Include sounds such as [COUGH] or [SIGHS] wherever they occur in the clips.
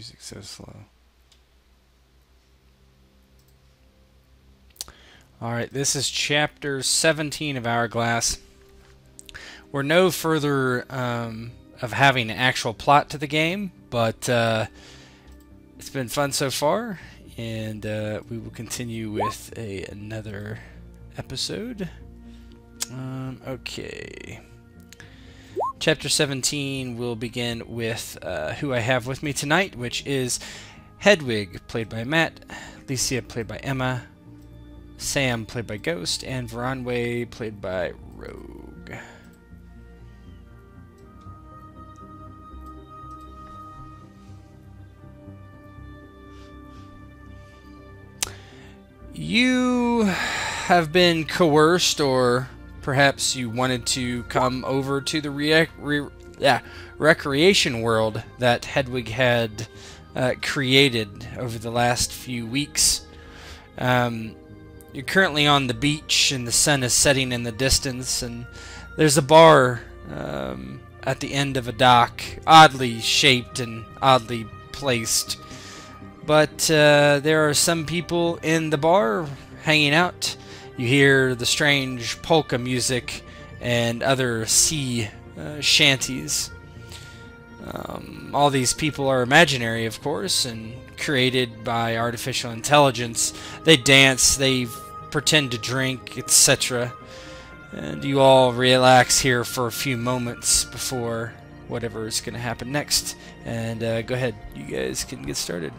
music so slow? Alright, this is chapter 17 of Hourglass. We're no further um, of having an actual plot to the game, but uh, it's been fun so far, and uh, we will continue with a, another episode. Um, okay. Chapter 17 will begin with uh, who I have with me tonight, which is Hedwig, played by Matt, Licia, played by Emma, Sam, played by Ghost, and Veronway, played by Rogue. You have been coerced, or perhaps you wanted to come over to the re- re- yeah, recreation world that Hedwig had uh, created over the last few weeks. Um, you're currently on the beach, and the sun is setting in the distance, and there's a bar um, at the end of a dock, oddly shaped and oddly placed. But uh, there are some people in the bar hanging out. You hear the strange polka music and other sea uh, shanties. Um, all these people are imaginary, of course, and created by artificial intelligence. They dance, they pretend to drink, etc. And you all relax here for a few moments before whatever is going to happen next. And uh, go ahead, you guys can get started.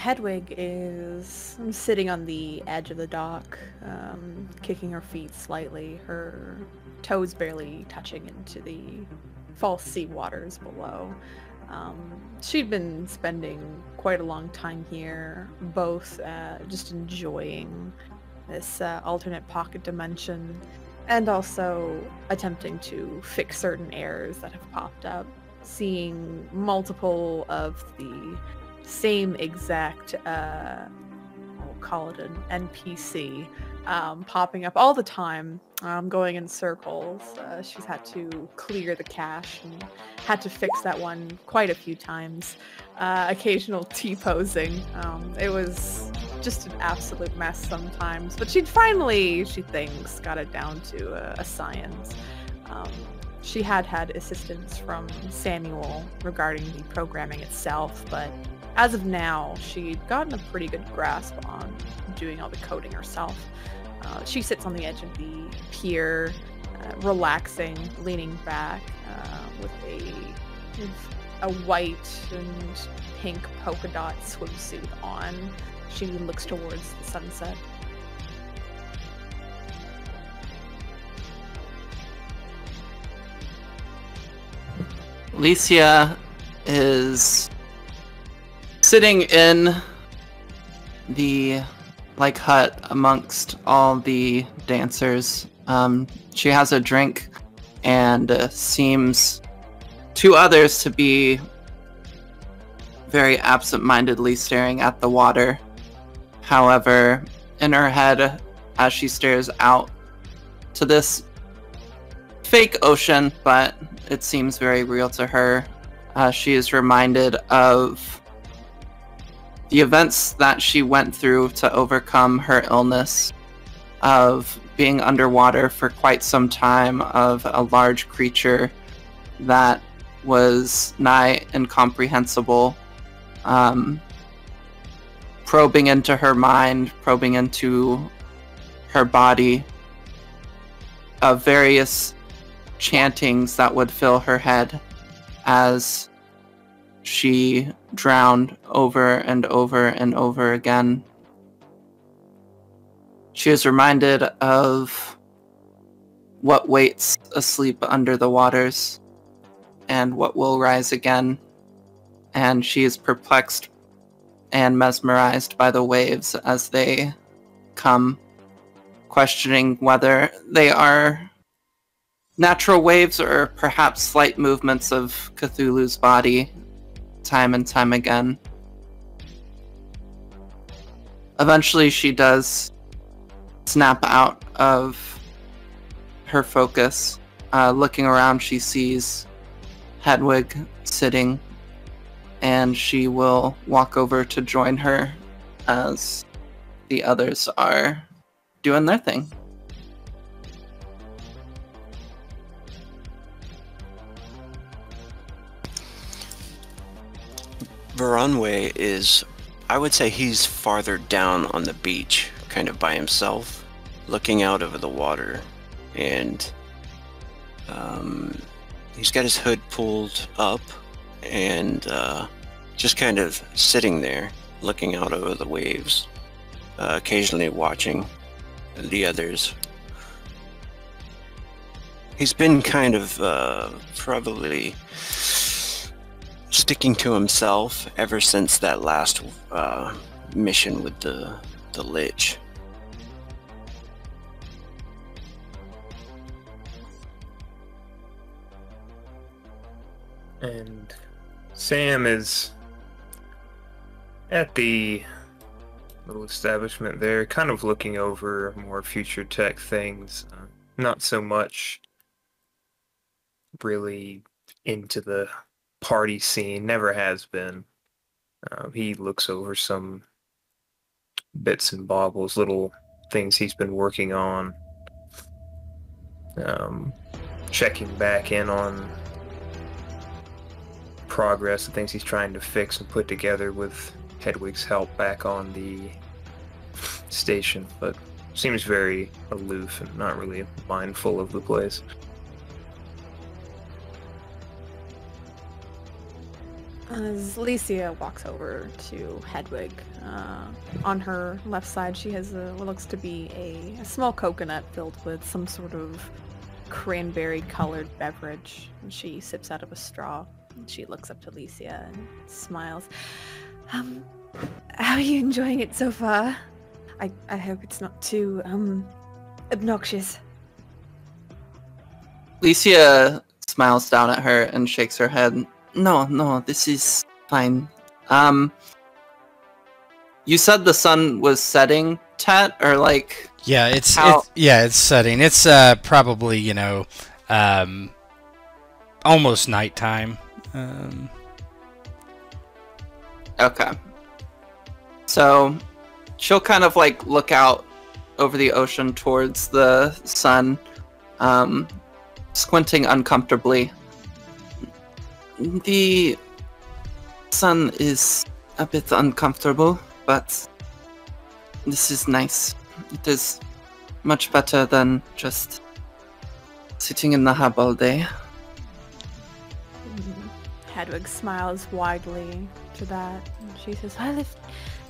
Hedwig is sitting on the edge of the dock, um, kicking her feet slightly, her toes barely touching into the false sea waters below. Um, she'd been spending quite a long time here, both uh, just enjoying this uh, alternate pocket dimension and also attempting to fix certain errors that have popped up, seeing multiple of the same exact, uh, I'll call it an NPC, um, popping up all the time, um, going in circles. Uh, she's had to clear the cache and had to fix that one quite a few times. Uh, occasional T-posing. Um, it was just an absolute mess sometimes, but she'd finally, she thinks, got it down to a, a science. Um, she had had assistance from Samuel regarding the programming itself, but as of now, she'd gotten a pretty good grasp on doing all the coding herself. Uh, she sits on the edge of the pier, uh, relaxing, leaning back uh, with a with a white and pink polka dot swimsuit on. She looks towards the sunset. Licia is sitting in the like hut amongst all the dancers. Um, she has a drink and uh, seems to others to be very absent-mindedly staring at the water. However, in her head, as she stares out to this fake ocean, but it seems very real to her, uh, she is reminded of the events that she went through to overcome her illness, of being underwater for quite some time, of a large creature that was nigh incomprehensible, um, probing into her mind, probing into her body, of various chantings that would fill her head as she drowned over and over and over again. She is reminded of what waits asleep under the waters and what will rise again, and she is perplexed and mesmerized by the waves as they come, questioning whether they are natural waves or perhaps slight movements of Cthulhu's body time and time again. Eventually, she does snap out of her focus. Uh, looking around, she sees Hedwig sitting, and she will walk over to join her as the others are doing their thing. Veronway is, I would say he's farther down on the beach, kind of by himself, looking out over the water. And um, he's got his hood pulled up and uh, just kind of sitting there, looking out over the waves, uh, occasionally watching the others. He's been kind of uh, probably sticking to himself ever since that last uh, mission with the the lich. And Sam is at the little establishment there, kind of looking over more future tech things. Uh, not so much really into the party scene, never has been. Um, he looks over some bits and bobbles, little things he's been working on, um, checking back in on progress and things he's trying to fix and put together with Hedwig's help back on the station, but seems very aloof and not really mindful of the place. As Licia walks over to Hedwig, uh, on her left side she has a, what looks to be a, a small coconut filled with some sort of cranberry colored beverage. And she sips out of a straw. And she looks up to Licia and smiles. Um, how are you enjoying it so far? I, I hope it's not too, um, obnoxious. Licia smiles down at her and shakes her head. No, no, this is fine. Um, you said the sun was setting, Tet, or like Yeah, it's, it's yeah, it's setting. It's uh probably you know, um, almost nighttime. Um, okay. So she'll kind of like look out over the ocean towards the sun, um, squinting uncomfortably. The sun is a bit uncomfortable, but this is nice. It is much better than just sitting in the hub all day. Hedwig smiles widely to that. She says, Well, if,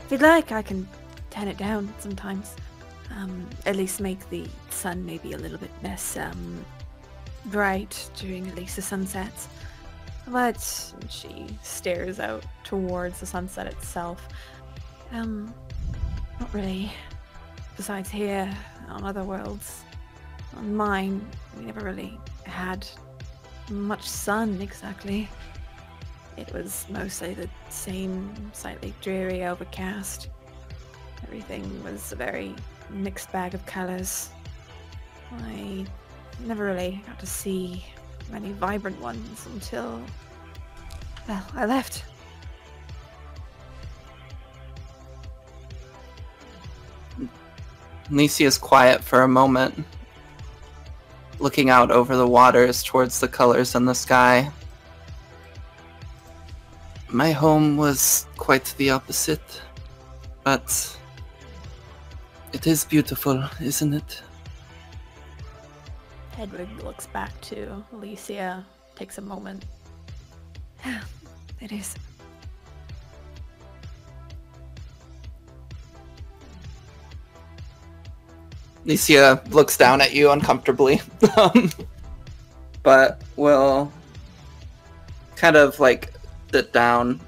if you'd like, I can turn it down sometimes. Um, at least make the sun maybe a little bit less um, bright during at least the sunsets. But she stares out towards the sunset itself. Um, not really. Besides here, on other worlds, on mine, we never really had much sun exactly. It was mostly the same, slightly dreary, overcast. Everything was a very mixed bag of colors. I never really got to see many vibrant ones until, well, I left. Nisi is quiet for a moment. looking out over the waters towards the colors in the sky. My home was quite the opposite, but it is beautiful, isn't it? Hedwig looks back to Alicia, takes a moment. [SIGHS] it is. Alicia looks down at you uncomfortably, um, but will kind of like sit down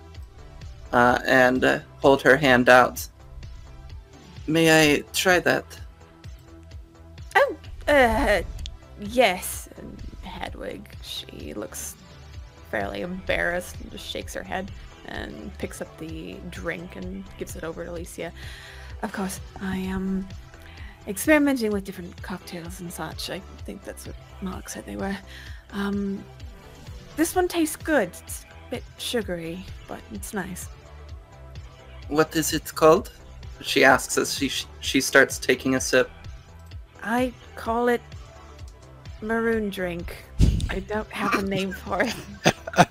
uh, and uh, hold her hand out. May I try that? Oh, uh, yes. And Hedwig, she looks fairly embarrassed and just shakes her head and picks up the drink and gives it over to Alicia. Of course, I am experimenting with different cocktails and such. I think that's what Mark said they were. Um, this one tastes good. It's a bit sugary, but it's nice. What is it called? She asks as she she starts taking a sip. I call it maroon drink. I don't have a name for it. [LAUGHS]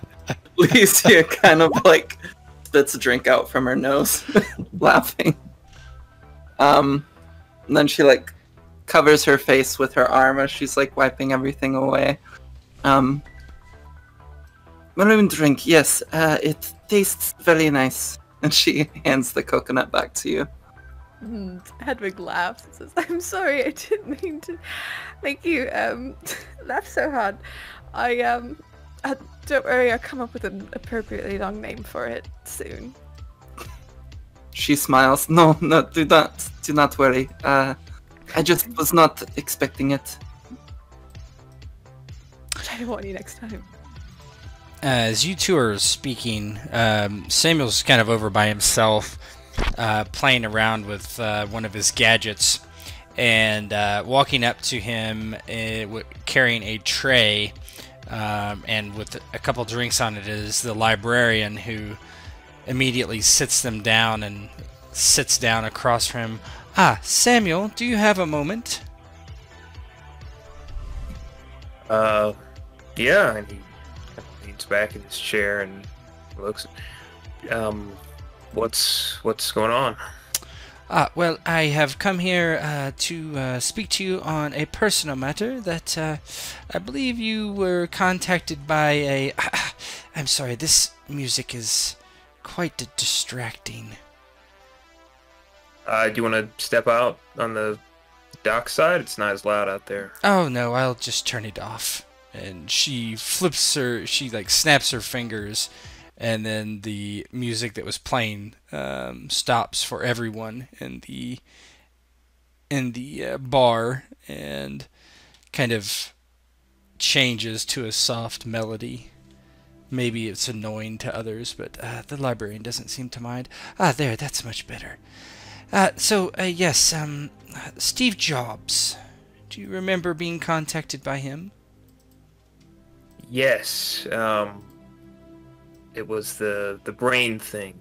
Alicia kind of like spits a drink out from her nose, [LAUGHS] laughing. Um, and then she like covers her face with her arm as she's like wiping everything away. Um, maroon drink, yes, uh, it tastes very nice. And she [LAUGHS] hands the coconut back to you. And Hedwig laughs and says, I'm sorry, I didn't mean to make you um [LAUGHS] laugh so hard. I um uh, don't worry, I'll come up with an appropriately long name for it soon. She smiles. No, no, do not, do not worry. Uh, I just was not expecting it. I want you next time. As you two are speaking, um, Samuel's kind of over by himself, uh, playing around with uh, one of his gadgets, and uh, walking up to him uh, carrying a tray, um, and with a couple drinks on it is the librarian who immediately sits them down and sits down across from him. Ah, Samuel, do you have a moment? Uh, yeah, and he leans back in his chair and looks. Um, what's what's going on? Ah, well, I have come here uh, to uh, speak to you on a personal matter that uh, I believe you were contacted by a. [COUGHS] I'm sorry, this music is quite distracting. Uh, do you want to step out on the dock side? It's not as loud out there. Oh no, I'll just turn it off. And she flips her, she like snaps her fingers, and then the music that was playing um, stops for everyone in the in the uh, bar, and kind of changes to a soft melody. Maybe it's annoying to others, but uh, the librarian doesn't seem to mind. Ah, there, that's much better. Uh, so, uh, yes, um, Steve Jobs. Do you remember being contacted by him? Yes. Um, it was the the brain thing.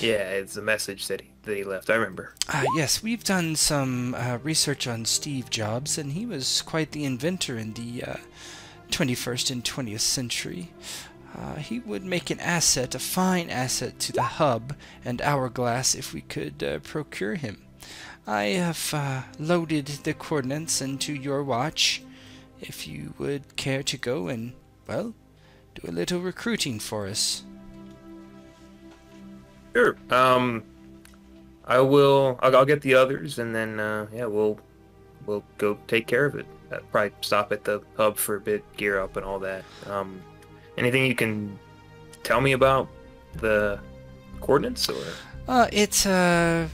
Yeah, it's a message that he that he left. I remember. Ah, yes, we've done some uh, research on Steve Jobs, and he was quite the inventor in the uh, 21st and 20th century. Uh, he would make an asset, a fine asset to the hub and hourglass if we could uh, procure him. I have uh, loaded the coordinates into your watch. If you would care to go and, well, do a little recruiting for us. Sure. Um, I will. I'll, I'll get the others, and then uh, yeah, we'll we'll go take care of it. Uh, probably stop at the hub for a bit, gear up, and all that. Um, anything you can tell me about the coordinates, or Uh, it uh,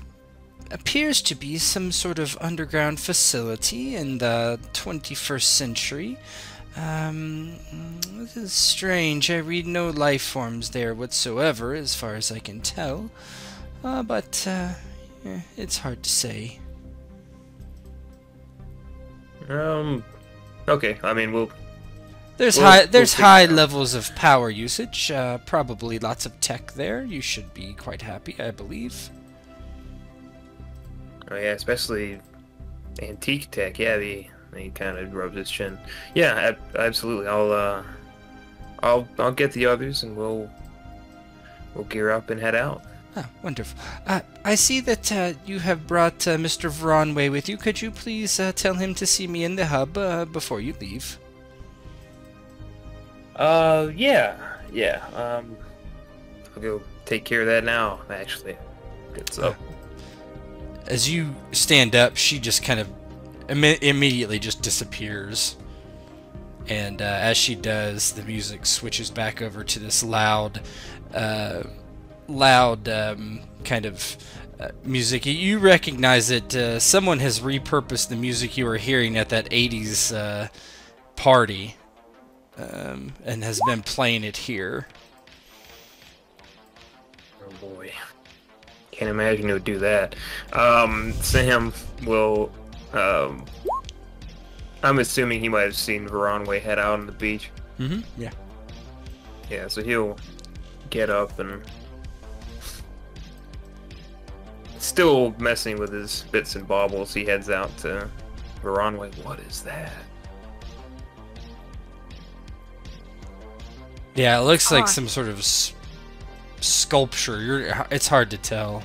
appears to be some sort of underground facility in the 21st century. Um, this is strange. I read no life forms there whatsoever, as far as I can tell. Uh, but uh, it's hard to say. um, okay. I mean, we'll There's We'll- high we'll there's high levels of power usage. Uh, probably lots of tech there. You should be quite happy, I believe. Oh yeah, especially antique tech. Yeah, the And he kind of rubs his chin. Yeah, ab- absolutely. I'll uh, I'll I'll get the others and we'll we'll gear up and head out. Ah, wonderful. Uh, I see that uh, you have brought uh, Mr. Veronway with you. Could you please uh, tell him to see me in the hub uh, before you leave? Uh, yeah, yeah. Um, I'll go take care of that now. Actually, it's up. As you stand up, she just kind of imme- immediately just disappears. And uh, as she does, the music switches back over to this loud, uh, loud um, kind of uh, music. You recognize that uh, someone has repurposed the music you were hearing at that 80s uh, party um, and has been playing it here. Oh boy, can't imagine who would do that. Um, Sam will. Um, I'm assuming he might have seen Veronway head out on the beach. Mm-hmm. Yeah. Yeah, so he'll get up and still messing with his bits and baubles. He heads out to Veronway. What is that? Yeah, it looks like Ah. some sort of s- sculpture. You're, it's hard to tell.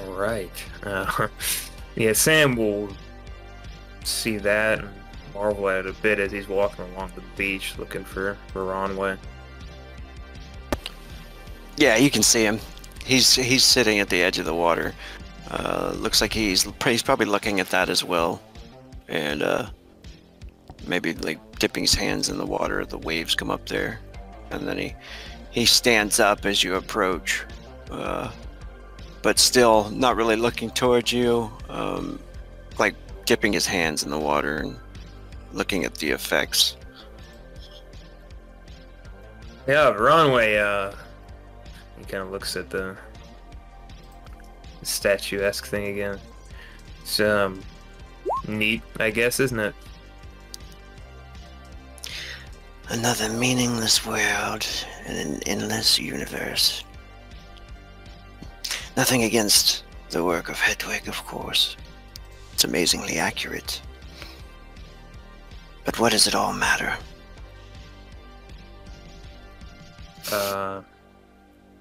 All right. Uh, [LAUGHS] yeah, Sam will see that and marvel at it a bit as he's walking along the beach looking for Veronway. Yeah, you can see him. He's he's sitting at the edge of the water. Uh, looks like he's he's probably looking at that as well, and uh, maybe like dipping his hands in the water. The waves come up there, and then he he stands up as you approach, uh, but still not really looking towards you. Um, like dipping his hands in the water and looking at the effects. Yeah, Veronway, uh, he kind of looks at the statuesque thing again. It's, um, neat, I guess, isn't it? Another meaningless world in an endless universe. Nothing against the work of Hedwig, of course. It's amazingly accurate. But what does it all matter? Uh,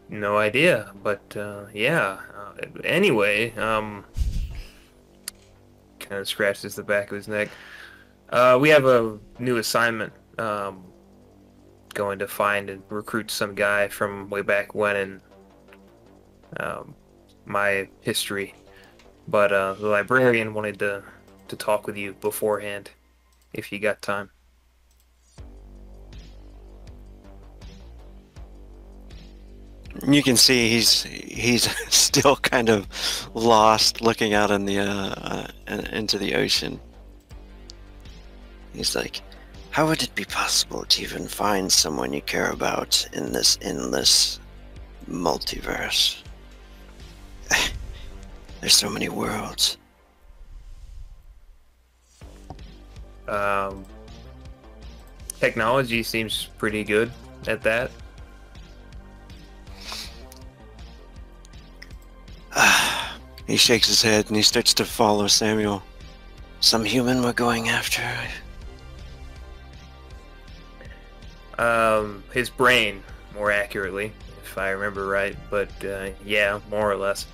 no idea, but uh, yeah. Uh, anyway, um, kind of scratches the back of his neck. Uh, we have a new assignment. Um, going to find and recruit some guy from way back when in um, my history. But uh, the librarian wanted to to talk with you beforehand, if you got time. You can see he's he's [LAUGHS] still kind of lost, looking out in the uh, uh, into the ocean. He's like, "How would it be possible to even find someone you care about in this endless multiverse? [SIGHS] There's so many worlds." Um, technology seems pretty good at that. [SIGHS] he shakes his head and he starts to follow Samuel. Some human we're going after. Um, his brain, more accurately, if I remember right. But uh, yeah, more or less.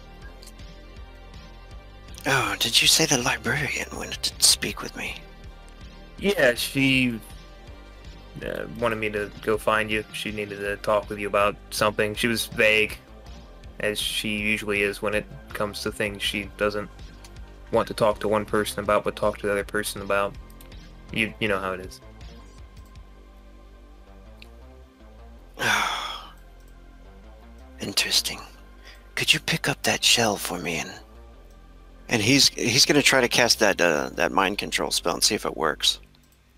Oh, did you say the librarian wanted to speak with me? Yeah, she uh, wanted me to go find you. She needed to talk with you about something. She was vague, as she usually is when it comes to things she doesn't want to talk to one person about, but talk to the other person about. You you know how it is. [SIGHS] Interesting. Could you pick up that shell for me and and he's he's gonna try to cast that uh, that mind control spell and see if it works.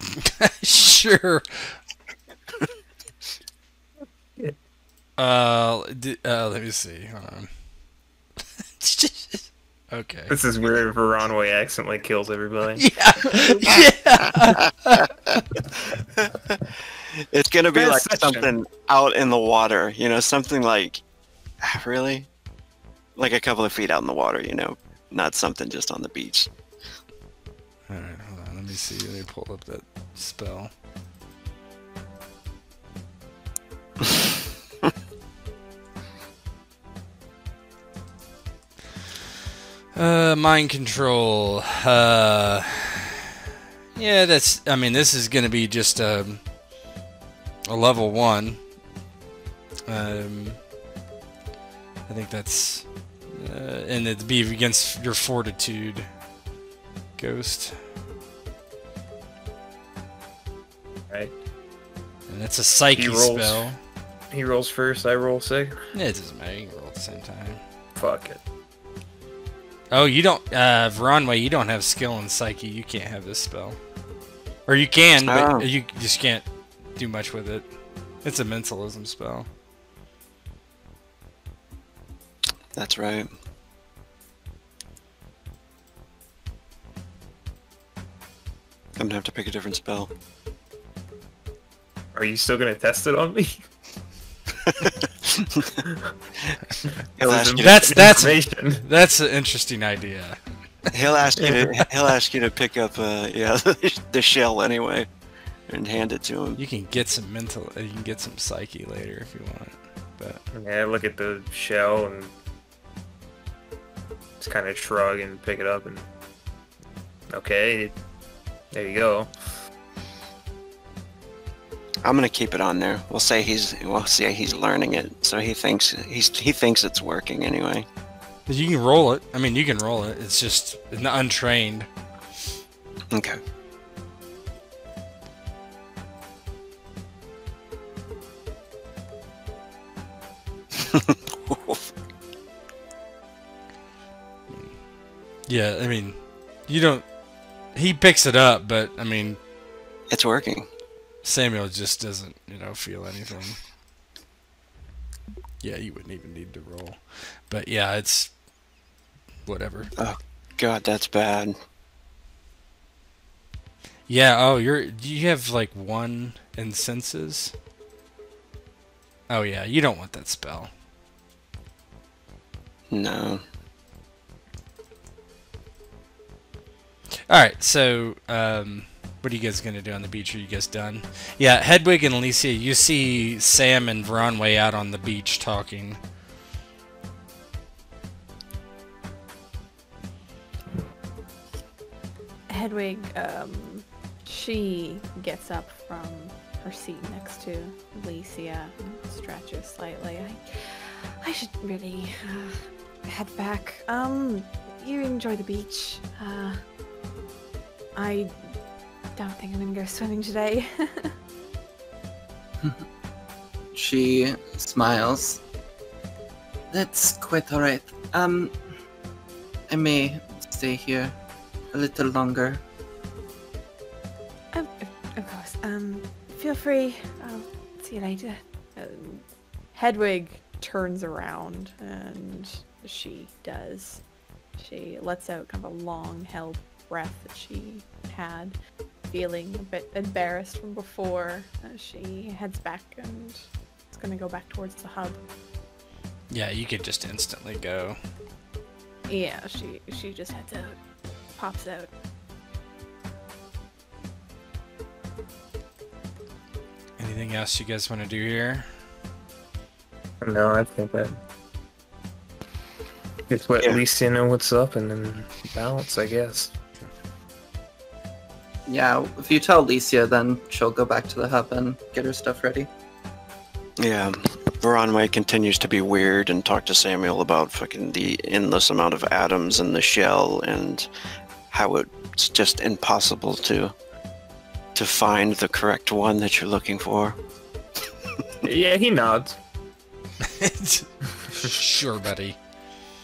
[LAUGHS] sure. [LAUGHS] uh, d- uh, let me see. Hold on. [LAUGHS] okay. This is where Veronway accidentally kills everybody. Yeah. yeah. It's gonna be like Perception. something out in the water, you know, something like [SIGHS] really, like a couple of feet out in the water, you know, not something just on the beach. Alright, hold on. Let me see. Let me pull up that spell. [LAUGHS] uh, mind control. Uh, yeah, that's. I mean, this is going to be just a, a level one. Um, I think that's. Uh, and it'd be against your fortitude, ghost. Right. And it's a psyche He rolls. spell. He rolls first, I roll second. Yeah, it doesn't matter. You can roll at the same time. Fuck it. Oh, you don't, uh, Veronway, you don't have skill in Psyche. You can't have this spell. Or you can, but Oh. you just can't do much with it. It's a mentalism spell. That's right. I'm gonna have to pick a different spell. Are you still gonna test it on me? [LAUGHS] He'll ask you. That's- that's- That's an interesting idea. He'll ask you. To, [LAUGHS] he'll ask you to pick up. Uh, yeah, [LAUGHS] the shell anyway, and hand it to him. You can get some mental, uh, you can get some Psyche later if you want. But Yeah, look at the shell and just kind of shrug and pick it up and okay, there you go. I'm gonna keep it on there. We'll say he's. We'll say he's learning it, so he thinks he's. He thinks it's working anyway. you can roll it. I mean, you can roll it. It's just n- untrained. Okay. [LAUGHS] Yeah, I mean, you don't. He picks it up, but I mean, it's working. Samuel just doesn't, you know, feel anything. Yeah, you wouldn't even need to roll. But yeah, it's whatever. Oh God, that's bad. Yeah, oh, you're do you have like one in senses. Oh yeah, you don't want that spell. No. All right, so um, what are you guys gonna do on the beach? Are you guys done? Yeah, Hedwig and Alicia, you see Sam and Veronway out on the beach talking. Hedwig, um, she gets up from her seat next to Alicia and stretches slightly. I, I should really uh, head back. Um, you enjoy the beach. Uh, I don't think I'm gonna go swimming today. [LAUGHS] She smiles. That's quite alright. Um, I may stay here a little longer. of- of course. Um, feel free. I'll see you later. Um, Hedwig turns around and she does. She lets out kind of a long held breath that she had, feeling a bit embarrassed from before. Uh, she heads back and is going to go back towards the hub. Yeah, you could just instantly go. Yeah, she she just heads out, pops out. Anything else you guys want to do here? No, I think that just let Yeah. Alicia know what's up and then balance, I guess. Yeah, if you tell Alicia, then she'll go back to the hub and get her stuff ready. Yeah. Veronway continues to be weird and talk to Samuel about fucking the endless amount of atoms in the shell and how it's just impossible to to find the correct one that you're looking for. yeah, he nods. [LAUGHS] sure, buddy.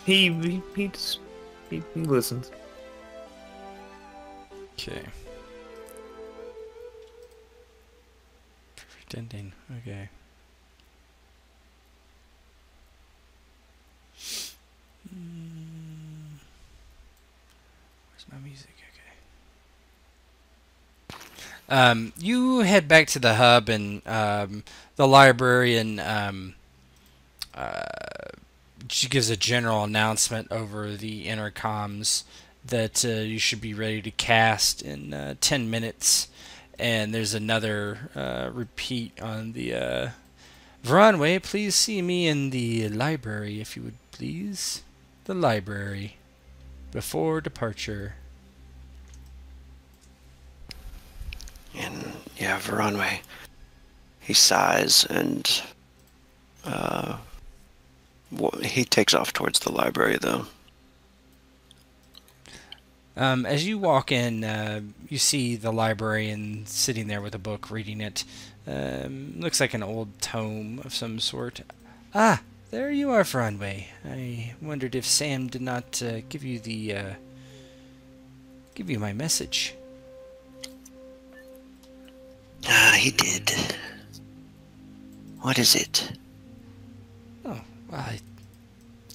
He he he, just, he, he listens. Okay. Ending. Okay. Mm. Where's my music? Okay. Um, you head back to the hub and um, the librarian. Um, uh, she gives a general announcement over the intercoms that uh, you should be ready to cast in uh, 10 minutes. And there's another uh, repeat on the uh, Veronway. Please see me in the library, if you would please. The library. Before departure. And yeah, Veronway. He sighs and uh, he takes off towards the library, though. Um, as you walk in, uh, you see the librarian sitting there with a book, reading it. Um, looks like an old tome of some sort. Ah, there you are, Veronway. I wondered if Sam did not uh, give you the uh, give you my message. Ah, he did. What is it? Oh, I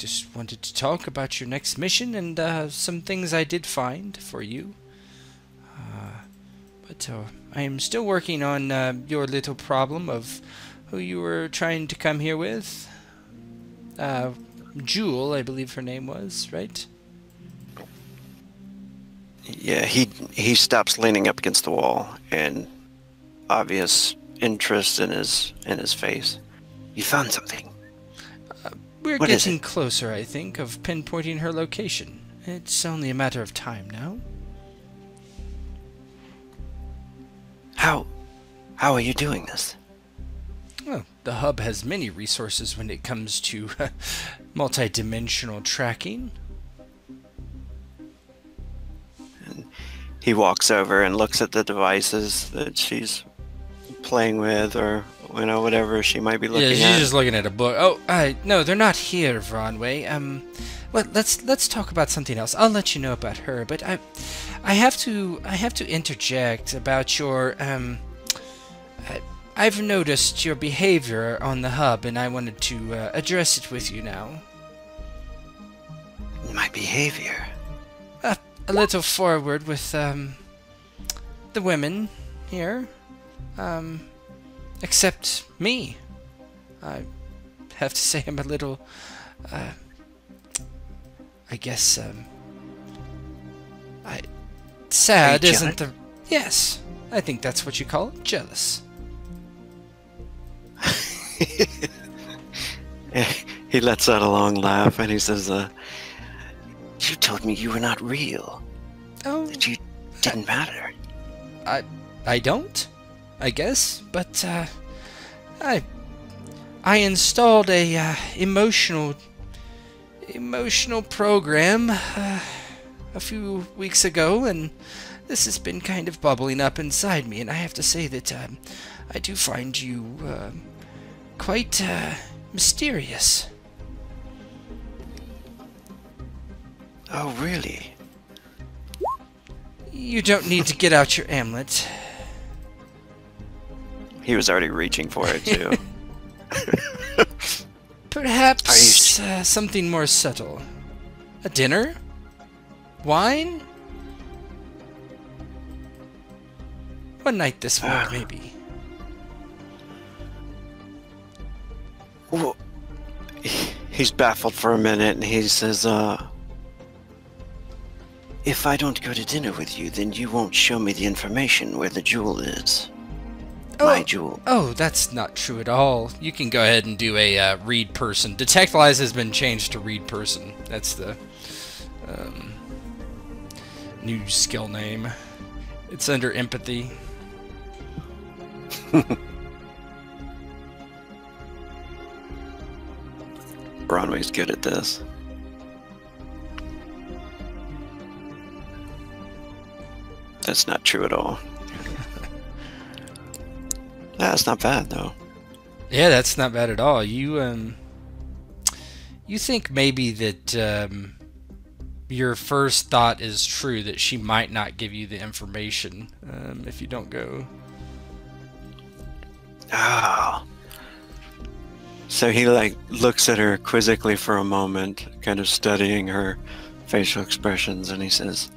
just wanted to talk about your next mission and uh, some things I did find for you. Uh, but uh, I am still working on uh, your little problem of who you were trying to come here with. Uh, Jewel, I believe her name was, right? Yeah, he he stops leaning up against the wall and obvious interest in his in his face. You found something. We're What getting closer, I think, of pinpointing her location. It's only a matter of time now. How how are you doing this? Well, the hub has many resources when it comes to [LAUGHS] multi-dimensional tracking. He walks over and looks at the devices that she's playing with or you know whatever she might be looking yeah, she's at. just looking at a book. Oh, I no, they're not here, Veronway. Um, well, let's let's talk about something else. I'll let you know about her, but I, I have to I have to interject about your um. I, I've noticed your behavior on the hub, and I wanted to uh, address it with you now. My behavior. a little forward with um, the women here, um, except me. I have to [LAUGHS] say I'm a little, uh, I guess, um, I sad isn't the yes. I think that's what you call it, jealous. [LAUGHS] he lets out a long laugh and he says, uh, "You told me you were not real. Oh, That you didn't matter." I, I don't, I guess, but uh, I, I installed a uh, emotional, emotional program uh, a few weeks ago, and this has been kind of bubbling up inside me, and I have to say that um, I do find you uh, quite uh, mysterious. Oh, really? You don't need to get out your amulet. He was already reaching for it too. [LAUGHS] Perhaps uh, something more subtle. A dinner? Wine? One night this war, maybe. Well, he's baffled for a minute and he says, uh, if I don't go to dinner with you, then you won't show me the information where the jewel is. My Oh. jewel. Oh, that's not true at all. You can go ahead and do a uh, read person. Detect lies has been changed to read person. That's the um, new skill name. It's under empathy. [LAUGHS] Veronway's good at this. That's not true at all. That's not bad though. Yeah, that's not bad at all. You um, you think maybe that um, your first thought is true that she might not give you the information um, if you don't go. Oh. So he like looks at her quizzically for a moment, kind of studying her facial expressions, and he says,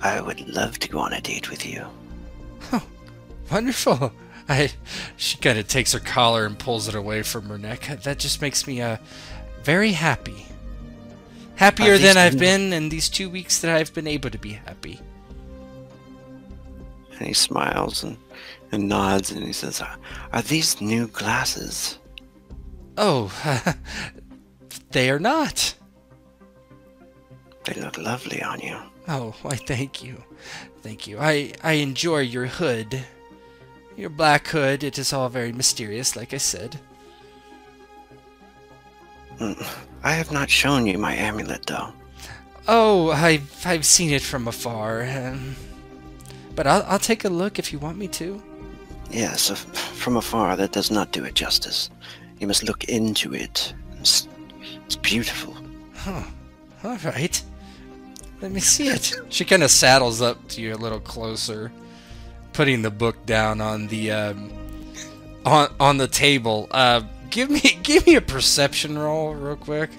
"I would love to go on a date with you." Wonderful. [LAUGHS] I. She kind of takes her collar and pulls it away from her neck. That just makes me uh, very happy. Happier than I've been in these two weeks that I've been able to be happy. And he smiles and, and nods and he says, "Are- these new glasses? Oh, [LAUGHS] they are not. They look lovely on you. Oh, why thank you. Thank you. I, I enjoy your hood. Your black hood, it is all very mysterious, like I said. Mm, I have not shown you my amulet, though. Oh, I've, I've seen it from afar. Um, but I'll, I'll take a look if you want me to. Yes, f- from afar, that does not do it justice. You must look into it. It's, it's beautiful. Huh. All right. Let me see it. She kind of saddles up to you a little closer, putting the book down on the um, on on the table. Uh, give me [LAUGHS] give me a perception roll real quick.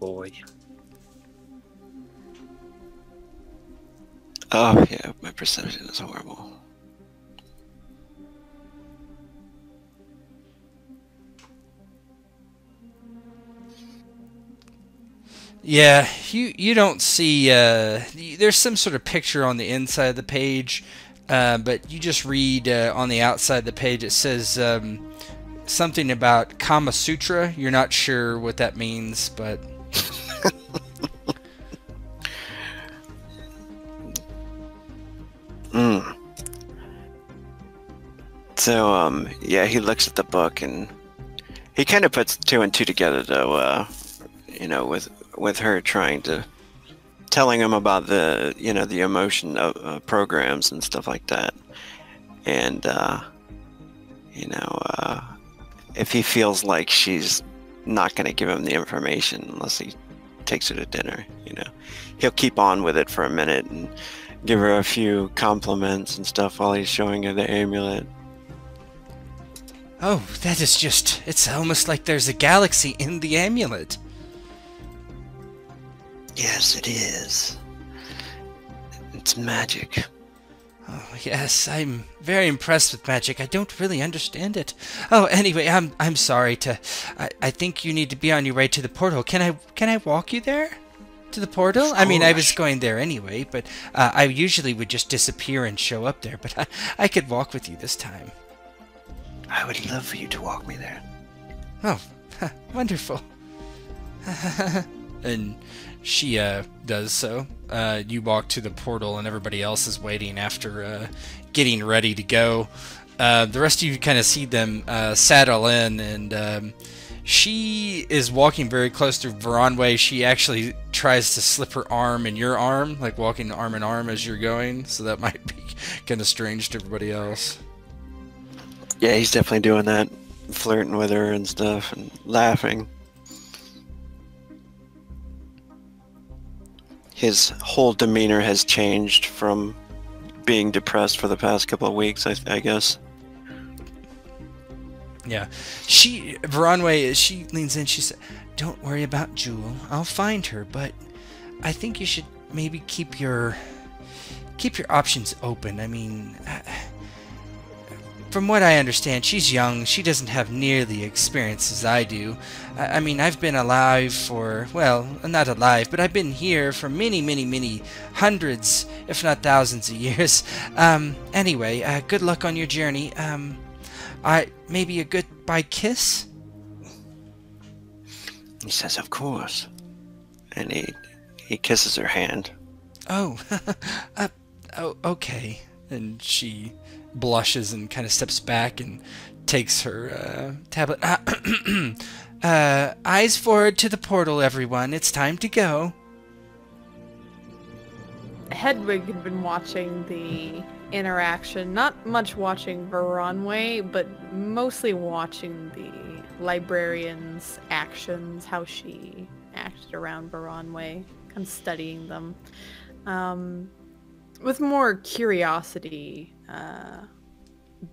Boy. Oh, yeah, my perception is horrible. Yeah, you you don't see. Uh, there's some sort of picture on the inside of the page, uh, but you just read uh, on the outside of the page. It says um, something about Kama Sutra. You're not sure what that means, but Mm. So, um, yeah, he looks at the book and he kind of puts two and two together, though. Uh, you know, with with her trying to telling him about the you know the emotion of uh, programs and stuff like that, and uh, you know, uh, if he feels like she's not going to give him the information unless he takes her to dinner, you know, he'll keep on with it for a minute and give her a few compliments and stuff while he's showing her the amulet. oh, that is just. It's almost like there's a galaxy in the amulet. Yes, it is. It's magic. Oh, yes, I'm very impressed with magic. I don't really understand it. Oh, anyway, I'm I'm sorry to. I, I think you need to be on your way to the portal. Can I can I walk you there? To the portal? Of I mean, I was going there anyway, but uh, I usually would just disappear and show up there. But I, [LAUGHS] I could walk with you this time. I would love for you to walk me there. Oh, [LAUGHS] wonderful. [LAUGHS] and she uh, does so. Uh, you walk to the portal, and everybody else is waiting after uh, getting ready to go. Uh, the rest of you kind of see them uh, saddle in, and um, she is walking very close to Veronway. She actually tries to slip her arm in your arm, like walking arm in arm as you're going. So that [LAUGHS] might be kind of strange to everybody else. Yeah, he's definitely doing that, flirting with her and stuff, and laughing. His whole demeanor has changed from being depressed for the past couple of weeks, I, I guess. Yeah. She, Veronway, she leans in. She said, Don't worry about Jewel. I'll find her, but I think you should maybe keep your keep your options open. I mean, from what I understand, she's young. She doesn't have near the experience as I do. I, I mean, I've been alive for, well, not alive, but I've been here for many, many, many hundreds, if not thousands of years. Um, anyway, uh, good luck on your journey. Um, I maybe a goodbye kiss? He says, "Of course," and he he kisses her hand. Oh, [LAUGHS] uh, oh, okay. And she blushes and kind of steps back and takes her uh, tablet. [CLEARS THROAT] uh, eyes forward to the portal, everyone. It's time to go. Hedwig had been watching the interaction, not much watching Veronway, but mostly watching the librarian's actions, how she acted around Veronway, kind of studying them. Um, with more curiosity uh,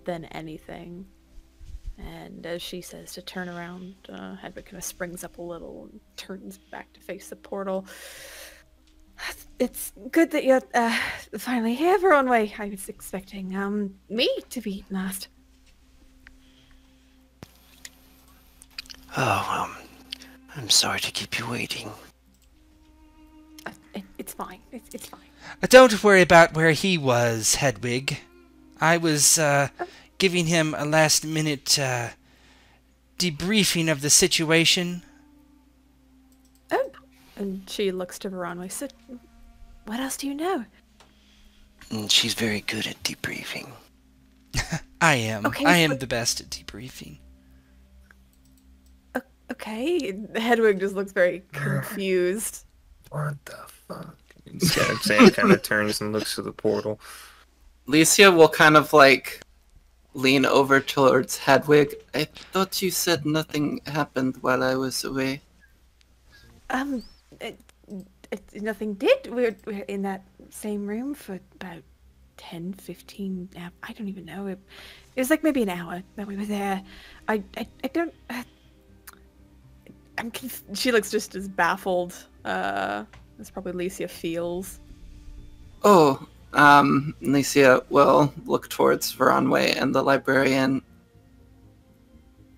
than anything. And as she says to turn around, uh, Hedwig kind of springs up a little and turns back to face the portal. It's good that you're uh, finally here, Veronway. I was expecting um me to be last. Oh, um, I'm sorry to keep you waiting. Uh, it, it's fine. It's, it's fine. Uh, Don't worry about where he was, Hedwig. I was uh, giving him a last minute uh, debriefing of the situation. And she looks to Veronway. So, what else do you know? She's very good at debriefing. [LAUGHS] I am. Okay, I am but- the best at debriefing. O- okay. Hedwig just looks very confused. What the fuck? And Sam, Sam kind of [LAUGHS] turns and looks to the portal. Licia will kind of like lean over towards Hedwig. I thought you said nothing happened while I was away. Um, it, it, nothing did. We're, we're in that same room for about 10, 15, uh, I don't even know. It, it was like maybe an hour that we were there. I, I, I don't. Uh, I'm conf- she looks just as baffled uh, as probably Licia feels. Oh, um, Licia will look towards Veronway and the librarian.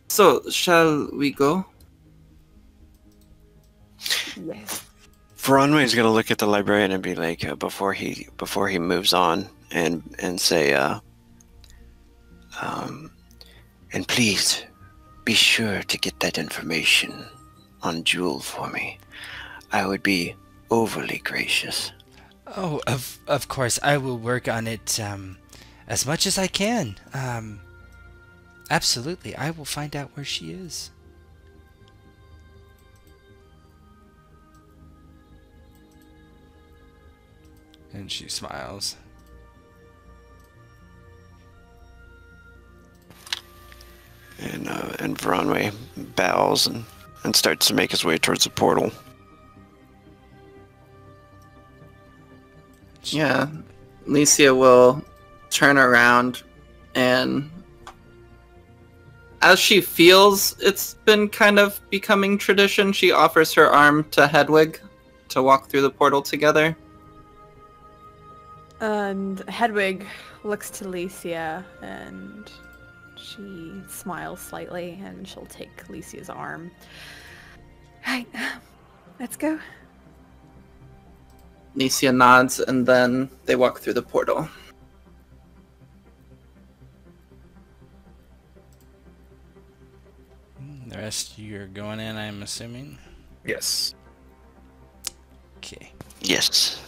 So, shall we go? Yes. Veronway is gonna look at the librarian and be like, uh, before he before he moves on, and and say, uh, um, and please be sure to get that information on Jewel for me. I would be overly gracious. Oh, of of course, I will work on it um, as much as I can. Um, absolutely, I will find out where she is. And she smiles. And uh, and Veronway bows and and starts to make his way towards the portal. Yeah. Licia will turn around and as she feels it's been kind of becoming tradition, she offers her arm to Hedwig to walk through the portal together. And Hedwig looks to Licia and she smiles slightly and she'll take Licia's arm. Right, let's go. Licia nods and then they walk through the portal. The rest you're going in, I'm assuming. Yes. Okay, Yes.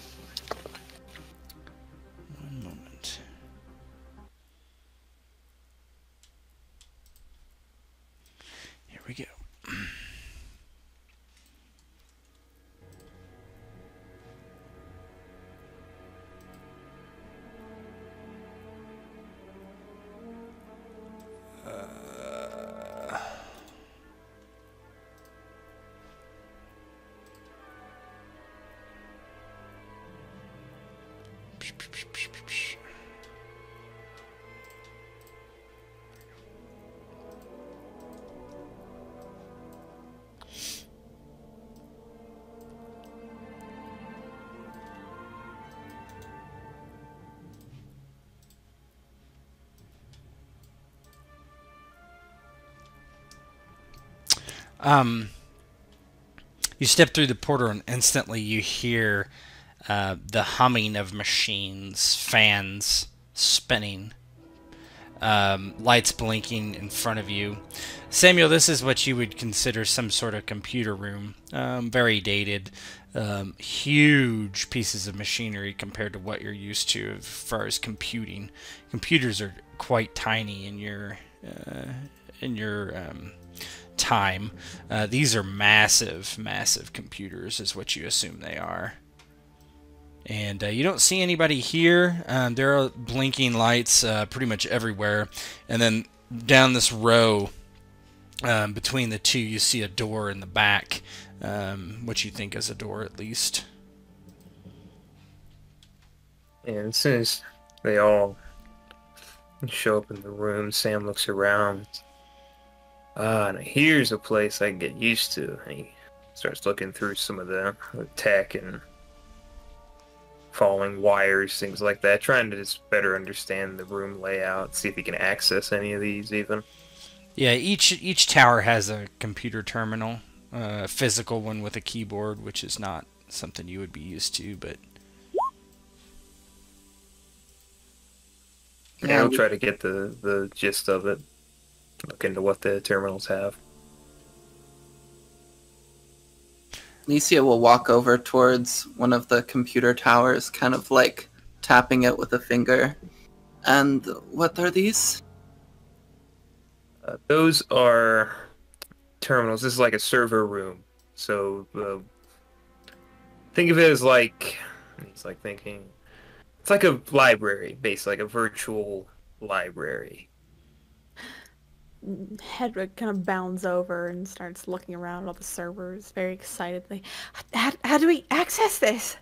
Um, you step through the portal and instantly you hear uh, the humming of machines, fans spinning, um, lights blinking in front of you. Samuel, this is what you would consider some sort of computer room. Um, very dated, um, huge pieces of machinery compared to what you're used to as far as computing. Computers are quite tiny in your uh, in your um, time. Uh, these are massive, massive computers, is what you assume they are. And uh, you don't see anybody here. Um, there are blinking lights uh, pretty much everywhere. And then down this row um, between the two, you see a door in the back, um, you think is a door at least. And as soon as they all show up in the room, Sam looks around. Ah, now here's a place I can get used to. And he starts looking through some of the, the tech and falling wires, things like that, trying to just better understand the room layout, see if he can access any of these even. Yeah, each each tower has a computer terminal, a physical one with a keyboard, which is not something you would be used to, but Yeah, I'll try to get the, the gist of it. Look into what the terminals have. Nicia will walk over towards one of the computer towers, kind of like tapping it with a finger. And what are these? Uh, those are terminals. This is like a server room. So uh, think of it as like he's like thinking it's like a library, based like a virtual library. Hedwig kind of bounds over and starts looking around all the servers very excitedly. How, how do we access this?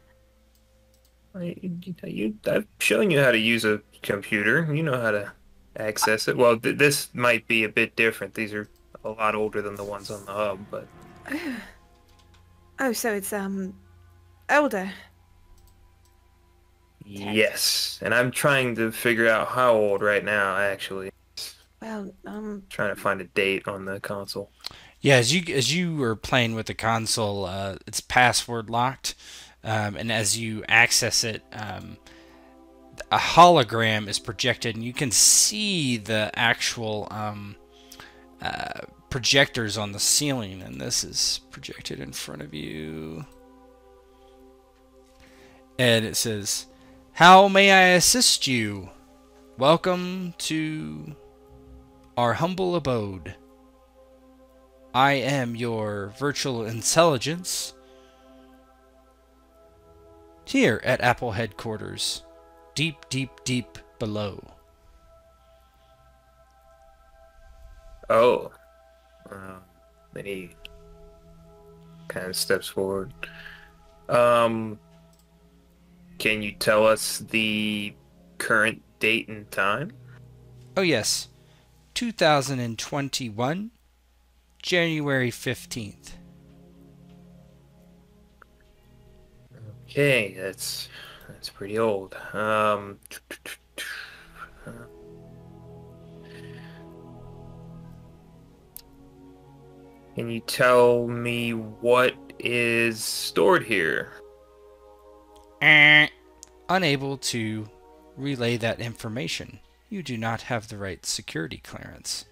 I, you, I've shown you how to use a computer. You know how to access it. Well, th- this might be a bit different. These are a lot older than the ones on the hub, but. [SIGHS] Oh, so it's um older. Yes, and I'm trying to figure out how old right now. Actually, Well, um, trying to find a date on the console. yeah, as you as you were playing with the console, uh, it's password locked, um, and as you access it, um, a hologram is projected, and you can see the actual um, uh, projectors on the ceiling, and this is projected in front of you. And it says, How may I assist you? Welcome to our humble abode. I am your virtual intelligence here at Apple headquarters, deep, deep, deep below. Oh, um, then he kind of steps forward. Um, can you tell us the current date and time? Oh, yes, 2021, January 15th. Okay, that's that's pretty old. Um, can you tell me what is stored here? Eh. Unable to relay that information. You do not have the right security clearance.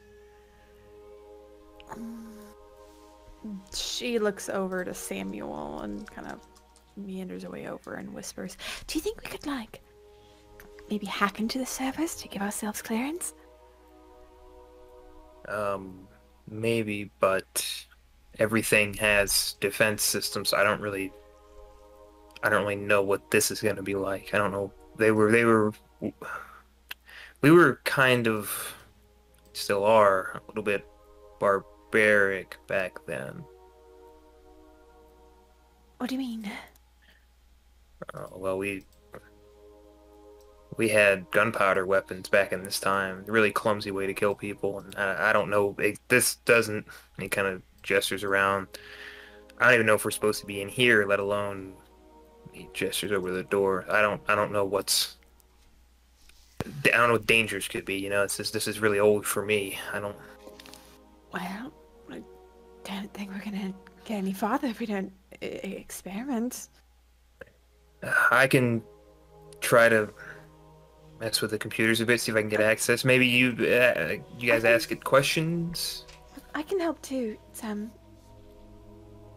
she looks over to Samuel and kind of meanders away over and whispers, "Do you think we could like maybe hack into the servers to give ourselves clearance?" Um, maybe, but everything has defense systems. I don't really, I don't really know what this is going to be like. I don't know. They were, they were, we were kind of, still are a little bit barbaric back then. What do you mean? Uh, well, we we had gunpowder weapons back in this time. Really clumsy way to kill people, and I, I don't know. It, this doesn't. He kind of gestures around. I don't even know if we're supposed to be in here, let alone he gestures over the door. I don't. I don't know what's. I don't know what dangers could be. You know, it's just, this is really old for me. I don't. Well, I don't think we're gonna get any farther if we don't uh, experiment. I can try to mess with the computers a bit, see if I can get access. Maybe you, uh, you guys ask it questions. I can help too, Sam.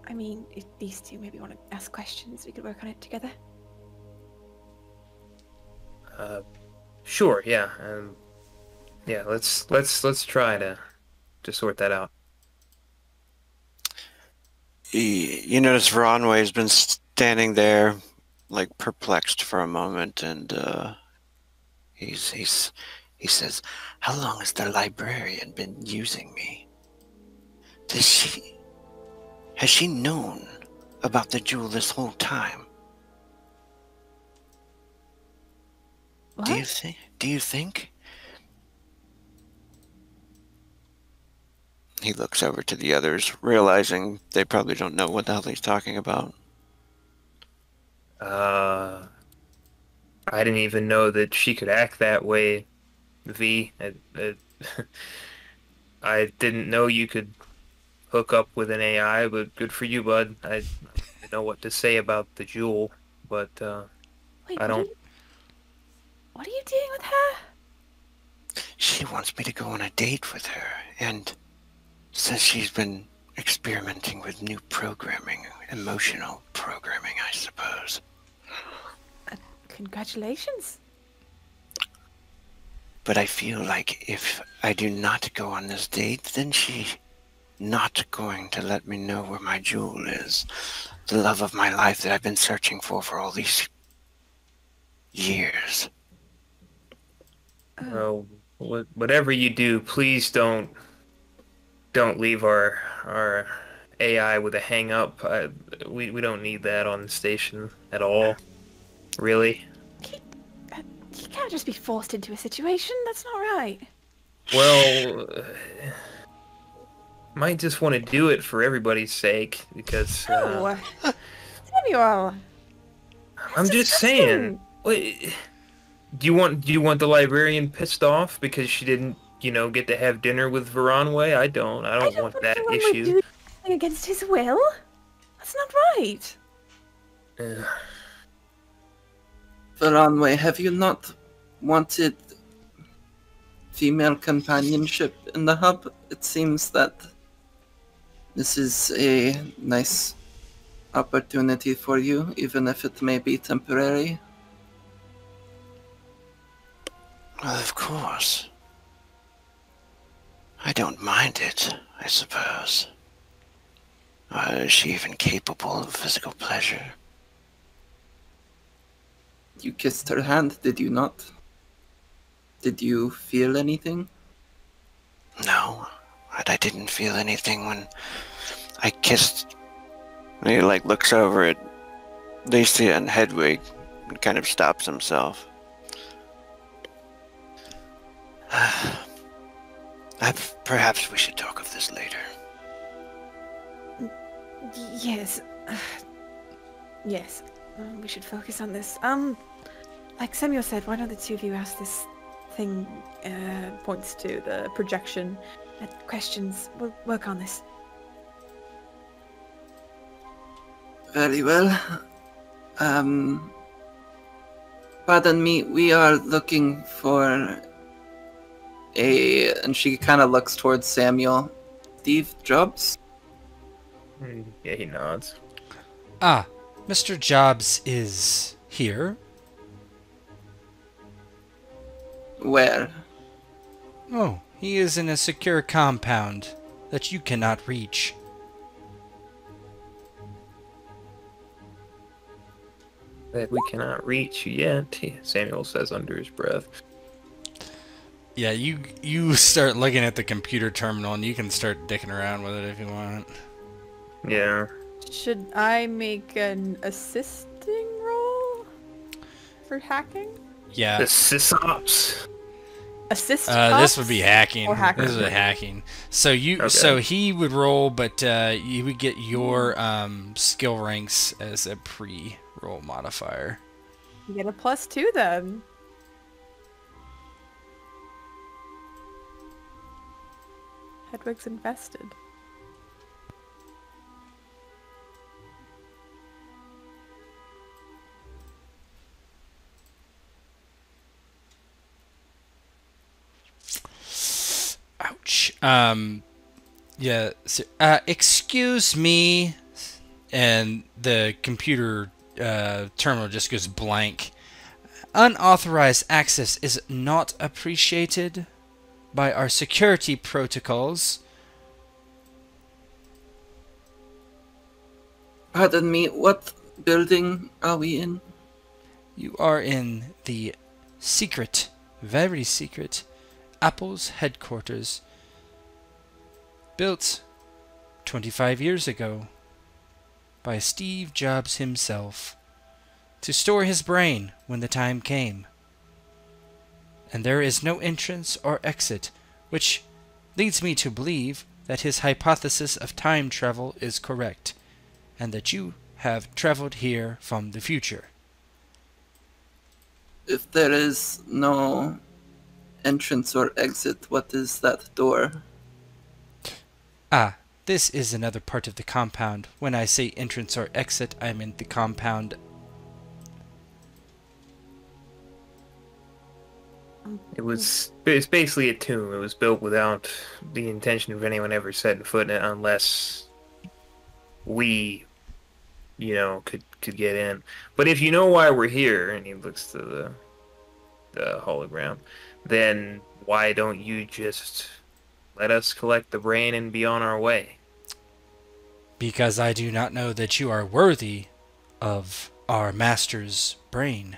I mean, if these two maybe want to ask questions, we could work on it together. Uh, sure, yeah, um, yeah. Let's let's let's try to to sort that out. You notice Veronway has been standing there, like perplexed for a moment, and uh, he's he's he says, "How long has the librarian been using me? Does she has she known about the jewel this whole time? Do you think? Do you think?" he looks over to the others, realizing they probably don't know what the hell he's talking about. Uh, I didn't even know that she could act that way, V. I, I, [LAUGHS] I didn't know you could hook up with an AI, but good for you, bud. I don't know what to say about the jewel, but uh, Wait, I what are don't- you- What are you doing with her? She wants me to go on a date with her, and since she's been experimenting with new programming, emotional programming, I suppose. [GASPS] Congratulations. But I feel like if I do not go on this date, then she's not going to let me know where my jewel is. The love of my life that I've been searching for for all these years. Wha- whatever you do, please don't don't leave our our AI with a hang up. I, we we don't need that on the station at all. Really. You can't just be forced into a situation. That's not right. Well, uh, might just want to do it for everybody's sake because uh, Oh, Samuel. I'm just saying. Wait, do you want do you want the librarian pissed off because she didn't, you know, get to have dinner with Veronway? I don't. I don't, want that everyone issue. do anything against his will. That's not right. Ugh. Veronway, have you not wanted female companionship in the hub? It seems that this is a nice opportunity for you, even if it may be temporary. Well, of course. I don't mind it, I suppose. Uh, is she even capable of physical pleasure? You kissed her hand, did you not? Did you feel anything? No, but I didn't feel anything when I kissed. And he like looks over at Lacey and Hedwig and kind of stops himself. Perhaps we should talk of this later. Yes. yes. Um, we should focus on this. Um, like Samuel said, why don't the two of you ask this thing? Uh, points to the projection. Uh, questions. We'll work on this. Very well. Um. Pardon me, we are looking for a. And she kind of looks towards Samuel. Steve Jobs? Hmm, Yeah, he nods. Ah, Mr. Jobs is here. Where? Oh, he is in a secure compound that you cannot reach. That we cannot reach yet, Samuel says under his breath. Yeah, you you [LAUGHS] start looking at the computer terminal and you can start dicking around with it if you want. Yeah. Should I make an assisting roll for hacking? Yeah. The sysops. Assist. Uh, this would be hacking. Or hacker. This is a hacking. So you, Okay. so he would roll, but uh, you would get your um, skill ranks as a pre-roll modifier. You get a plus two then. Hedwig's invested. Ouch. Um, yeah. So, uh, excuse me, and the computer uh, terminal just goes blank. Unauthorized access is not appreciated by our security protocols. Pardon me, what building are we in? You are in the secret, very secret, Apple's headquarters. Built 25 years ago by Steve Jobs himself to store his brain when the time came. And there is no entrance or exit, which leads me to believe that his hypothesis of time travel is correct, and that you have traveled here from the future. If there is no entrance or exit, what is that door? Ah, this is another part of the compound. When I say entrance or exit, I mean the compound. It was it's basically a tomb. It was built without the intention of anyone ever setting foot in it unless we, you know, could could get in. But if you know why we're here, and he looks to the the hologram, then why don't you just let us collect the brain and be on our way? Because I do not know that you are worthy of our master's brain.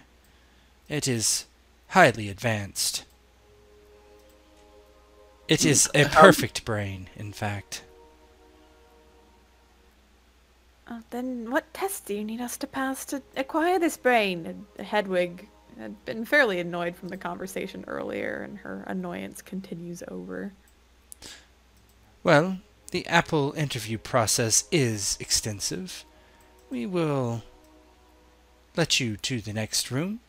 It is highly advanced. It is a perfect brain, in fact. Uh, then what test do you need us to pass to acquire this brain? Hedwig had been fairly annoyed from the conversation earlier, and her annoyance continues over. Well, the Apple interview process is extensive. We will let you to the next room,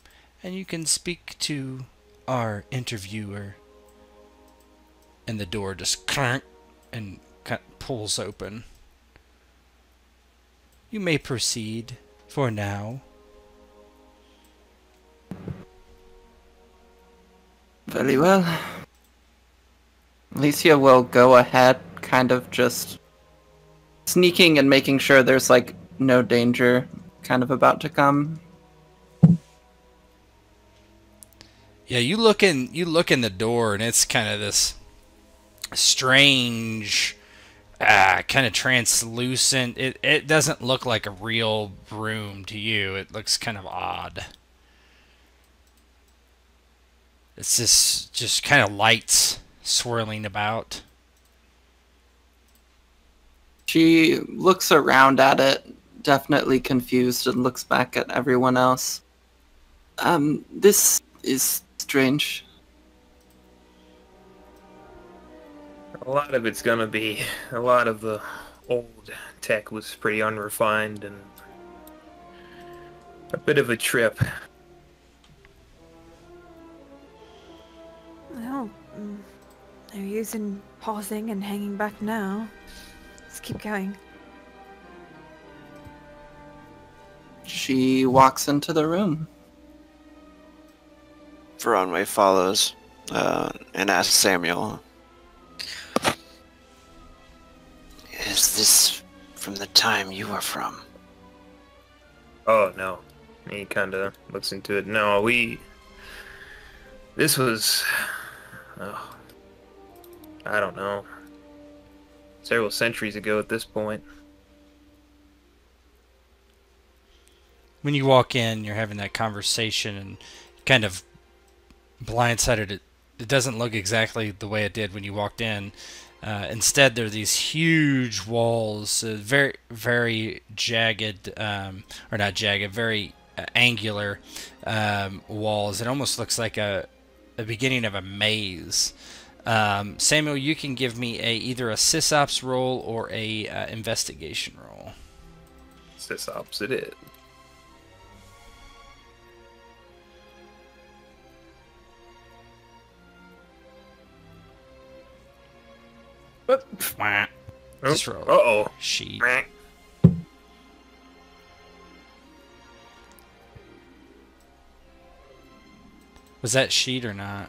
and you can speak to our interviewer. And the door just clank and pulls open. You may proceed for now. Very well. Alicia will go ahead, kind of just sneaking and making sure there's like no danger kind of about to come. Yeah, you look in you look in the door and it's kind of this strange uh, kind of translucent. It it doesn't look like a real room to you. It looks kind of odd. It's just just kind of lights swirling about. She looks around at it, definitely confused, and looks back at everyone else. Um, this is strange. A lot of it's gonna be a lot of the old tech was pretty unrefined and a bit of a trip. Well, mm, no use in pausing and hanging back now. Let's keep going. She walks into the room. Veronway follows uh, and asks Samuel, Is this from the time you were from? Oh no. He kind of looks into it. No, we. This was. Oh, I don't know. Several centuries ago at this point. When you walk in, you're having that conversation and kind of blindsided. It it doesn't look exactly the way it did when you walked in. Uh, instead, there are these huge walls, uh, very, very jagged, um, or not jagged, very uh, angular um, walls. It almost looks like a, the beginning of a maze. Um, Samuel, you can give me a either a sysops roll or a uh, investigation roll. It's this opposite it. Just roll. Uh oh. Sheet. Was that sheet or not?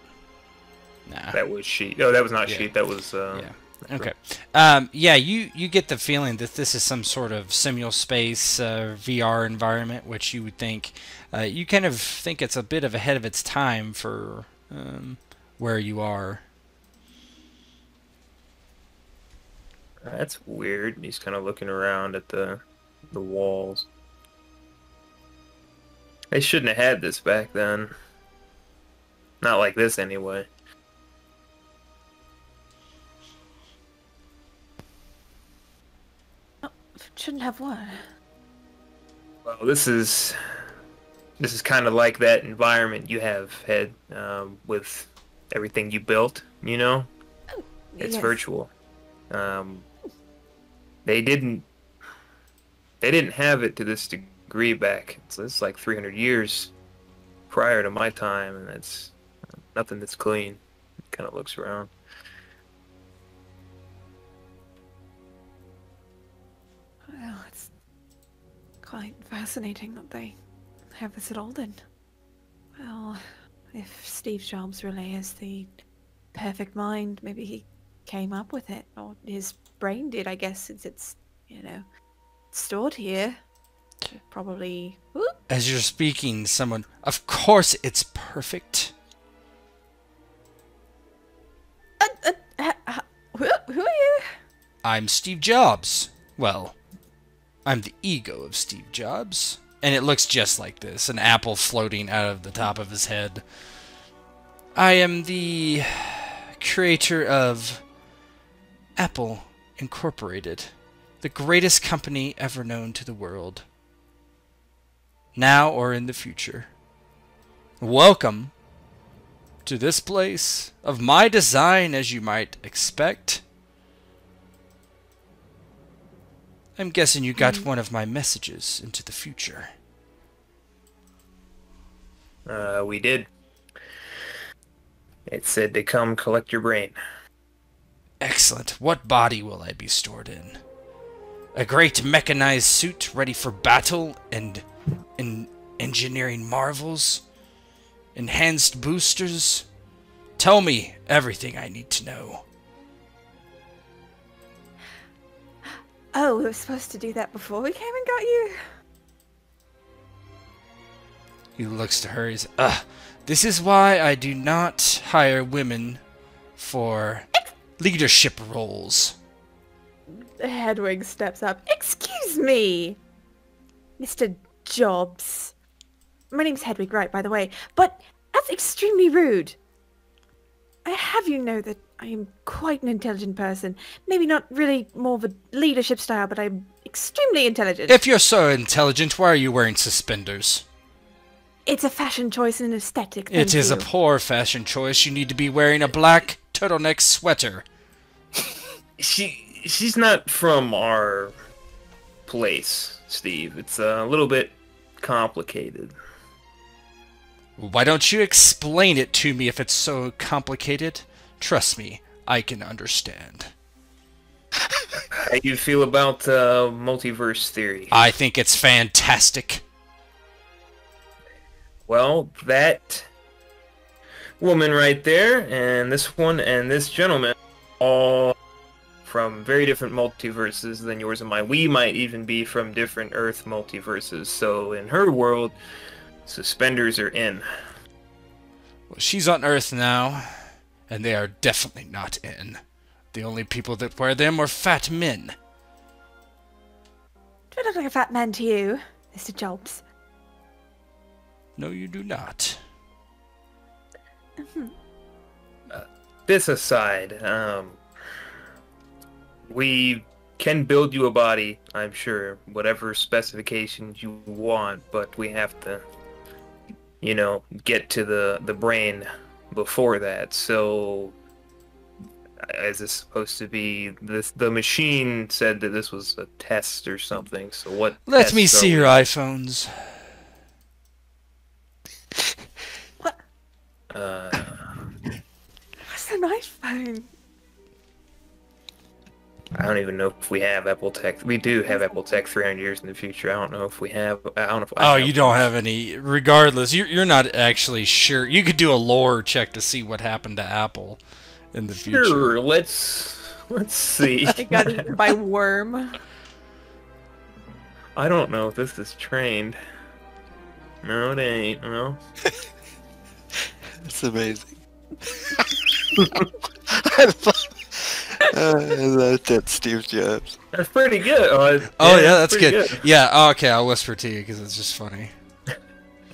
Nah. That was sheet. No, that was not Yeah. sheet. That was. Uh, Yeah. Okay. Um, yeah, you, you get the feeling that this is some sort of simul space uh, VR environment, which you would think uh, you kind of think it's a bit of ahead of its time for um, where you are. That's weird. He's kind of looking around at the the walls. They shouldn't have had this back then. Not like this anyway. Shouldn't have what? Well, this is this is kind of like that environment you have had um, with everything you built. You know, it's Yes. virtual. Um, they didn't. They didn't have it to this degree back. It's, it's like 300 years prior to my time, and it's nothing that's clean. Kind of looks around. Well, it's quite fascinating that they have this at Alden. Well, if Steve Jobs really is the perfect mind, maybe he came up with it, or his brain did, I guess, since it's, you know, stored here. Probably. Whoop. As you're speaking, someone. Of course, it's perfect. Uh, uh, ha- ha- who, who are you? I'm Steve Jobs. Well, I'm the ego of Steve Jobs. And it looks just like this an apple floating out of the top of his head. I am the creator of Apple Incorporated, the greatest company ever known to the world. Now or in the future. Welcome to this place of my design, as you might expect. I'm guessing you got one of my messages into the future. Uh, we did. It said to come collect your brain. Excellent. What body will I be stored in? A great mechanized suit ready for battle and, and engineering marvels? Enhanced boosters? Tell me everything I need to know. Oh, we were supposed to do that before we came and got you? He looks to her. He's, Ugh, this is why I do not hire women for leadership roles. Hedwig steps up. Excuse me, Mr. Jobs. My name's Hedwig Wright, by the way, but that's extremely rude. I have you know that I am quite an intelligent person. Maybe not really more of a leadership style, but I'm extremely intelligent. If you're so intelligent, why are you wearing suspenders? It's a fashion choice and an aesthetic. It is a poor fashion choice. You need to be wearing a black turtleneck sweater. She she's not from our place, Steve. It's a little bit complicated. Why don't you explain it to me if it's so complicated? Trust me, I can understand. How do you feel about uh, multiverse theory? I think it's fantastic. Well, that woman right there, and this one, and this gentleman, all from very different multiverses than yours and mine. We might even be from different Earth multiverses. So in her world, suspenders are in. Well, she's on Earth now, and they are definitely not in. The only people that wear them are fat men. Do I look like a fat man to you, Mr. Jobs? No, you do not. This aside, um, we can build you a body, I'm sure, whatever specifications you want, but we have to, you know, get to the the brain before that. So, is this supposed to be this? The machine said that this was a test or something. So what? Let me see your iPhones. Uh, What's an iPhone? I don't even know if we have Apple Tech. We do have Apple Tech 300 years in the future. I don't know if we have. I don't know if. I Oh, have you don't have any. Regardless, you're, you're not actually sure. You could do a lore check to see what happened to Apple in the future. Sure, let's let's see. I got eaten by [LAUGHS] worm. I don't know if this is trained. No, it ain't. No. [LAUGHS] It's amazing. [LAUGHS] I love, uh, that's Steve Jobs. That's pretty good. Uh, Oh yeah, that's pretty good. Yeah. oh, okay, I'll whisper to you because it's just funny.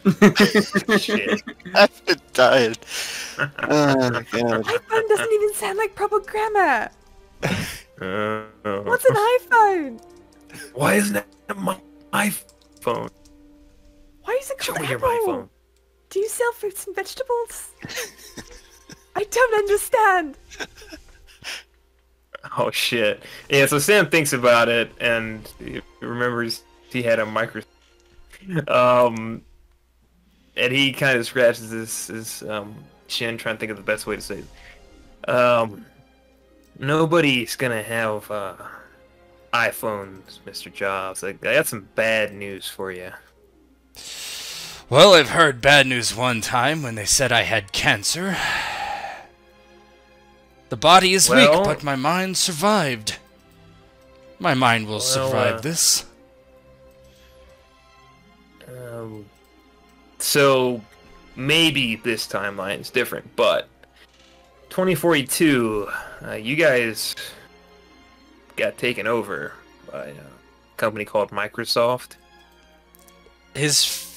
[LAUGHS] Shit. I've been dying. [LAUGHS] Oh, God. iPhone doesn't even sound like proper grammar. Uh, What's an iPhone? Why isn't that my iPhone? Why is it Show called me your iPhone. Do you sell fruits and vegetables? I don't understand. [LAUGHS] Oh shit. Yeah, so Sam thinks about it and he remembers he had a micro um and he kind of scratches his, his um chin trying to think of the best way to say it. Um nobody's gonna have uh iPhones, Mr. Jobs. Like, I got some bad news for you. Well, I've heard bad news one time when they said I had cancer. The body is Well- weak, but my mind survived. My mind will Well, survive uh, this. Um, so maybe this timeline is different, but 2042, uh, you guys got taken over by a company called Microsoft. His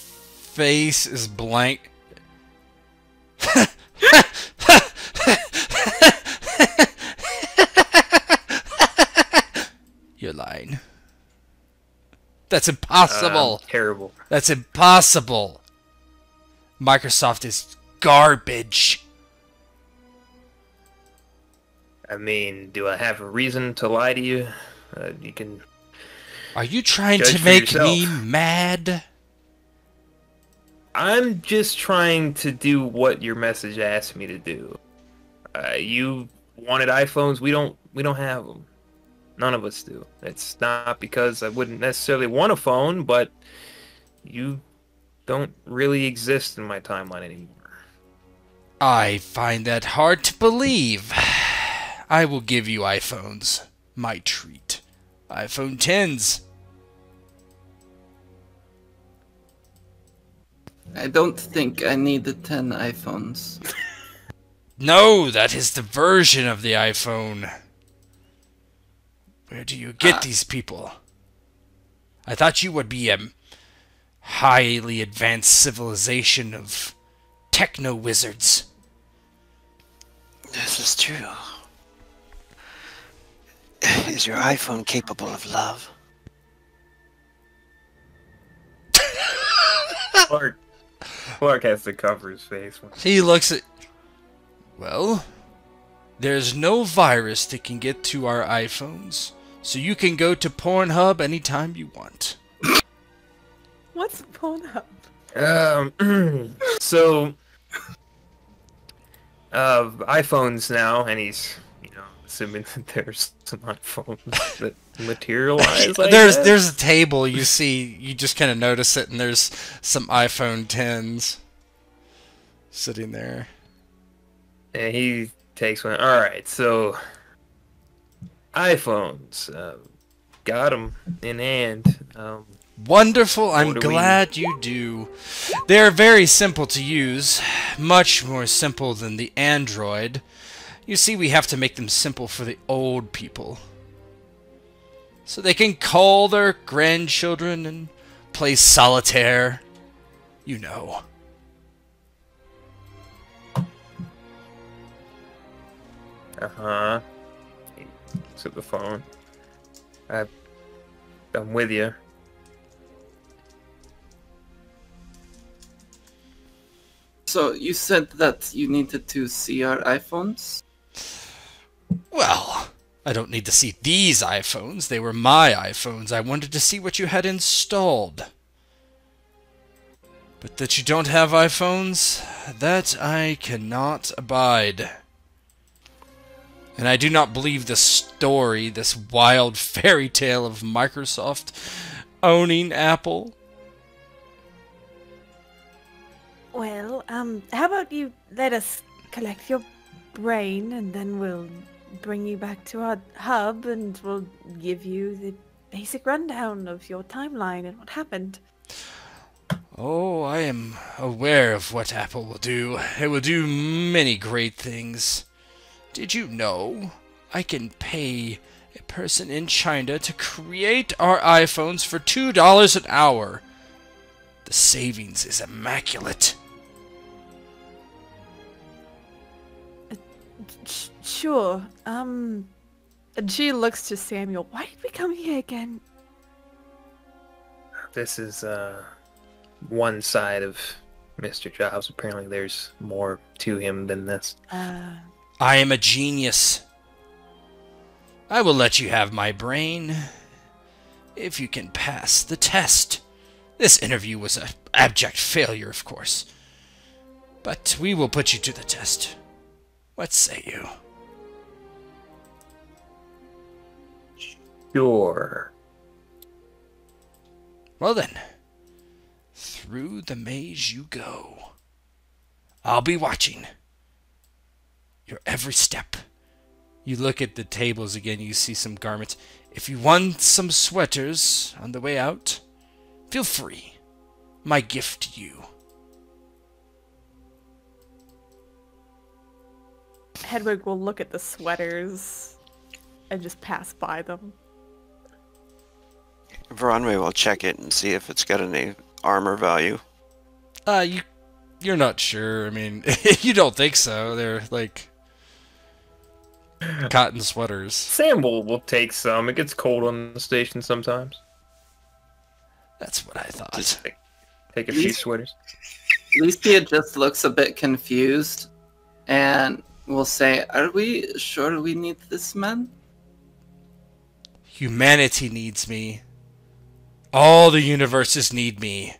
face is blank. You're lying. That's impossible. Um, terrible. That's impossible. Microsoft is garbage. I mean, do I have a reason to lie to you? Uh, you can. Are you trying to make me mad? I'm just trying to do what your message asked me to do. Uh, you wanted iPhones. We don't. We don't have them. None of us do. It's not because I wouldn't necessarily want a phone, but you don't really exist in my timeline anymore. I find that hard to believe. [SIGHS] I will give you iPhones. My treat. iPhone 10s. I don't think I need the 10 iPhones. [LAUGHS] No, that is the version of the iPhone. Where do you get Ah. these people? I thought you would be a highly advanced civilization of techno wizards. This is true. Is your iPhone capable of love? [LAUGHS] Clark, Clark has to cover his face. He looks at. Well, there's no virus that can get to our iPhones, so you can go to Pornhub anytime you want. [LAUGHS] What's Pornhub? Um, [CLEARS THROAT] so, uh, iPhones now, and he's, you know, assuming [LAUGHS] that there's some iPhones that materialize. [LAUGHS] There's guess. there's a table you see you just kind of notice it and there's some iPhone 10s sitting there. And he takes one. All right, so iPhones, uh, got them in hand. Um, Wonderful. I'm do we- glad you do. They're very simple to use, much more simple than the Android. You see, we have to make them simple for the old people. So they can call their grandchildren and play solitaire. You know. uh huh. He looks at the phone. I, I'm with you. So you said that you needed to see our iPhones? Well, I don't need to see these iPhones. They were my iPhones. I wanted to see what you had installed. But that you don't have iPhones, that I cannot abide. And I do not believe this story, this wild [LAUGHS] fairy tale of Microsoft owning Apple. Well, um, how about you let us collect your brain and then we'll bring you back to our hub and we'll give you the basic rundown of your timeline and what happened. Oh, I am aware of what Apple will do. It will do many great things. Did you know I can pay a person in China to create our iPhones for $2 an hour? The savings is immaculate. Sure. Um, and she looks to Samuel. Why did we come here again? This is uh, one side of Mr. Jobs. Apparently, there's more to him than this. Uh, I am a genius. I will let you have my brain if you can pass the test. This interview was an abject failure, of course. But we will put you to the test. What say you? Sure. Well then, through the maze you go. I'll be watching your every step. You look at the tables again, you see some garments. If you want some sweaters on the way out, feel free. My gift to you. Hedwig will look at the sweaters and just pass by them. Veronway will check it and see if it's got any armor value. Uh, you, you're not sure. I mean, [LAUGHS] you don't think so. They're like cotton sweaters. Sam will, will take some. It gets cold on the station sometimes. That's what I thought. Just take, take a few These- sweaters. Lucia just looks a bit confused and will say, Are we sure we need this man? Humanity needs me. All the universes need me.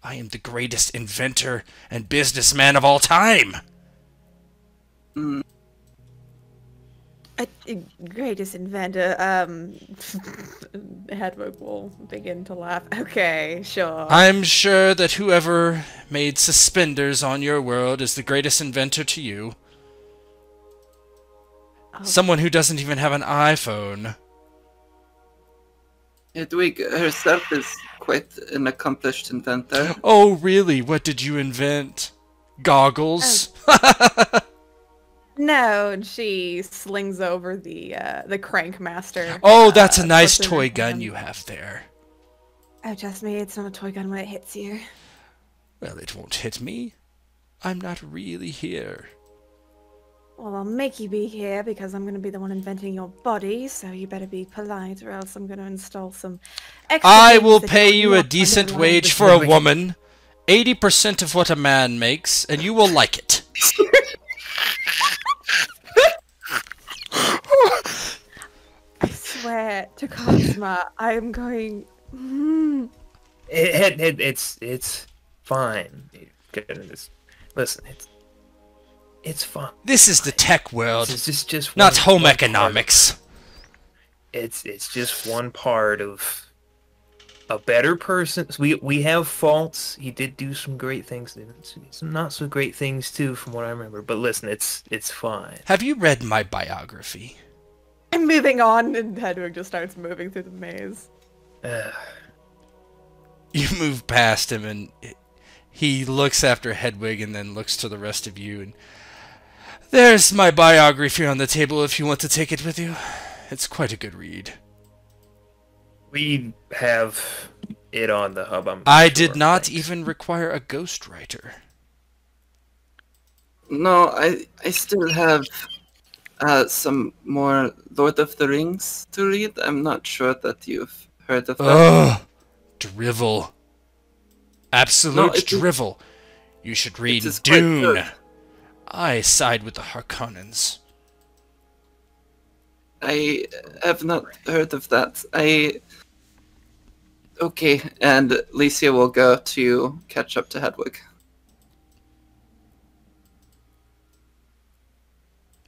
I am the greatest inventor and businessman of all time. Mm, uh, greatest inventor. Um, [LAUGHS] Hedwig will begin to laugh. Okay, sure. I'm sure that whoever made suspenders on your world is the greatest inventor to you. Oh. Someone who doesn't even have an iPhone. Hedwig herself is quite an accomplished inventor. Oh, really? What did you invent? Goggles? [LAUGHS] No, she slings over the uh, the Crankmaster. oh, that's a uh, nice puts it in toy gun hand. you have there. Oh, trust me, it's not a toy gun when it hits you. Well, it won't hit me. I'm not really here. Well, I'll make you be here because I'm going to be the one inventing your body, so you better be polite, or else I'm going to install some. Extra I will pay you're a decent wage for a woman, 80% of what a man makes, and you will like it. I swear to Cosma, I am going. Mm. It, it, it, it's it's fine. Goodness. Listen, it's it's fine. This is the tech world, It's just just not one- home one part of- economics. It's it's just one part of a better person. We we have faults. He did do some great things, and some not so great things too, from what I remember. But listen, it's it's fine. Have you read my biography? I'm moving on, and Hedwig just starts moving through the maze. Uh, [SIGHS] You move past him, and it- he looks after Hedwig and then looks to the rest of you. And there's my biography on the table if you want to take it with you. It's quite a good read. we have it on the hub. I'm I sure, did not thanks. even require a ghostwriter. No, I I still have uh, some more Lord of the Rings to read. I'm not sure that you've heard of that. Ugh, drivel. Absolute it is- drivel. You should read is quite Dune. I side with the Harkonnens. I have not heard of that. I. Okay, and Licia will go to catch up to Hedwig.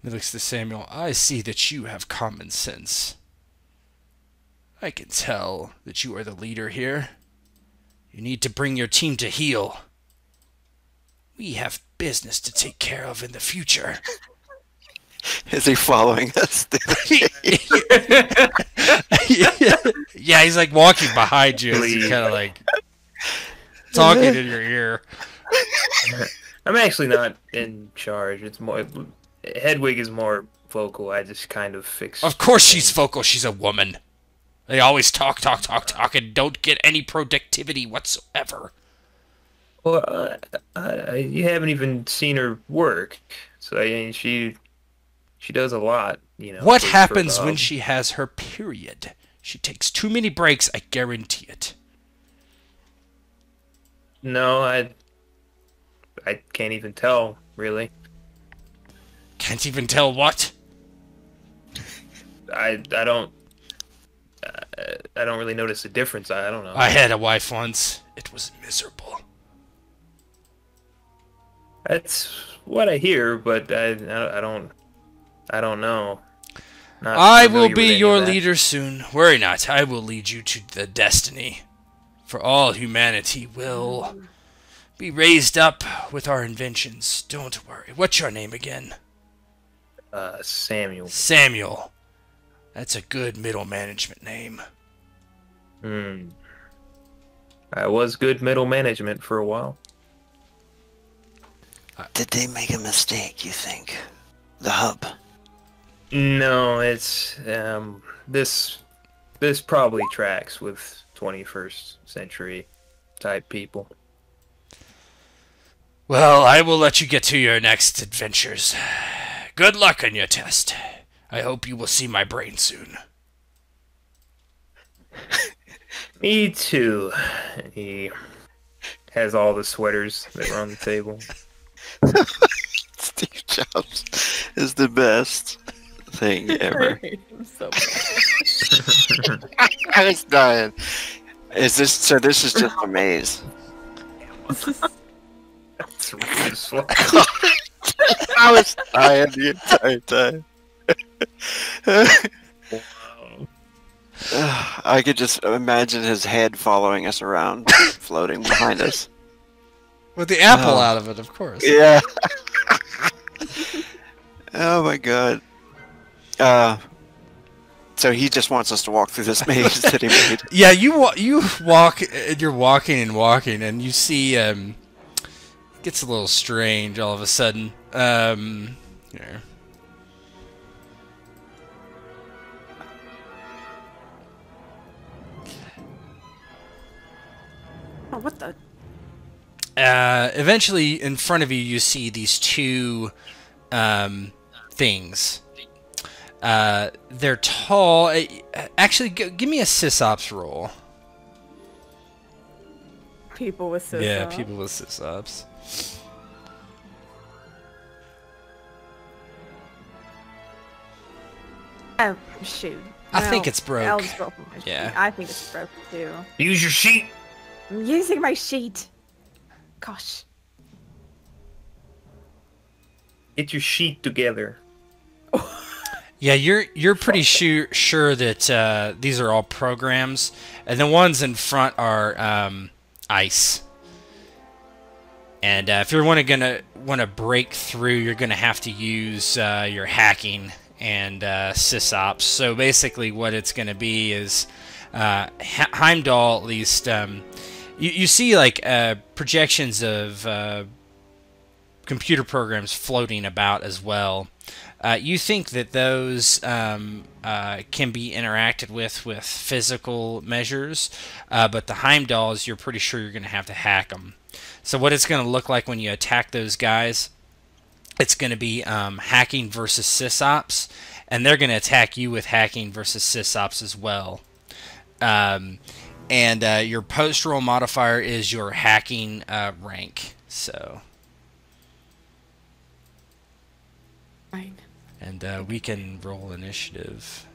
He looks to Samuel. I see that you have common sense. I can tell that you are the leader here. You need to bring your team to heel. We have business to take care of in the future. [LAUGHS] Is he following us? [LAUGHS] [LAUGHS] yeah, he's like walking behind you. He's kind of like talking in your ear. I'm actually not in charge. It's more Hedwig is more vocal. I just kind of fix. Of course she's vocal. She's a woman. They always talk, talk, talk, talk, and don't get any productivity whatsoever. Well, uh, uh, you haven't even seen her work, so I mean, she she does a lot. You know. What for- for happens the when she has her period? She takes too many breaks, I guarantee it. No, I I can't even tell really. Can't even tell what. I I don't I, I don't really notice a difference. I, I don't know. I had a wife once. It was miserable. That's what I hear, but I I, don't I don't know. Not I will be your leader soon. Worry not. I will lead you to the destiny. For all humanity will be raised up with our inventions. Don't worry. What's your name again? Uh, Samuel. Samuel. That's a good middle management name. Hmm. I was good middle management for a while. Did they make a mistake, you think? The hub. No, it's um this this probably tracks with 21st century type people. Well, I will let you get to your next adventures. Good luck on your test. I hope you will see my brain soon. [LAUGHS] Me too. He has all the sweaters that were on the table. [LAUGHS] [LAUGHS] Steve Jobs is the best thing ever. I so. [LAUGHS] I was dying. Is this so? This is just a maze. That's [LAUGHS] really. I was dying the entire time. I could just imagine his head following us around, floating behind us. With the apple Oh. out of it, of course. Yeah. oh my god. Uh. So he just wants us to walk through this maze that he made. [LAUGHS] Yeah, you wa- you walk and you're walking and walking and you see um it gets a little strange all of a sudden. Um here. Oh, what the? Uh eventually in front of you you see these two um things. Uh they're tall. uh, Actually, g- give me a sysops roll. People with sis. Yeah, people with sysops. Oh, shoot. I think it's broke. Broken Yeah. sheet. I think it's broke too. Use your sheet. I'm using my sheet. Gosh. Get your sheet together. [LAUGHS] Yeah, you're you're pretty sure sure that uh, these are all programs, and the ones in front are um, ice. And uh, if you're wanna gonna want to break through, you're gonna have to use uh, your hacking and uh, sysops. So basically, what it's gonna be is uh, Heimdall at least. Um, you, you see like uh, projections of uh, computer programs floating about as well. Uh, you think that those um, uh, can be interacted with with physical measures, uh, but the Heimdalls, you're pretty sure you're going to have to hack them. So what it's going to look like when you attack those guys, it's going to be um, hacking versus sysops, and they're going to attack you with hacking versus sysops as well. Um, and uh, your post roll modifier is your hacking uh, rank. So. Fine. And uh, we can roll initiative.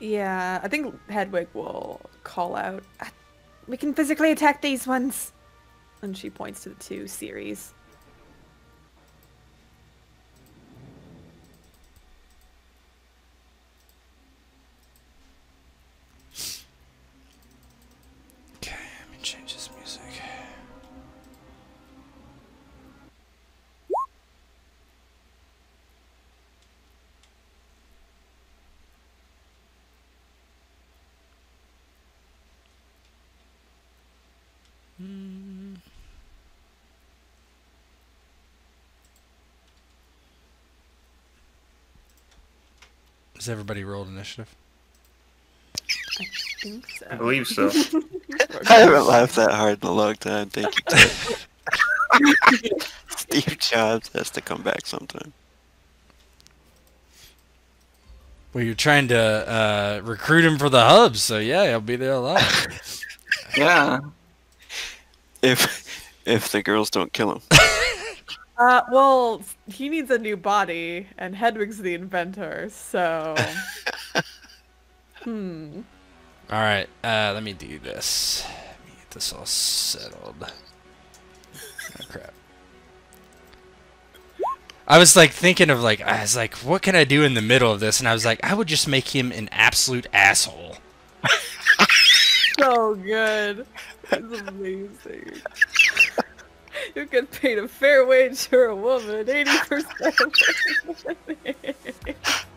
Yeah, I think Hedwig will call out. "Ah, We can physically attack these ones. And she points to the two Siris. Okay, let me change this music. Hmm. Has everybody rolled initiative? I think so. I believe so. [LAUGHS] I haven't laughed that hard in a long time. Thank you. [LAUGHS] Steve Jobs has to come back sometime. Well, you're trying to uh, recruit him for the hubs, so yeah, he'll be there a lot. [LAUGHS] Yeah. If if the girls don't kill him. Uh, well, he needs a new body, and Hedwig's the inventor, so. [LAUGHS] hmm. All right, uh, let me do this. Let me get this all settled. Oh crap. I was like thinking of like I was like, what can I do in the middle of this? And I was like, I would just make him an absolute asshole. [LAUGHS] So good. It's amazing. [LAUGHS] You can paid a fair wage for a woman, 80%. [LAUGHS]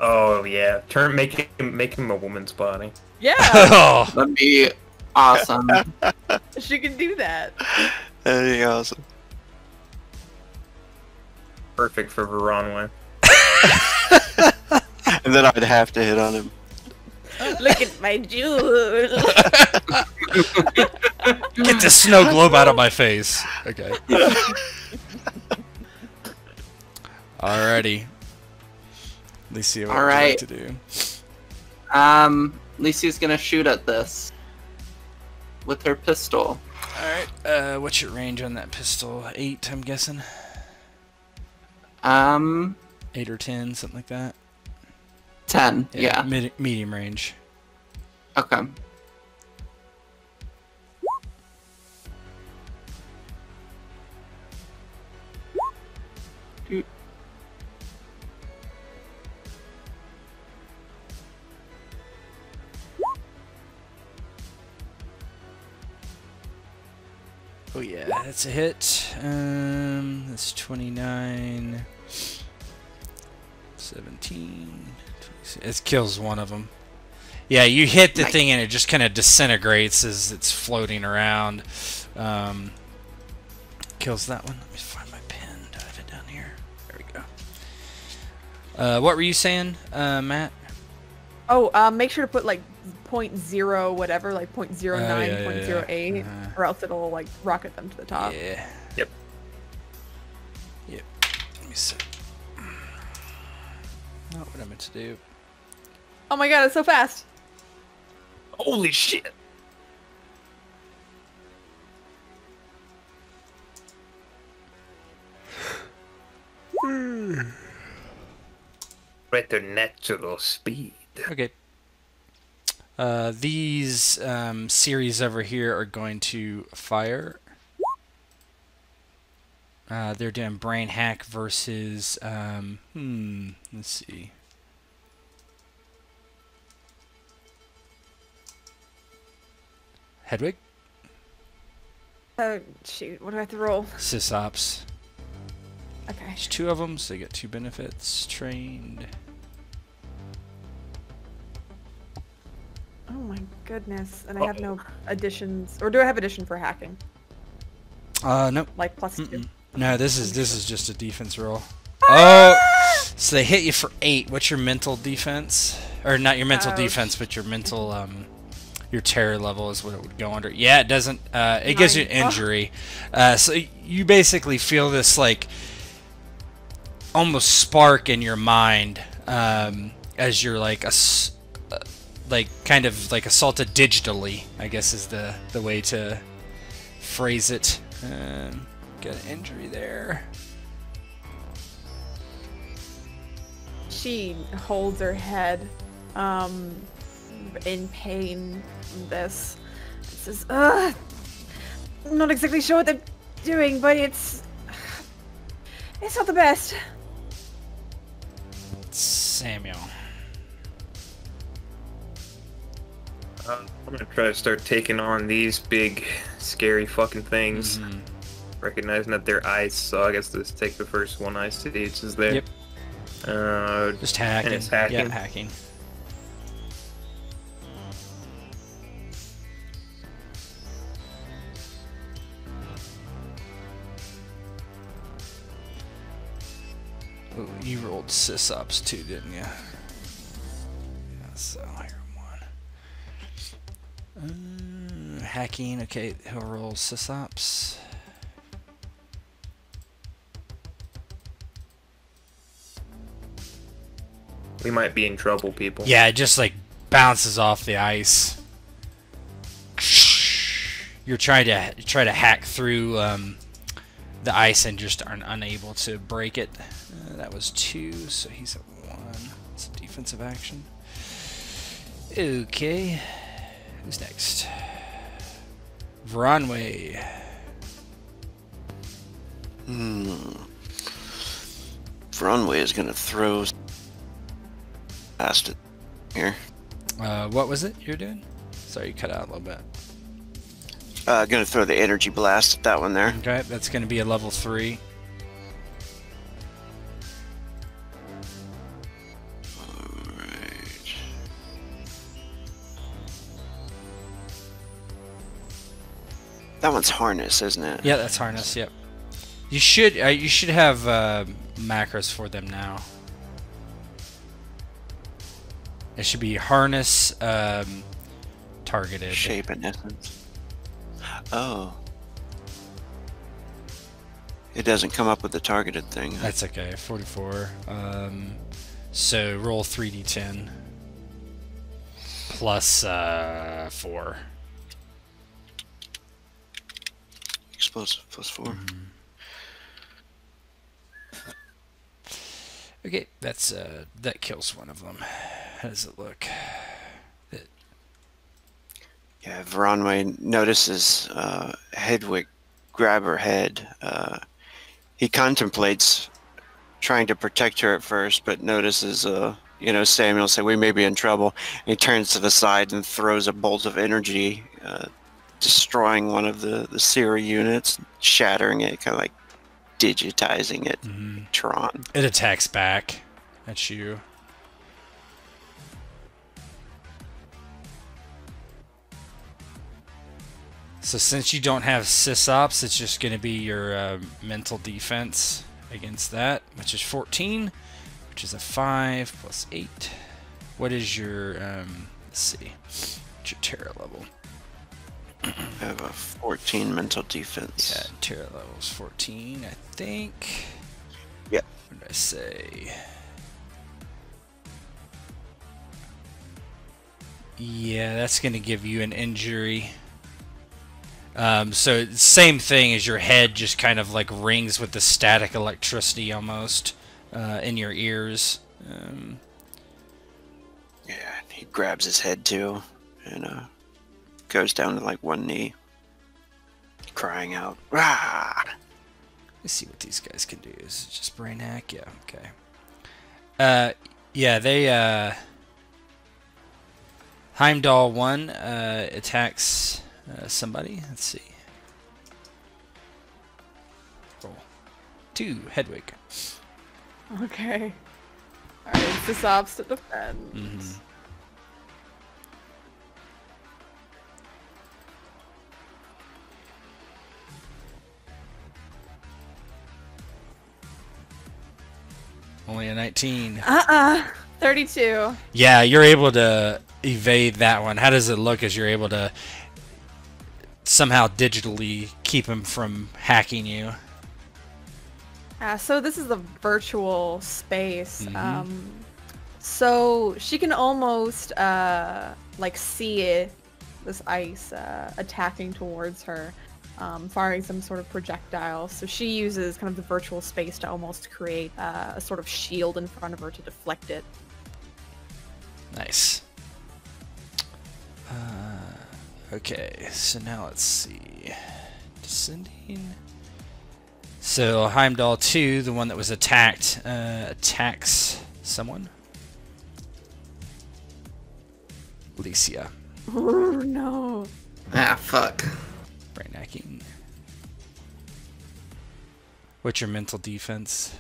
Oh yeah, turn make him make him a woman's body. yeah, [LAUGHS] oh, That'd be awesome. she can do that. That'd be awesome. Perfect for Veronway. And then I'd have to hit on him. Look at my jewels. [LAUGHS] get this snow globe out of my face. Okay. [LAUGHS] Alrighty. Let's see what All we right. to do. Um, Lucy's gonna shoot at this with her pistol. Alright, uh, what's your range on that pistol? Eight, I'm guessing? Um, Eight or ten, something like that? ten. Yeah. Mid- medium range. Okay. Oh yeah, that's a hit. Um, that's 29, 17, 26. It kills one of them. Yeah, you hit the Nice. thing and it just kind of disintegrates as it's floating around. Um, kills that one. Let me find my pen. Do I have it down here? There we go. Uh, what were you saying, uh, Matt? Oh, um, make sure to put like point zero whatever, like point zero Oh, nine, yeah, yeah, point zero eight, yeah. Uh-huh. or else it'll like rocket them to the top. Yeah. Yep. Yep. Let me see. Not what I meant to do. Oh my god, it's so fast. Holy shit! [GASPS] Preternatural speed. Okay. Uh, these um, Siris over here are going to fire. Uh, they're doing brain hack versus. Um, hmm. Let's see. Hedwig, Oh shoot, what do I have to roll? sysops. Okay. There's two of them, so they get two benefits. Trained. Oh my goodness, and I have no additions, or do I have addition for hacking? Uh, nope. Like plus two. Mm-mm. No, this is this is just a defense roll. Oh, so they hit you for eight. What's your mental defense? Or not your mental Ouch. defense, but your mental um, your terror level is what it would go under. Yeah, it doesn't. Uh, it gives you an Nine. Oh. injury. Uh, so you basically feel this like almost spark in your mind um, as you're like a s- like kind of like assaulted digitally. I guess is the the way to phrase it. Um, got an injury there. She holds her head, um, in pain. from This says, "Ugh, I'm not exactly sure what they're doing, but it's it's not the best." Samuel. I'm gonna try to start taking on these big, scary fucking things. Mhm. Recognizing that they're ice, so I guess let's take the first one ice to each is there. Yep. Uh, Just hacking. it's hacking. Yeah, hacking. Ooh, you rolled sysops too, didn't you? Yeah, so. Uh, hacking. Okay, he'll roll sysops. we might be in trouble, people. Yeah, it just like bounces off the ice. You're trying to try to hack through um, the ice and just aren't unable to break it. Uh, that was two, so he's at one. It's a defensive action. Okay. Who's next? Veronway. Hmm. Runway is gonna throw past it here. Uh, what was it you're doing? Sorry, you cut out a little bit. Uh, gonna throw the energy blast at that one there. Okay, that's going to be a level three. That one's harness, isn't it? Yeah, that's harness. Yep. You should uh, you should have uh, macros for them now. It should be harness um, targeted. Shape and essence. Oh. It doesn't come up with the targeted thing. That's okay. 44. Um, so roll 3d10 plus uh, four. Explosive plus 4 Okay, that's uh, that kills one of them. How does it look? It, Yeah, Veronway notices uh, Hedwig grab her head. Uh, he contemplates trying to protect her at first, but notices, uh, you know, Samuel say, we may be in trouble. And he turns to the side and throws a bolt of energy, uh, destroying one of the, the Siri units, shattering it, kind of like digitizing it. mhm. Tron. it attacks back at you. So since you don't have sysops, it's just going to be your uh, mental defense against that, which is 14, which is a 5 plus 8. What is your, um, let's see, what's your terror level? I have a 14 mental defense. Yeah, terror level's 14, I think. Yeah. What did I say? Yeah, that's going to give you an injury. Um, so same thing as your head just kind of like rings with the static electricity almost uh, in your ears. Um, Yeah, he grabs his head too, and uh, goes down to like one knee, crying out, "Rah!" Let's see what these guys can do. Is it just brain hack? Yeah, okay. Uh, yeah, they, uh... Heimdall 1 uh, attacks uh, somebody. Let's see. Roll. 2, Hedwig. Okay. Alright, it's sysops to defend. Mhm. Only a 19. Uh-uh. 32. Yeah, you're able to evade that one. How does it look as you're able to somehow digitally keep him from hacking you? Uh, so this is the virtual space. Mhm. Um, so she can almost uh, like see it, this ice uh, attacking towards her, um, firing some sort of projectile. So she uses kind of the virtual space to almost create uh, a sort of shield in front of her to deflect it. Nice. Uh, okay, so now let's see. Descending. So Heimdall 2, the one that was attacked, uh, attacks someone. Alicia. Oh [LAUGHS] no! Ah, fuck. What's your mental defense?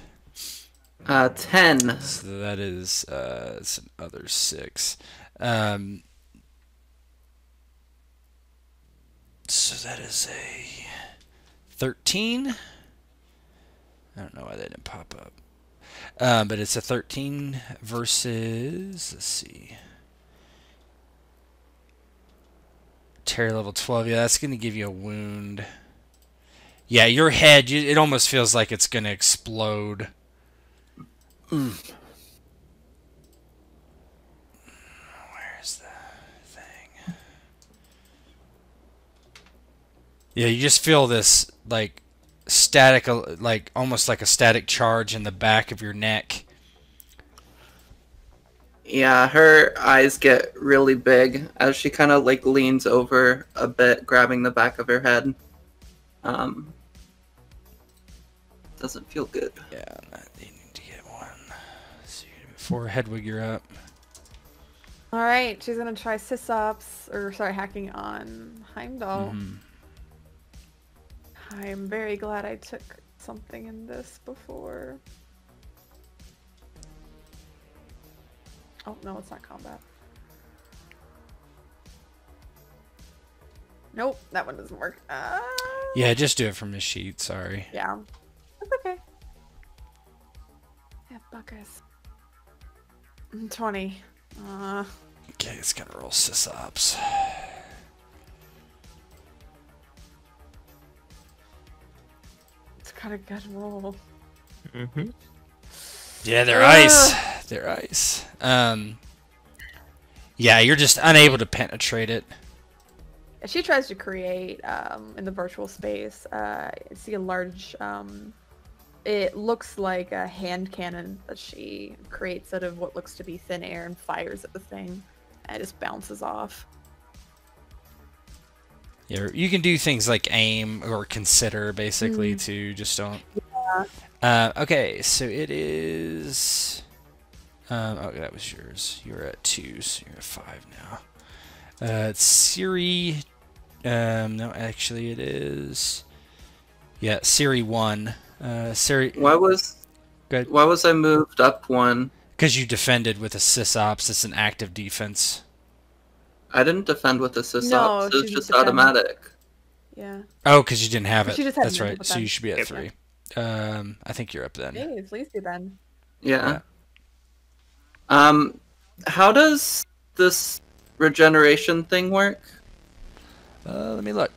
Uh, 10. So that is uh, it's another six. Um, so that is a thirteen. I don't know why that didn't pop up. Um, but it's a thirteen versus. Let's see. Terror level twelve. Yeah, that's gonna give you a wound. Yeah, your head. You, it almost feels like it's gonna explode. Where's the thing? Yeah, you just feel this like static, uh, like almost like a static charge in the back of your neck. Yeah, her eyes get really big as she kind of like leans over a bit, grabbing the back of her head. Um, doesn't feel good. Yeah, I need to get one. So before Hedwig, you're up. All right, she's gonna try sys-ops, or sorry, hacking on Heimdall. Mhm. I'm very glad I took something in this before. Oh no, it's not combat. Nope, that one doesn't work. Uh, Yeah, just do it from the sheet. Sorry. yeah, that's okay. Yeah, buckers. Mm, Twenty. Uh, Okay, it's gonna roll sysops. it's got a good roll. Mm-hmm. Yeah, they're Ugh. ice. They're ice. Um. Yeah, you're just unable to penetrate it. She tries to create um, in the virtual space. Uh, I see a large. Um, it looks like a hand cannon that she creates out of what looks to be thin air and fires at the thing, and it just bounces off. Yeah, you can do things like aim or consider, basically, Mm. to just don't. Uh, okay, so it is. Um, oh, that was yours. You're at two, so you're at five now. Uh, Siri. Um, no, actually, it is. Yeah, Siri one. Uh, Siri, Why was Good. why was I moved up one? because you defended with a sysops, it's an active defense. I didn't defend with a sysops. No, it was just defended. automatic. Yeah. Oh, because you didn't have it. had That's right. So you should be at Yep. three. Um, I think you're up then. Hey, please do then. Yeah. Yeah. Um, how does this regeneration thing work? Uh, let me look.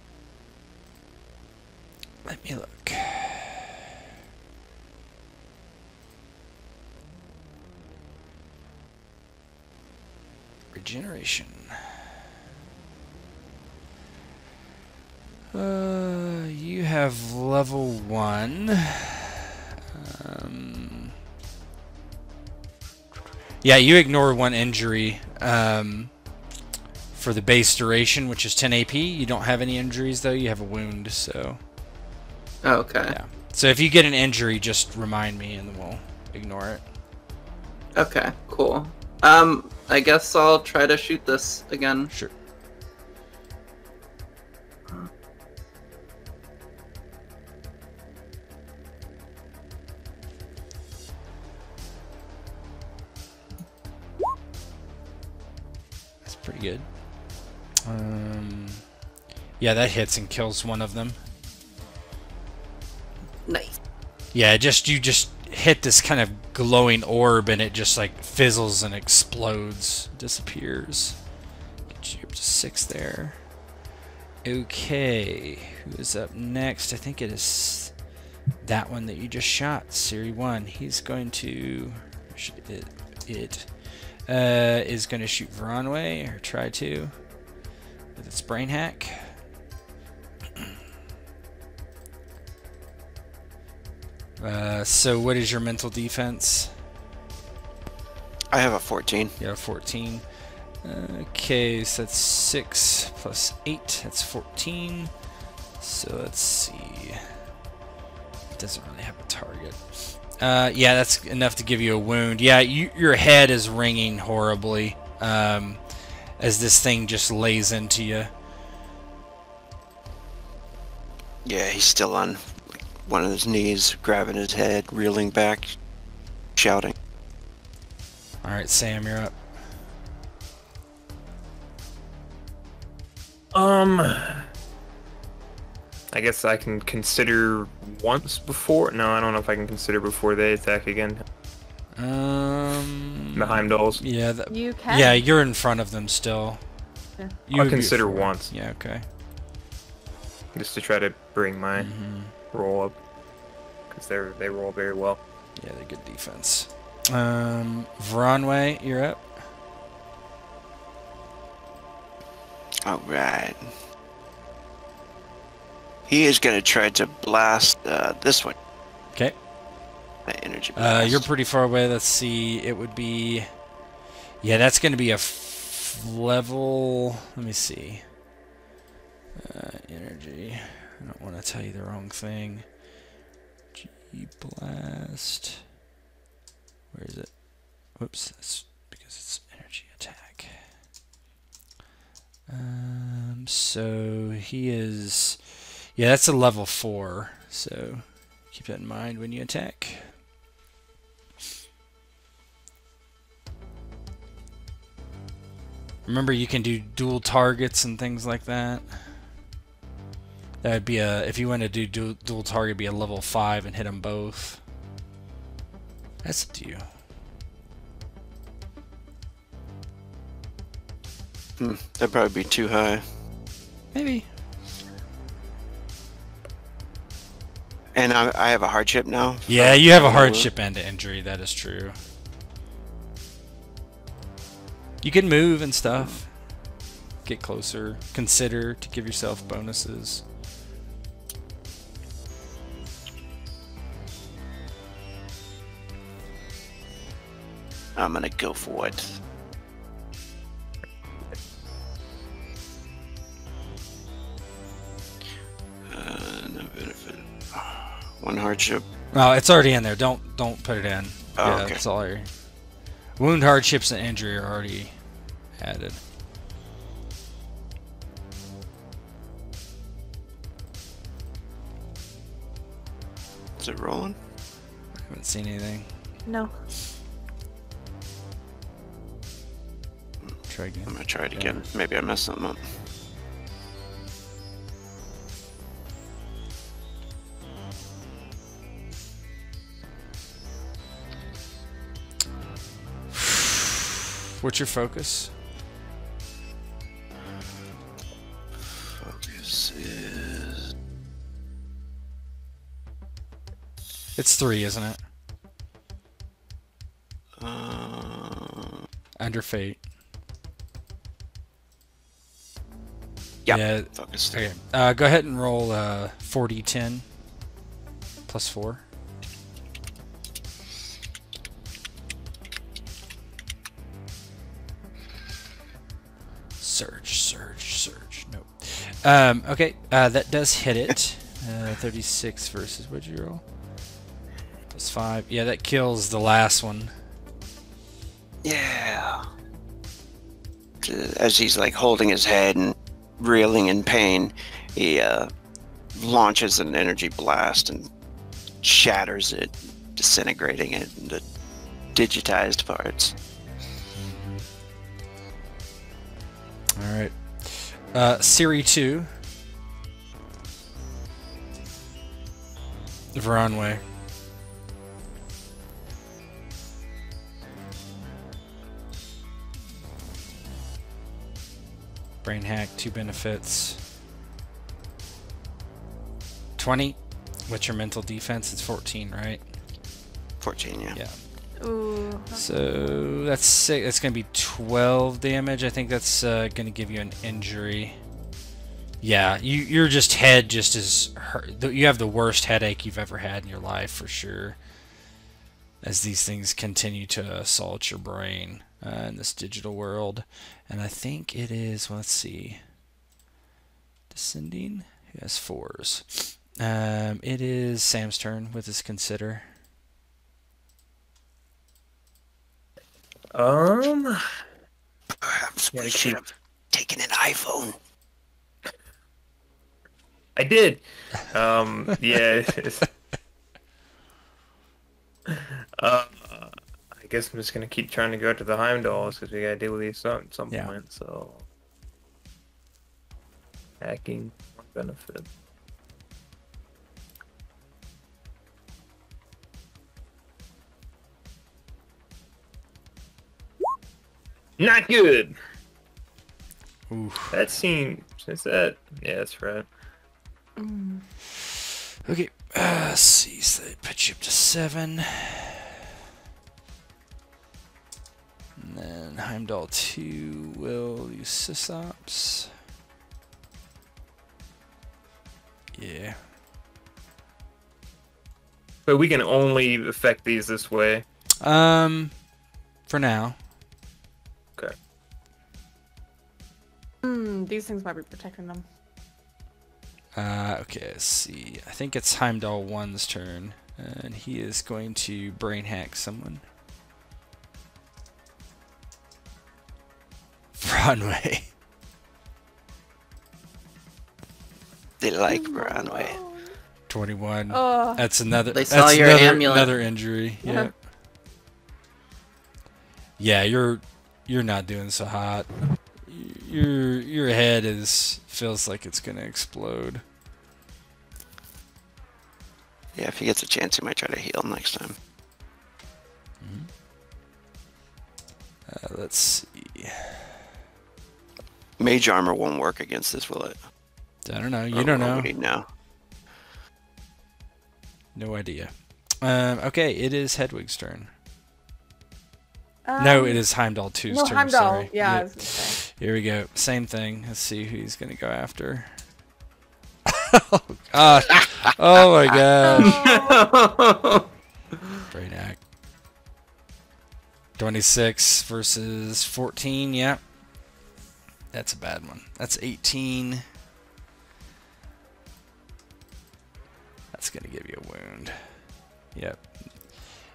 Let me look. Regeneration. Uh, you have level one. Um, yeah, you ignore one injury. Um, for the base duration, which is 10 AP. You don't have any injuries though. You have a wound, so Oh, okay. yeah. So if you get an injury, just remind me, and then we'll ignore it. Okay, cool. Um, I guess I'll try to shoot this again. Sure. Good. Um, yeah, that hits and kills one of them. Nice. Yeah, just you just hit this kind of glowing orb and it just like fizzles and explodes, disappears. Get you up to six there. Okay, who is up next? I think it is that one that you just shot, Siri one. He's going to should it it uh, is going to shoot Veronway or try to with its brain hack. [CLEARS THROAT] Uh, so what is your mental defense? I have a 14. You have 14. Okay, so that's 6 plus 8. That's 14. So let's see. It doesn't really have a target. Uh, yeah, that's enough to give you a wound. Yeah, you, your head is ringing horribly um, as this thing just lays into you. Yeah, he's still on one of his knees, grabbing his head, reeling back, shouting. All right, Sam, you're up. Um, I guess I can consider once before. No, I don't know if I can consider before they attack again. Um, The Heimdalls. Yeah, that, You can. yeah, you're in front of them still. Yeah. You I'll would be consider once. Yeah, okay. just to try to bring my hmm roll up because they they roll very well. Yeah, they're good defense. Um, Veronway, you're up. All right. He is going to try to blast uh, this one. Okay. That energy Uh, you're pretty far away. Let's see. It would be. Yeah, that's going to be a f- level. Let me see. Uh, energy. I don't want to tell you the wrong thing. G blast. Where is it? Whoops. That's because it's energy attack. Um. So he is. Yeah, that's a level four. So keep that in mind when you attack. Remember, you can do dual targets and things like that. That would be a if you want to do dual, dual target, be a level five and hit them both. That's up to you. Hmm, that'd probably be too high. Maybe. And I, I have a hardship now. Yeah, you have a hardship and an injury. That is true. You can move and stuff. Get closer. Consider to give yourself bonuses. I'm gonna go for it. One hardship. No, it's already in there. Don't don't put it in. Oh, yeah, okay. it's all right. Wound hardships and injury are already added. Is it rolling? I haven't seen anything. No. Try again. I'm gonna try it Yeah. again. Maybe I messed something up. What's your focus? Focus is. It's three, isn't it? Uh... Under fate. Yep. Yeah. Focus. Okay. Uh, go ahead and roll uh, 40 10 plus 4. Um, okay, uh, that does hit it. Uh, 36 versus what'd you roll? Plus five. Yeah, that kills the last one. Yeah. As he's like holding his head and reeling in pain, he uh, launches an energy blast and shatters it, disintegrating it into digitized parts. All right. Uh, Siri 2. Veronway. Brain hack, two benefits. 20. What's your mental defense? It's 14, right? 14, yeah. Yeah. So that's six. That's gonna be 12 damage. I think that's uh, gonna give you an injury. Yeah, you you're just head just as hurt. You have the worst headache you've ever had in your life for sure. As these things continue to assault your brain uh, in this digital world, and I think it is. Well, let's see. Descending. He has fours. Um, it is Sam's turn with his consider. Um, Perhaps we keep- should have taken an iPhone. I did. Um, [LAUGHS] yeah. uh, I guess I'm just gonna keep trying to go to the Heimdalls because we gotta deal with these at some Yeah. point. So, hacking benefit. Not good. Oof. That seems. Is that? Yeah, that's right. Mm. Okay, uh, let's see. So they put you up to seven. And then Heimdall 2 will use Sysops. Yeah. But we can only affect these this way. Um, for now. Hmm, these things might be protecting them. Uh, okay, let's see. I think it's Heimdall 1's turn, and he is going to brain hack someone. [LAUGHS] Broadway. They like Broadway. 21. Oh, That's another. They that's saw your another, amulet. Another injury. Yeah. Yeah. Yeah, you're you're not doing so hot. Your your head is feels like it's gonna explode. Yeah, if he gets a chance, he might try to heal next time. Uh, let's see. Mage armor won't work against this, will it? I don't know. Or- You don't know. would know? No idea. Um, okay, it is Hedwig's turn. no, um, it is Heimdall 2's No, turn. Heimdall. Sorry. Yeah, I Yep. was gonna say. Here we go. Same thing. Let's see who he's gonna go after. [LAUGHS] oh gosh. Oh my gosh. [LAUGHS] Great act. 26 versus 14. Yeah. That's a bad one. That's 18. That's going to give you a wound. Yep.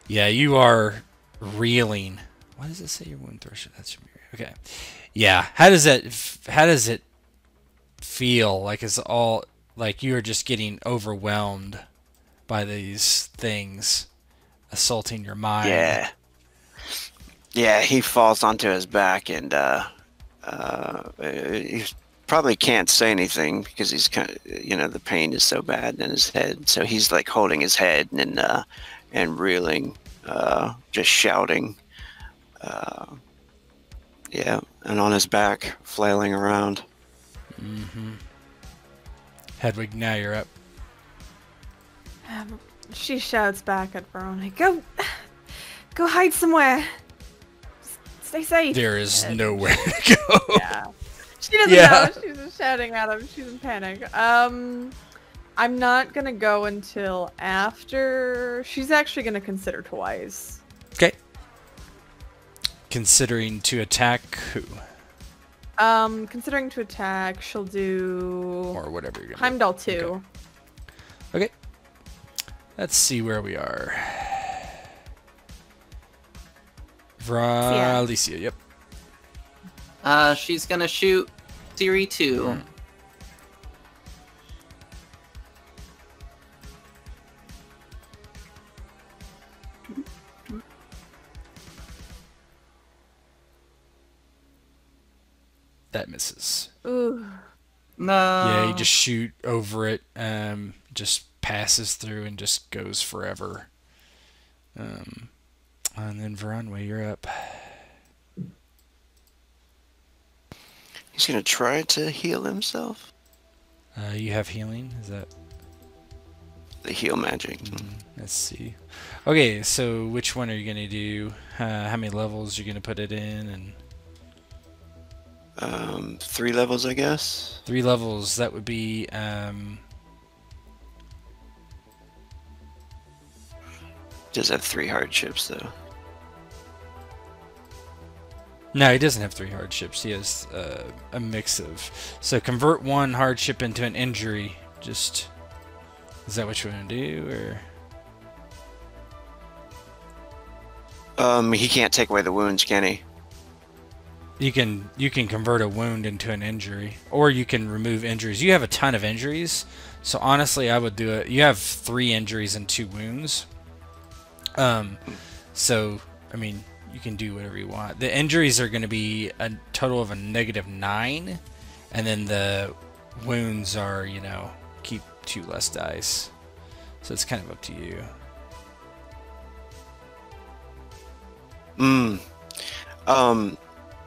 Yeah, you are reeling. Why does it say your wound threshold? That should be okay. Yeah. How does that? How does it feel? Like it's all like you are just getting overwhelmed by these things assaulting your mind. Yeah. Yeah, he falls onto his back and uh, uh, he probably can't say anything because he's kind of, you know, the pain is so bad in his head. So he's like holding his head and uh, and reeling, uh, just shouting. Uh, yeah, and on his back, flailing around. Mm-hmm. Hedwig, now you're up. Um, she shouts back at Veronica, "Go, go hide somewhere. S- Stay safe." There is And- nowhere [LAUGHS] to go. Yeah. She doesn't Yeah. know. She's just shouting at him. She's in panic. Um, I'm not gonna go until after. She's actually gonna consider twice. Okay. Considering to attack who Um, considering to attack, she'll do or whatever you're gonna. Heimdall two. do. Okay. Let's see where we are. Yeah. Vralicia, yep. Uh, she's gonna shoot Siri 2. Mm. That misses. Ooh. No. Yeah, you just shoot over it. Um, just passes through and just goes forever. Um, and then Veronway, you're up. He's gonna try to heal himself. Uh, you have healing. Is that? The heal magic. Let's see. Okay, so which one are you gonna do? Uh, how many levels you're gonna put it in? And Um, three levels, I guess. three levels. That would be. Um, Does have three hardships though. no, he doesn't have three hardships. He has uh, a mix of. So convert one hardship into an injury. Just. Is that what you want to do, or? Um, he can't take away the wounds, can he? You can you can convert a wound into an injury, or you can remove injuries. You have a ton of injuries, so honestly, I would do it. You have three injuries and two wounds. Um, so I mean, you can do whatever you want. The injuries are going to be a total of a negative nine, and then the wounds are you know keep two less dice. So it's kind of up to you. Hmm. Um,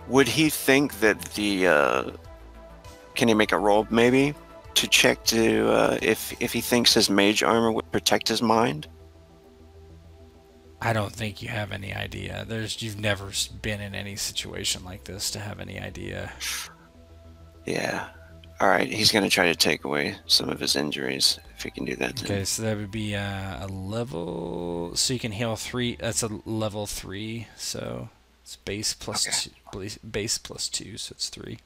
would he think that the uh, can he make a roll maybe to check to uh, if if he thinks his mage armor would protect his mind? I don't think you have any idea. There's you've never been in any situation like this to have any idea. Yeah. All right, he's gonna try to take away some of his injuries if he can do that. Okay, so that would be uh, a level. So you can heal three. That's a level three. So it's base plus Okay. two, base- base plus two. So it's three.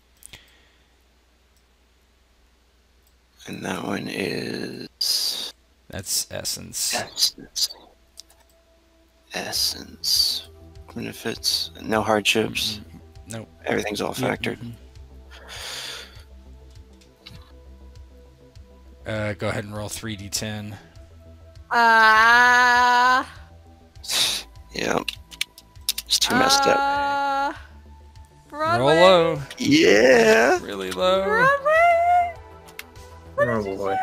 And that one is That's essence. essence. Essence. Benefits. No hardships. Nope. Everything's all Yeah, factored. mhm. Uh, go ahead and roll three d10. Ah. [LAUGHS] Yep. It's too messed up. Uh, Broadway. Roll low. Yeah. Really low. Broadway. What Oh, did boy.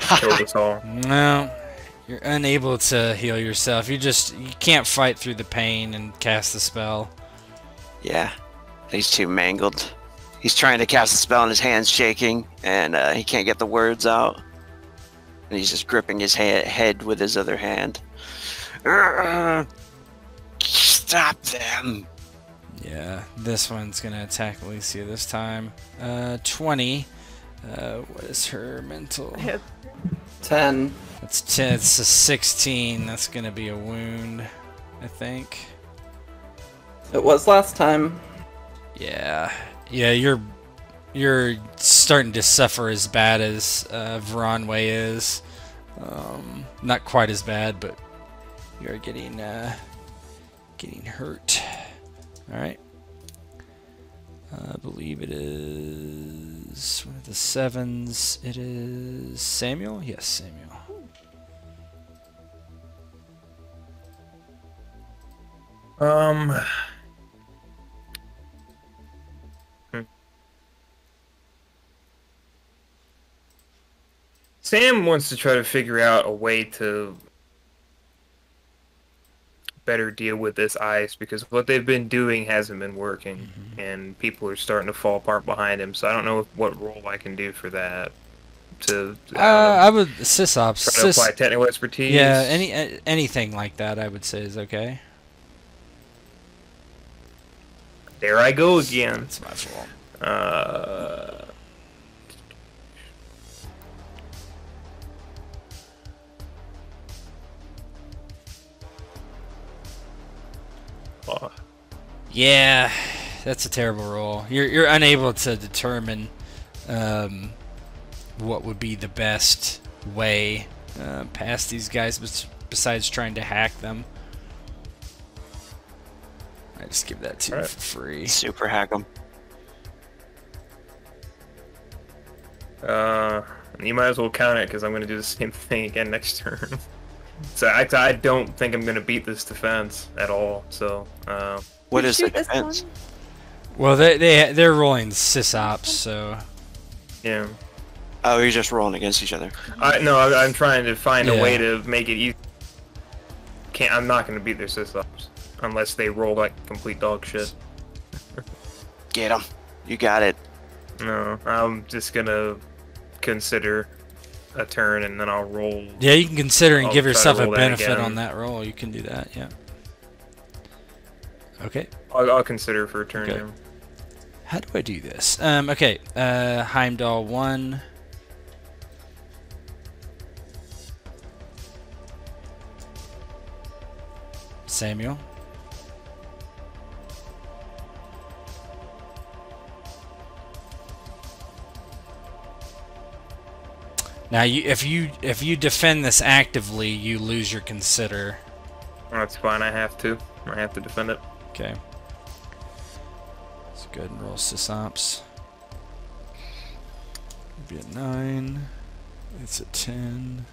[LAUGHS] Killed us all. No. You're unable to heal yourself. You just you can't fight through the pain and cast the spell. Yeah. He's too mangled. He's trying to cast the spell and his hand's shaking, and uh, he can't get the words out. And he's just gripping his ha- head with his other hand. Urgh. Stop them! Yeah, this one's gonna attack Alicia this time. Uh, 20. Uh, what is her mental? Hit. Ten. That's 10. It's a 16. That's gonna be a wound, I think. It was last time. Yeah, yeah, you're you're starting to suffer as bad as uh, Veronway is. Um, not quite as bad, but you're getting uh, getting hurt. All right. I believe it is one of the sevens. It is Samuel. Yes, Samuel. Um. Sam wants to try to figure out a way to better deal with this ice because what they've been doing hasn't been working, and people are starting to fall apart behind him. So I don't know what role I can do for that. To Uh, I I would sysops. try to Sys, apply technical expertise. yeah, any anything like that, I would say is okay. There I go again. It's my fault. Uh, oh, [SIGHS] Yeah, that's a terrible roll. You're you're unable to determine um, what would be the best way uh, past these guys, bes- besides trying to hack them. I just give that to you Alright. for free. Super hack them. uh, you might as well count it because I'm going to do the same thing again next [LAUGHS] turn. So I, I don't think I'm going to beat this defense at all. So uh, What You is the defense? Well, they they they're rolling sysops, so yeah, Oh, you're just rolling against each other. I no, I, I'm trying to find a way to make it easy. Can't I'm not going to beat their sysops unless they roll like complete dog shit. Get them. You got it. No, I'm just gonna consider a turn and then I'll roll. yeah, you can consider and I'll give yourself a that benefit on that roll. You can do that, yeah. Okay. I'll, I'll consider for a turn. Okay. How do I do this? Um, okay, uh, Heimdall 1. Samuel. Now, you, if you if you defend this actively, you lose your consider. That's fine. I have to. I have to defend it. Okay. Let's go ahead and roll sysops. Be a 9. It's a 10.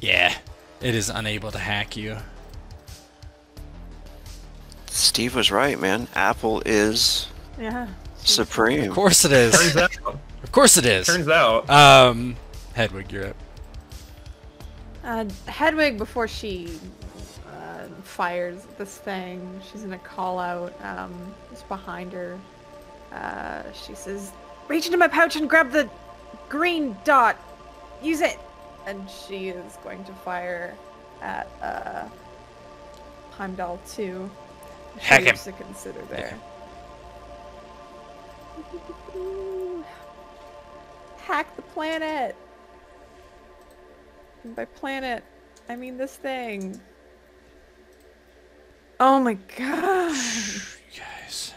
Yeah, it is unable to hack you. Steve was right, man. Apple is Yeah. supreme. Of course it is. Turns out. Of course it is. turns out. Um, Hedwig, you're up. Uh, Hedwig, before she uh, fires this thing, she's gonna call out. Um, it's behind her. Uh, she says, "Reach into my pouch and grab the green dot. Use it." And she is going to fire at uh, Heimdall two. Hack him. To consider there. Hack the planet. And by planet, I mean this thing. Oh my god. [SIGHS] Guys.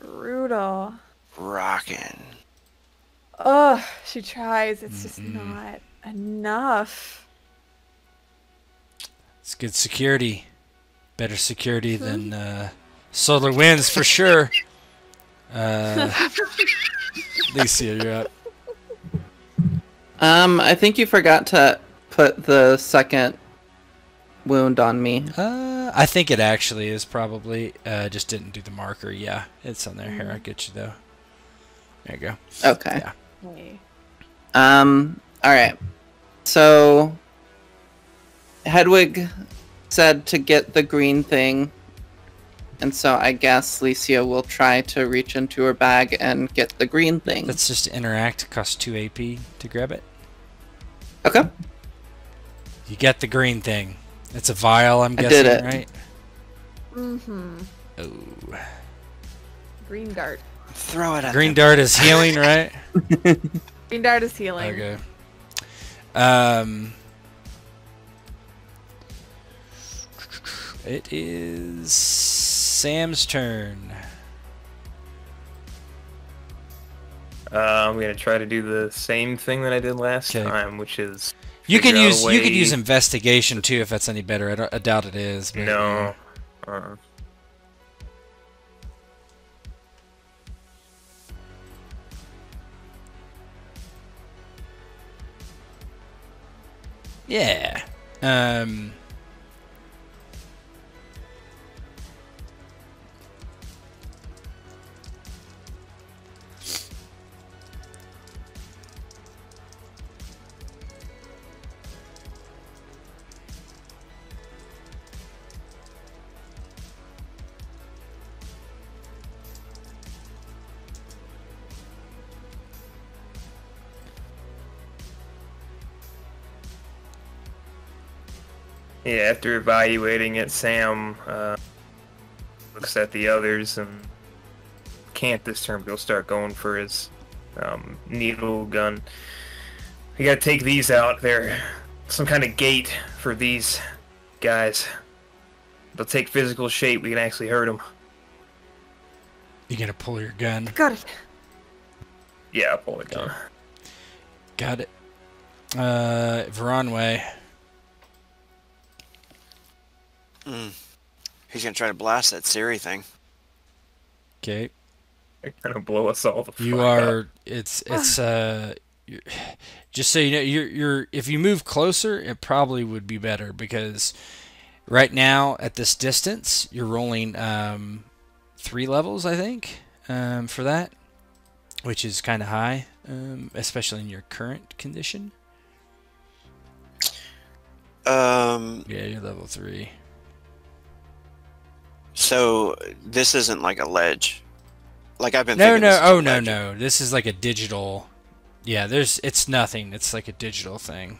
Brutal. Rockin'. Ugh, she tries. It's just Mm-mm. not enough. It's good security. Better security than uh, SolarWinds for sure. Uh, [LAUGHS] Alicia, you're up. Um, I think you forgot to put the second wound on me. Uh, I think it actually is probably. Uh, just didn't do the marker. Yeah, it's on there. Here, I get you though. There you go. Okay. Yeah. Um, alright. So, Hedwig said to get the green thing. And so I guess Licia will try to reach into her bag and get the green thing. Let's just interact. cost two AP to grab it. Okay. You get the green thing. It's a vial. I'm I guessing, did it. right? Mm-hmm. Oh, Green dart. Throw it at green them. dart is healing, right? [LAUGHS] Green dart is healing. Okay. Um. It is Sam's turn. Uh, I'm gonna try to do the same thing that I did last time, which is You can figure out a use you could use investigation too if that's any better. I, don't- I doubt it is. But, no. Uh, Yeah. Um. Yeah, after evaluating it, Sam uh, looks at the others and can't this turn, but he'll start going for his um, needle gun. We gotta take these out. They're some kind of gate for these guys. They'll take physical shape. We can actually hurt them. You gonna pull your gun? Got it. Yeah, I'll pull the gun. Got it. Uh, Veronway. Mm. He's gonna try to blast that Siri thing. Okay. They're gonna blow us all the You fuck up. are. It's. It's. Uh. you're- Just so you know, you're. You're. If you move closer, it probably would be better because right now at this distance, you're rolling um, three levels, I think, um, for that, which is kind of high, um, especially in your current condition. Um. Yeah, you're level three. So this isn't like a ledge. Like I've been. No, no. Oh no, ledge. no. This is like a digital. Yeah, there's. It's nothing. It's like a digital thing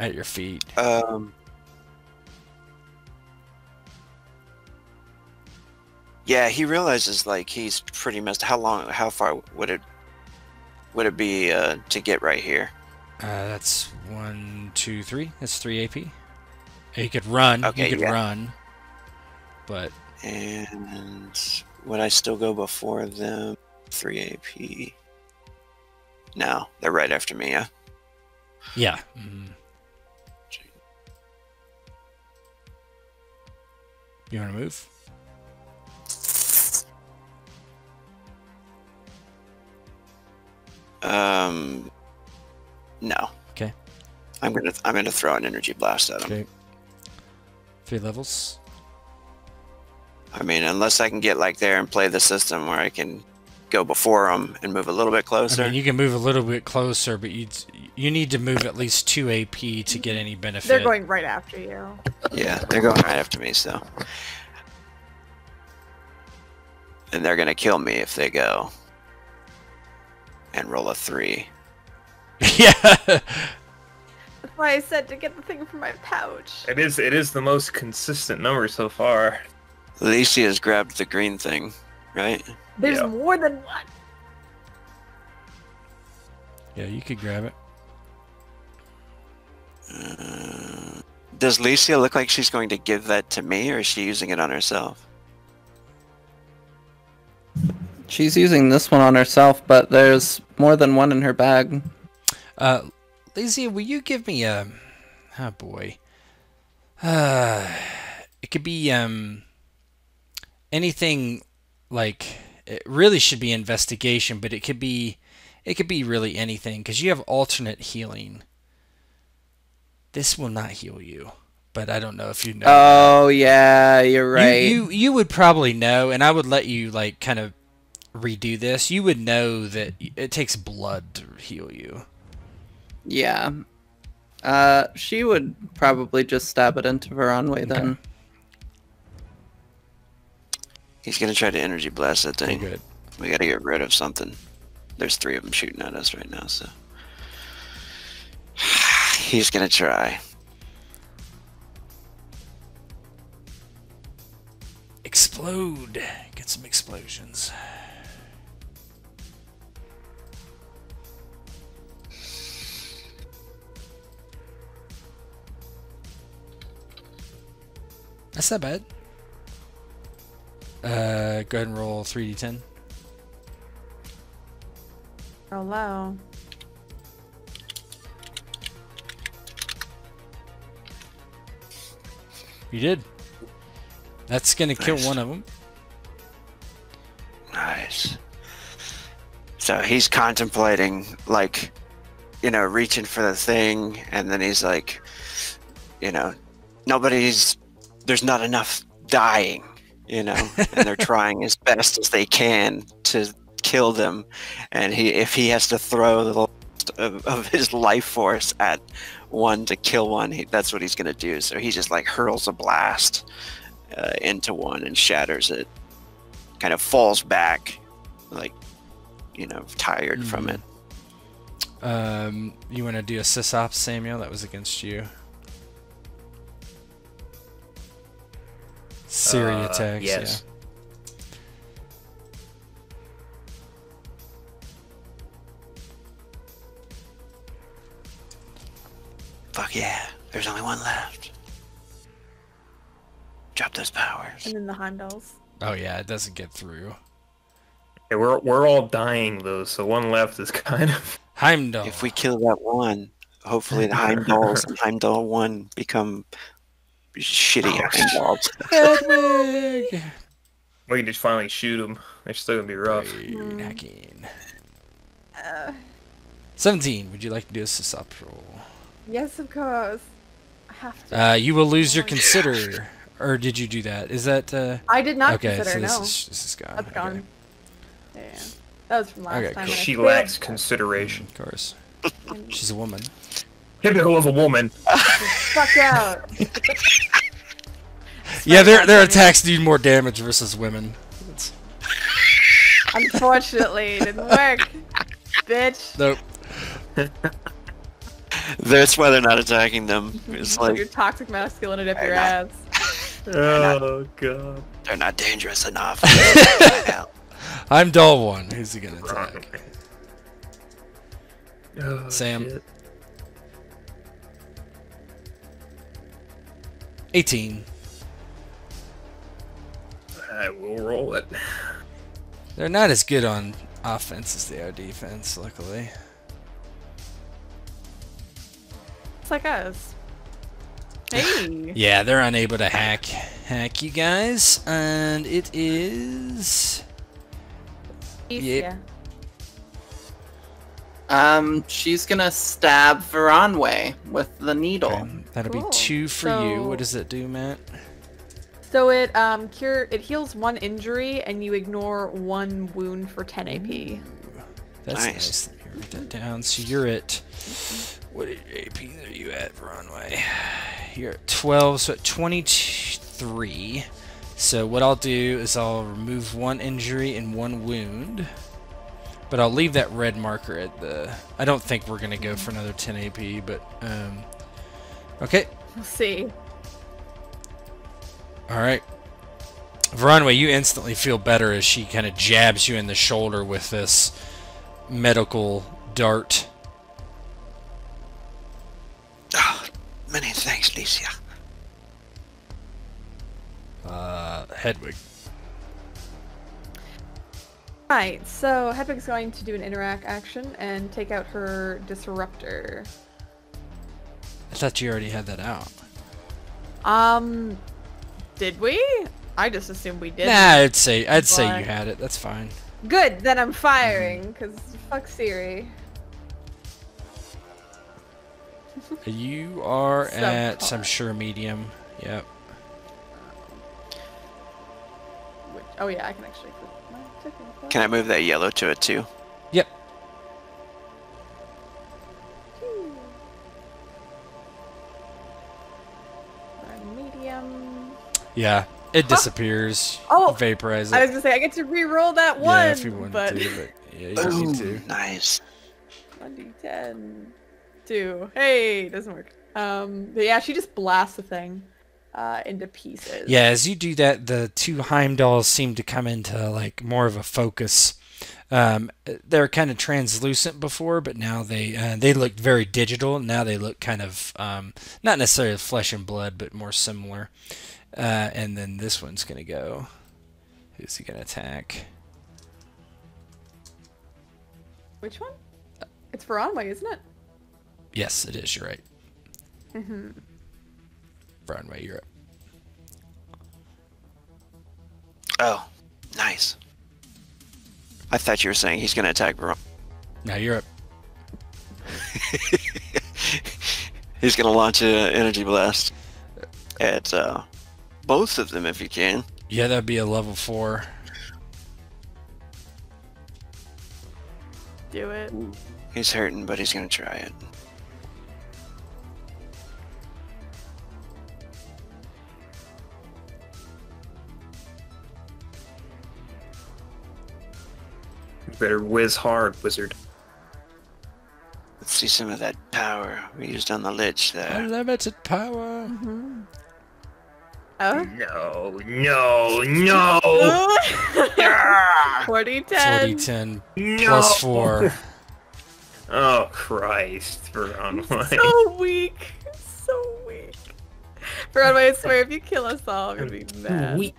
at your feet. Um. Yeah, he realizes like he's pretty messed. How long? How far would it? Would it be uh, to get right here? Uh, that's one, two, three. That's three AP. You could run. Okay, you could yeah. run. But And would I still go before them? Three AP. No, they're right after me. Yeah. yeah. mhm. You want to move? Um. No. Okay. I'm gonna I'm gonna throw an energy blast at him. Okay. Three levels. I mean, unless I can get like there and play the system where I can go before them and move a little bit closer. I closer. mean, you can move a little bit closer, but you you need to move at least two AP to get any benefit. They're going right after you. Yeah, they're going right after me, so. And they're gonna kill me if they go. And roll a three. [LAUGHS] yeah. That's why I said to get the thing from my pouch. It is it is the most consistent number so far. Alicia's grabbed the green thing, right? There's Yeah. more than one. Yeah, you could grab it. Uh, does Licia look like she's going to give that to me, or is she using it on herself? She's using this one on herself, but there's more than one in her bag. Uh, Lizzie, will you give me a? Oh boy. Uh, it could be um. Anything, like it really should be investigation, but it could be, it could be really anything because you have alternate healing. This will not heal you, but I don't know if you know. Oh yeah, you're right. You, you you would probably know, and I would let you like kind of redo this. You would know that it takes blood to heal you. Yeah. Uh, she would probably just stab it into Veronway then. He's gonna try to energy blast that thing. good. We gotta get rid of something. There's three of them shooting at us right now, so [SIGHS] he's gonna try. Explode. Get some explosions. That's not bad. Uh, go ahead and roll 3d10. Oh, low. You did. That's gonna kill one of them. Nice. So he's contemplating, like, you know, reaching for the thing, and then he's like, you know, nobody's, there's not enough dying, you know, [LAUGHS] and they're trying as best as they can to kill them, and he, if he has to throw the last of, of his life force at one to kill one, he, that's what he's gonna do. So he just like hurls a blast uh, into one and shatters it kind of falls back, like you know, tired from it. Um, you want to do a sysop, Samuel? That was against you. Siri Uh, attacks. yes. Fuck yeah! There's only one left. Drop those powers. And then the Heimdalls. Oh yeah, it doesn't get through. Yeah, we're we're all dying though, so one left is [LAUGHS] kind of Heimdall. If we kill that one, hopefully the [LAUGHS] Heimdalls and Heimdall one become shitty Oh, Heimdalls. [LAUGHS] Hedwig. we can just finally shoot them. They're still gonna be rough. Great Hmm. hacking. Uh, Seventeen. Would you like to do a sysop roll? yes, of course. I have to. Uh, you will lose your Oh, consider. Or did you do that? Is that uh? I did not okay, consider, so this no. is this is gone. That's okay. gone. Yeah. That was from last Okay, time. cool. She lacks consideration. Of course, she's a woman. Typical of a woman. Fuck out. [LAUGHS] Yeah, their their attacks do more damage versus women. It's, Unfortunately, it didn't work. Bitch. nope. That's why they're not attacking them. It's Put your toxic masculinity up your Fair ass. [LAUGHS] Oh god. they're not dangerous enough. [LAUGHS] Heimdall one. Who's he gonna attack? Oh, Sam. shit. 18. I will roll it. They're not as good on offense as they are defense, luckily. It's like us. [SIGHS] Hey. Yeah, they're unable to hack hack you guys, and it is Yeah. Um, she's gonna stab Veronway with the needle. okay, that'll Cool. be two for you. What does it do, Matt? So it um cure it heals one injury and you ignore one wound for 10 AP. That's nice. Nice. Let me write that down. So you're at what AP are you at, Runway? You're at 12, so at 23. So what I'll do is I'll remove one injury and one wound. But I'll leave that red marker at the. I don't think we're gonna go for another 10 AP, but um. Okay. We'll see. All right. Veronway, you instantly feel better as she kind of jabs you in the shoulder with this medical dart. Ah, many thanks, Licia. Uh, Hedwig. Right, so Hedwig's going to do an interact action and take out her disruptor. I thought you already had that out. Um, did we? I just assumed we did. Nah, I'd say I'd say you had it. That's fine. Good, then I'm firing, because fuck Siri. [LAUGHS] You are So at far. some sure medium. Yep. Which, oh yeah, I can actually put my technical. Can I move that yellow to a two? Yeah. It disappears. Oh, Vaporize it. I was gonna say I get to re-roll that one, yeah, if you wanted but to, but yeah, you don't need to. nice. 1d10. Two. Hey, doesn't work. Um, but yeah, she just blasts the thing uh, into pieces. Yeah, as you do that, the two Heimdalls seem to come into like more of a focus. Um, they're kind of translucent before, but now they uh, they look very digital. Now they look kind of um, not necessarily flesh and blood, but more similar. Uh, and then this one's gonna go. Who's he gonna attack? Which one? It's Veronway, isn't it? Yes, it is. You're right. Mm-hmm. Broadway, you're up. Oh, nice. I thought you were saying he's gonna attack Veron. Now you're up. [LAUGHS] he's gonna launch an energy blast at uh, both of them if he can. Yeah, that'd be a level four. Do it. He's hurting, but he's gonna try it. You better whiz hard, wizard. Let's see some of that power we used on the lich there. Unlimited power. Mm-hmm. Oh. No, no, no! 40 [LAUGHS] 40 10. 10 no! plus 4. [LAUGHS] Oh Christ, Veron. So weak. So weak. Broadway, I swear, if you kill us all, I'm gonna be mad.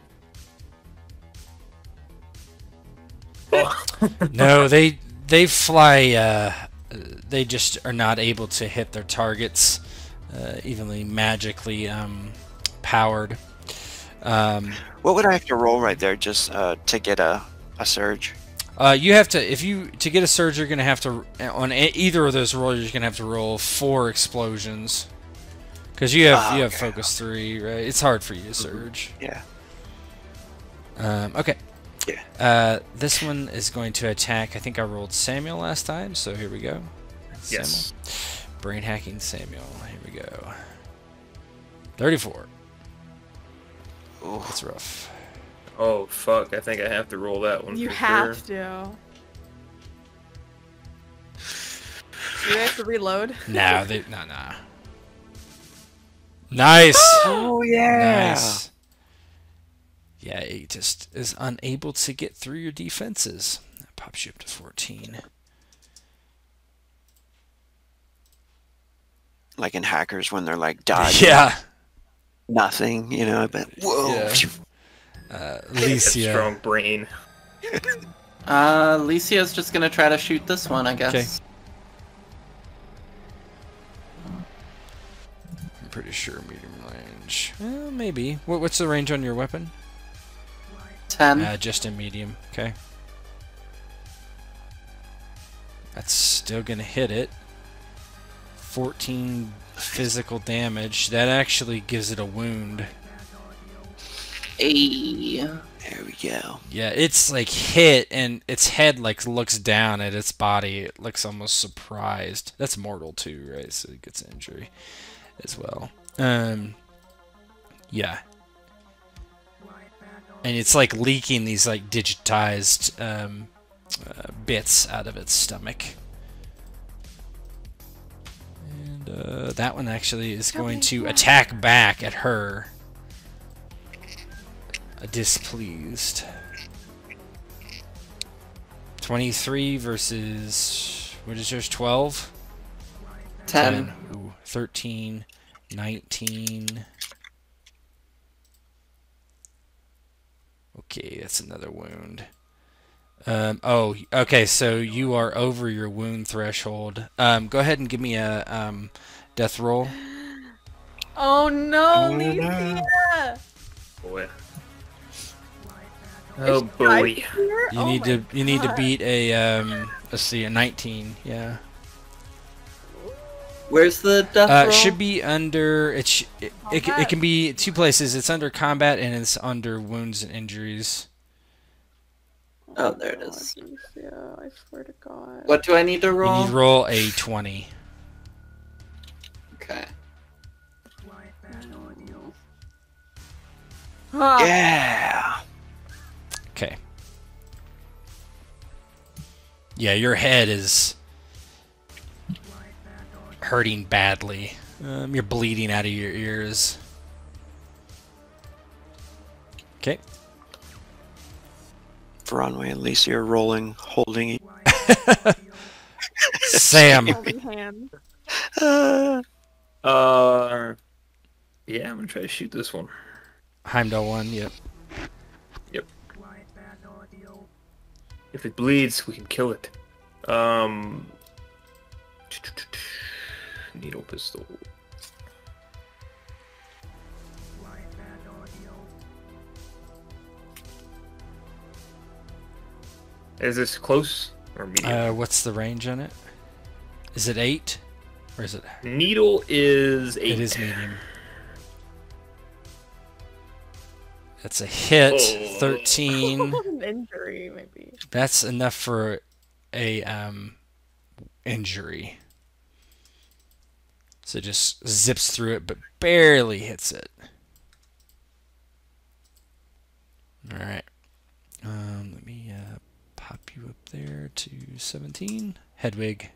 Oh. [LAUGHS] no, they they fly. Uh, they just are not able to hit their targets, uh, evenly magically um, powered. Um, What would I have to roll right there just uh, to get a, a surge? uh, you have to if you to get a surge, you're gonna have to on e- either of those rolls. You're gonna have to roll four explosions because you have Ah, you have focus three, right? It's hard for you to surge. Yeah. Um, okay. Yeah. Uh, this one is going to attack. I think I rolled Samuel last time, so here we go. Yes. Samuel. Brain hacking Samuel. Here we go. 34. Ooh. That's rough. Oh fuck! I think I have to roll that one. You for have sure. to. You have to reload. [LAUGHS] No, they no no. Nice. [GASPS] Oh yeah. Nice. Yeah, it just is unable to get through your defenses. That pops you up to 14. Like in hackers when they're like dodge [LAUGHS] Yeah. Nothing, you know. But whoa. Yeah. Uh, That Alicia. strong brain. [LAUGHS] Uh, Licia's just gonna try to shoot this one, I guess. I'm pretty sure medium range. Uh, maybe. What, what's the range on your weapon? Ten. Uh, just in medium. Okay. That's still gonna hit it. 14 physical damage. That actually gives it a wound. Hey. There we go. Yeah, it's like hit and its head like looks down at its body. It looks almost surprised. That's mortal too, right? So it gets injury as well. Um yeah. And it's like leaking these like digitized um uh, bits out of its stomach. Uh, that one actually is going to attack back at her. Uh, displeased. 23 versus. What is yours? 12? 10. Ooh, 13, 19. Okay, that's another wound. Um, oh, okay, so you are over your wound threshold. Um, go ahead and give me a um, death roll. Oh no, Oh, no. Boy. Oh she boy. here? You Oh need my to you need to beat a um, let's see, a 19. Yeah. Where's the death Uh, roll? it should be under it, sh- it, it, it can be two places. It's under combat and it's under wounds and injuries. Oh, there it is. God, is. Licia, I swear to God. What do I need to roll? You roll? need to roll a 20. Okay. Ah, Yeah. Okay. Yeah, your head is hurting badly. Um, you're bleeding out of your ears. Okay. Veronway and Lisa are rolling, holding. e- [LAUGHS] Sam. holding hands. Uh, Uh, yeah, I'm gonna try to shoot this one. Heimdall one, yep. yep. If it bleeds, we can kill it. Um, [TSK] needle pistol. Is this close or medium? Uh, what's the range on it? Is it 8? Or is it? needle is eight. It is medium. That's a hit. Oh. 13. [LAUGHS] An injury, maybe. That's enough for a um, injury. So it just zips through it, but barely hits it. All right. Um, let me pop you up there to 17. Hedwig.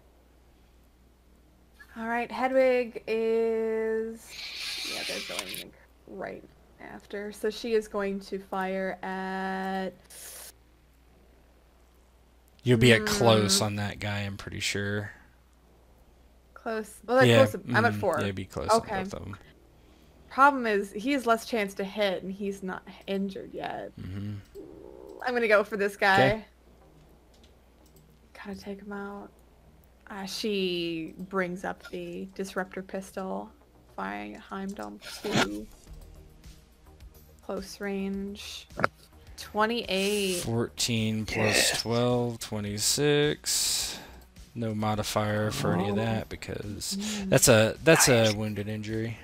All right, Hedwig is. Yeah, they're going like right after. So she is going to fire at. You'll be at close Hmm. on that guy, I'm pretty sure. Close. Well, yeah, close. I'm at mhm, four. Yeah, be close Okay. on both of them. Problem is, he has less chance to hit, and he's not injured yet. Mm -hmm. I'm gonna go for this guy. 'Kay. Gotta take him out. Uh, she brings up the disruptor pistol, firing at Heimdall two. Close range. 28. 14 plus 12, 26. No modifier for any of that because that's a that's a wounded injury.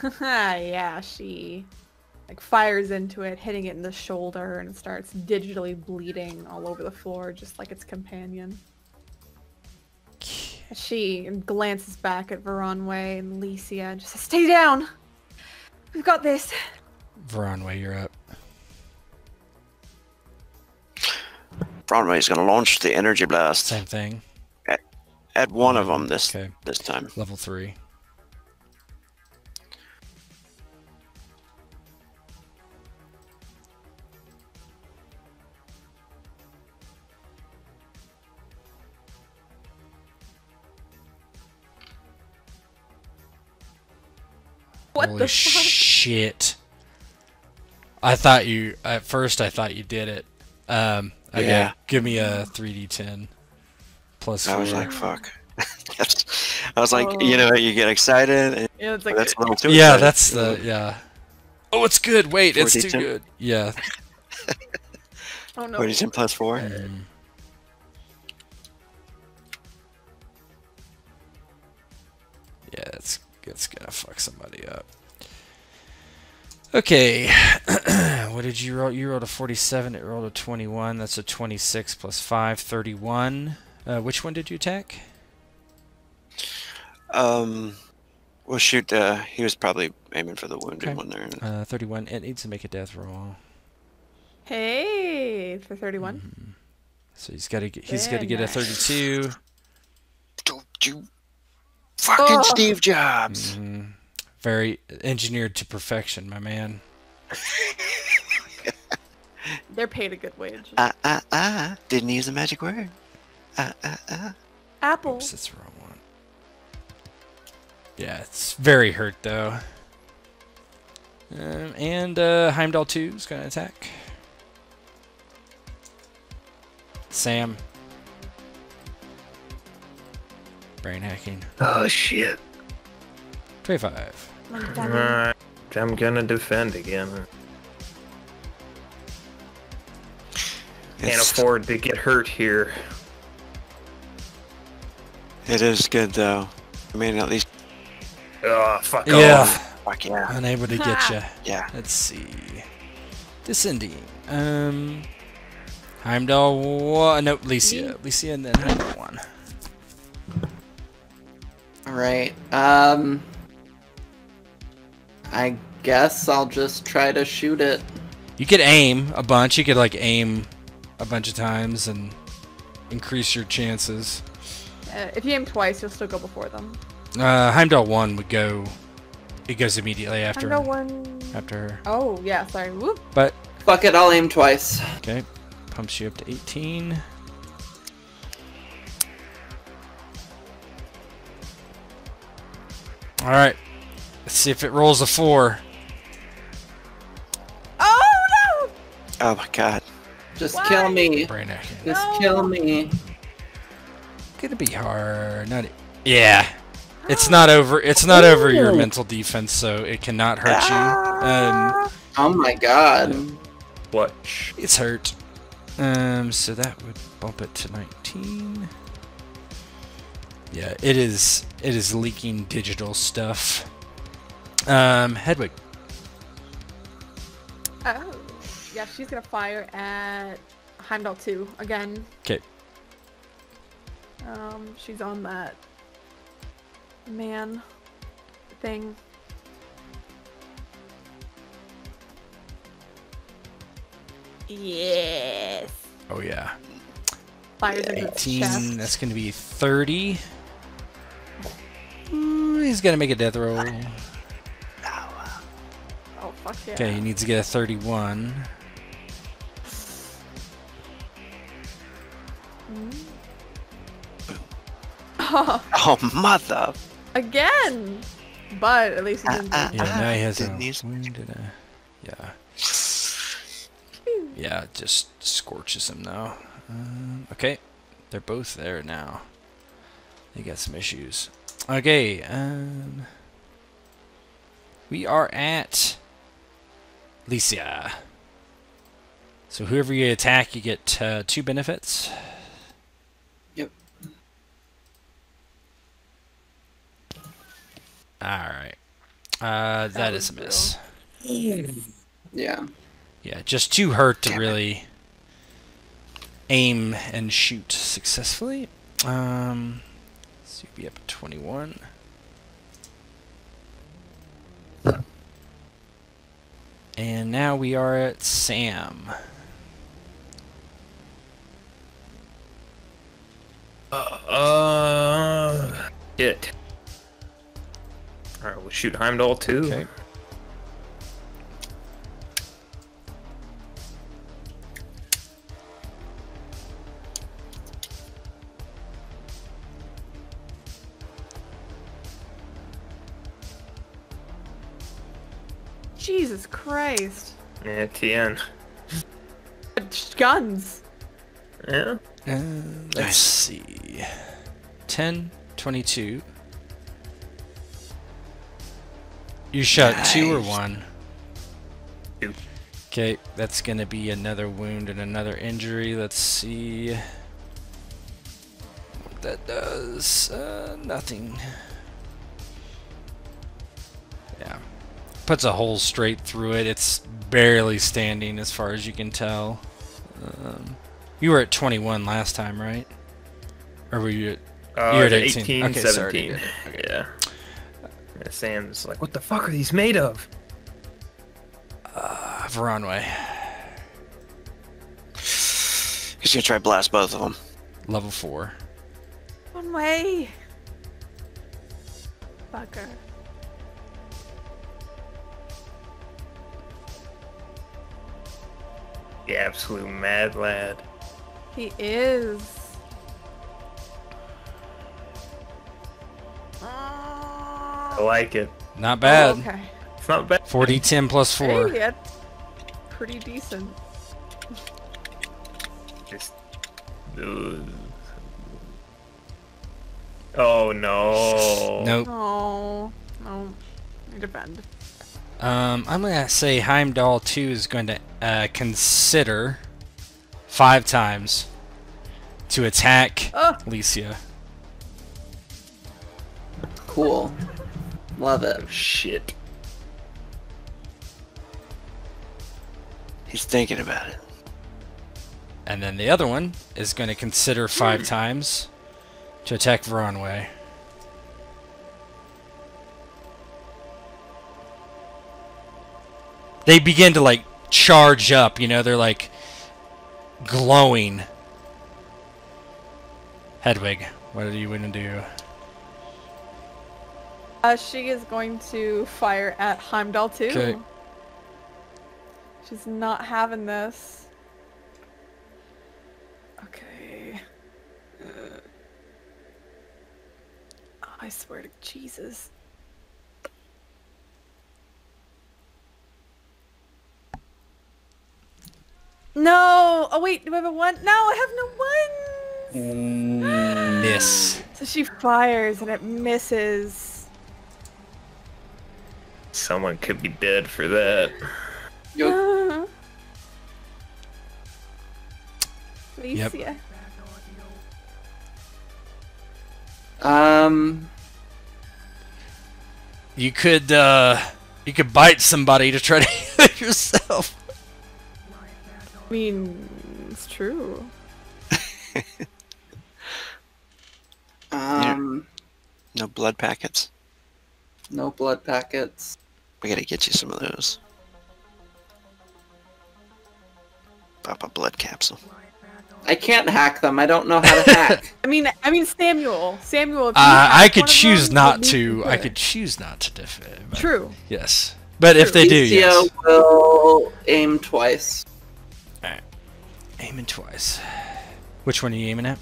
[LAUGHS] yeah, she like fires into it, hitting it in the shoulder, and starts digitally bleeding all over the floor, just like its companion. She glances back at Veronway and Licia and just says, Stay down! We've got this. Veronway, you're up. Veronway's gonna launch the energy blast Same thing. at one of them this Okay. this time. Level three. What Holy the fuck? shit! I thought you at first. I thought you did it. Um, okay, Yeah. give me a 3d10 plus I four. was like, fuck. [LAUGHS] I was like, you know, you get excited. And Yeah, like that's a little too yeah, excited. that's the yeah. Oh, it's good. Wait, it's too 4d10? good. Yeah. oh no. 42 plus four. Mm. Yeah, it's it's gonna fuck somebody up. Okay, [CLEARS THROAT] what did you roll? You rolled a 47. It rolled a 21. That's a 26 plus 5, 31. Uh, which one did you attack? Um, well, shoot. Uh, he was probably aiming for the wounded Okay. one there. Uh, 31. It needs to make a death roll. Hey, for 31. So he's got to get he's got to get a 32. Don't you fucking Oh. Steve Jobs. Mhm. Very engineered to perfection, my man. [LAUGHS] They're paid a good wage. Ah ah ah. Didn't use a magic word. Ah ah ah. Apple. Oops, that's the wrong one. Yeah, it's very hurt though. Um, and uh, Heimdall 2 is going to attack. Sam. Brain hacking. Oh shit. 25. Like. Alright, I'm gonna defend again. Can't It's- afford to get hurt here. It is good though. I mean, at least. Oh, fuck Yeah. off. Fuck yeah. Unable to get you. [LAUGHS] Yeah. Let's see. Descending. Um. Heimdall 1. No, Licia. Licia and then Heimdall 1. Alright, um. I guess I'll just try to shoot it. You could aim a bunch. You could like aim a bunch of times and increase your chances. Uh, if you aim twice, you'll still go before them. Uh, Heimdall one would go. It goes immediately after I know one. after her. Oh yeah, sorry. Whoop. But Fuck it, I'll aim twice. okay, pumps you up to 18. All right, let's see if it rolls a four. Oh no! Oh my god. Just Why? kill me. Brain hacking. Just No. kill me. Gonna be hard. Not. e- Yeah. It's not over. It's not over your mental defense, so it cannot hurt you. Um, Oh my god. What? it's hurt. Um, so that would bump it to 19. Yeah, it is. It is leaking digital stuff. Um, Hedwig. Oh. Yeah, she's gonna fire at Heimdall 2 again. Okay. Um, she's on that man thing. Yes. Oh yeah. Fires into 18. chest. That's gonna be 30. Ooh, he's gonna make a death roll. Oh fuck yeah. Okay, he needs to get a 31. [LAUGHS] Oh mother. Again. But at least he didn't. Uh, uh, Yeah, now he has a Didn't use wound and a. Yeah. Yeah, it just scorches him now. Um, okay, they're both there now. They got some issues. Okay, um, we are at Licia. So whoever you attack, you get uh, two benefits. Yep. All right. Uh, that That is a miss. Yeah. Yeah, just too hurt to Damn it. really aim and shoot successfully. Um, so you'd be up at 21. And now we are at Sam. Uh, hit. Alright, we'll shoot Heimdall two. Okay. Jesus Christ. Yeah, TN. Guns. Yeah. Uh, let's Nice. see. 10, 22. You shot two or one? Two. Okay, that's gonna be another wound and another injury. Let's see what that does. Uh, nothing. Yeah, puts a hole straight through it. It's barely standing as far as you can tell. Um, you were at 21 last time, right? Or were you at Uh, You're at 18, 18. Okay, 17. good. Okay. Yeah. Yeah, Sam's like, what the fuck are these made of? uh, Veronway? Because He's gonna try blast both of them. Level four. One way. Fucker. The absolute mad lad. He is. I like it. Not bad. Oh, okay. It's not bad. 40 10 plus four. Hey, that's pretty decent. Just. Ugh. Oh no. Nope. Oh, no. I defend. Um, I'm gonna say Heimdall 2 is going to uh, consider five times to attack Oh, Licia. Cool. Love it. Oh, shit. He's thinking about it. And then the other one is going to consider five times to attack Veronway. They begin to like charge up, you know, they're like glowing. Hedwig, what are you going to do? uh, she is going to fire at Heimdall two. Okay. She's not having this. Okay. Uh, I swear to Jesus. No! Oh wait, do I have a one? No, I have no ones! Miss. So she fires and it misses. Someone could be dead for that. Yo- [LAUGHS] Yep. Alicia. Um, You could uh you could bite somebody to try to [LAUGHS] heal yourself. I mean, it's true. [LAUGHS] um, No blood packets. no blood packets. We gotta get you some of those. Pop a blood capsule. I can't hack them. I don't know how to hack. [LAUGHS] I mean, I mean Samuel. Samuel. If you Uh, I could choose them, not to. I could. could choose not to defend. but- True. Yes. But if they do, Alicia yes. will aim twice. Aiming twice. Which one are you aiming at?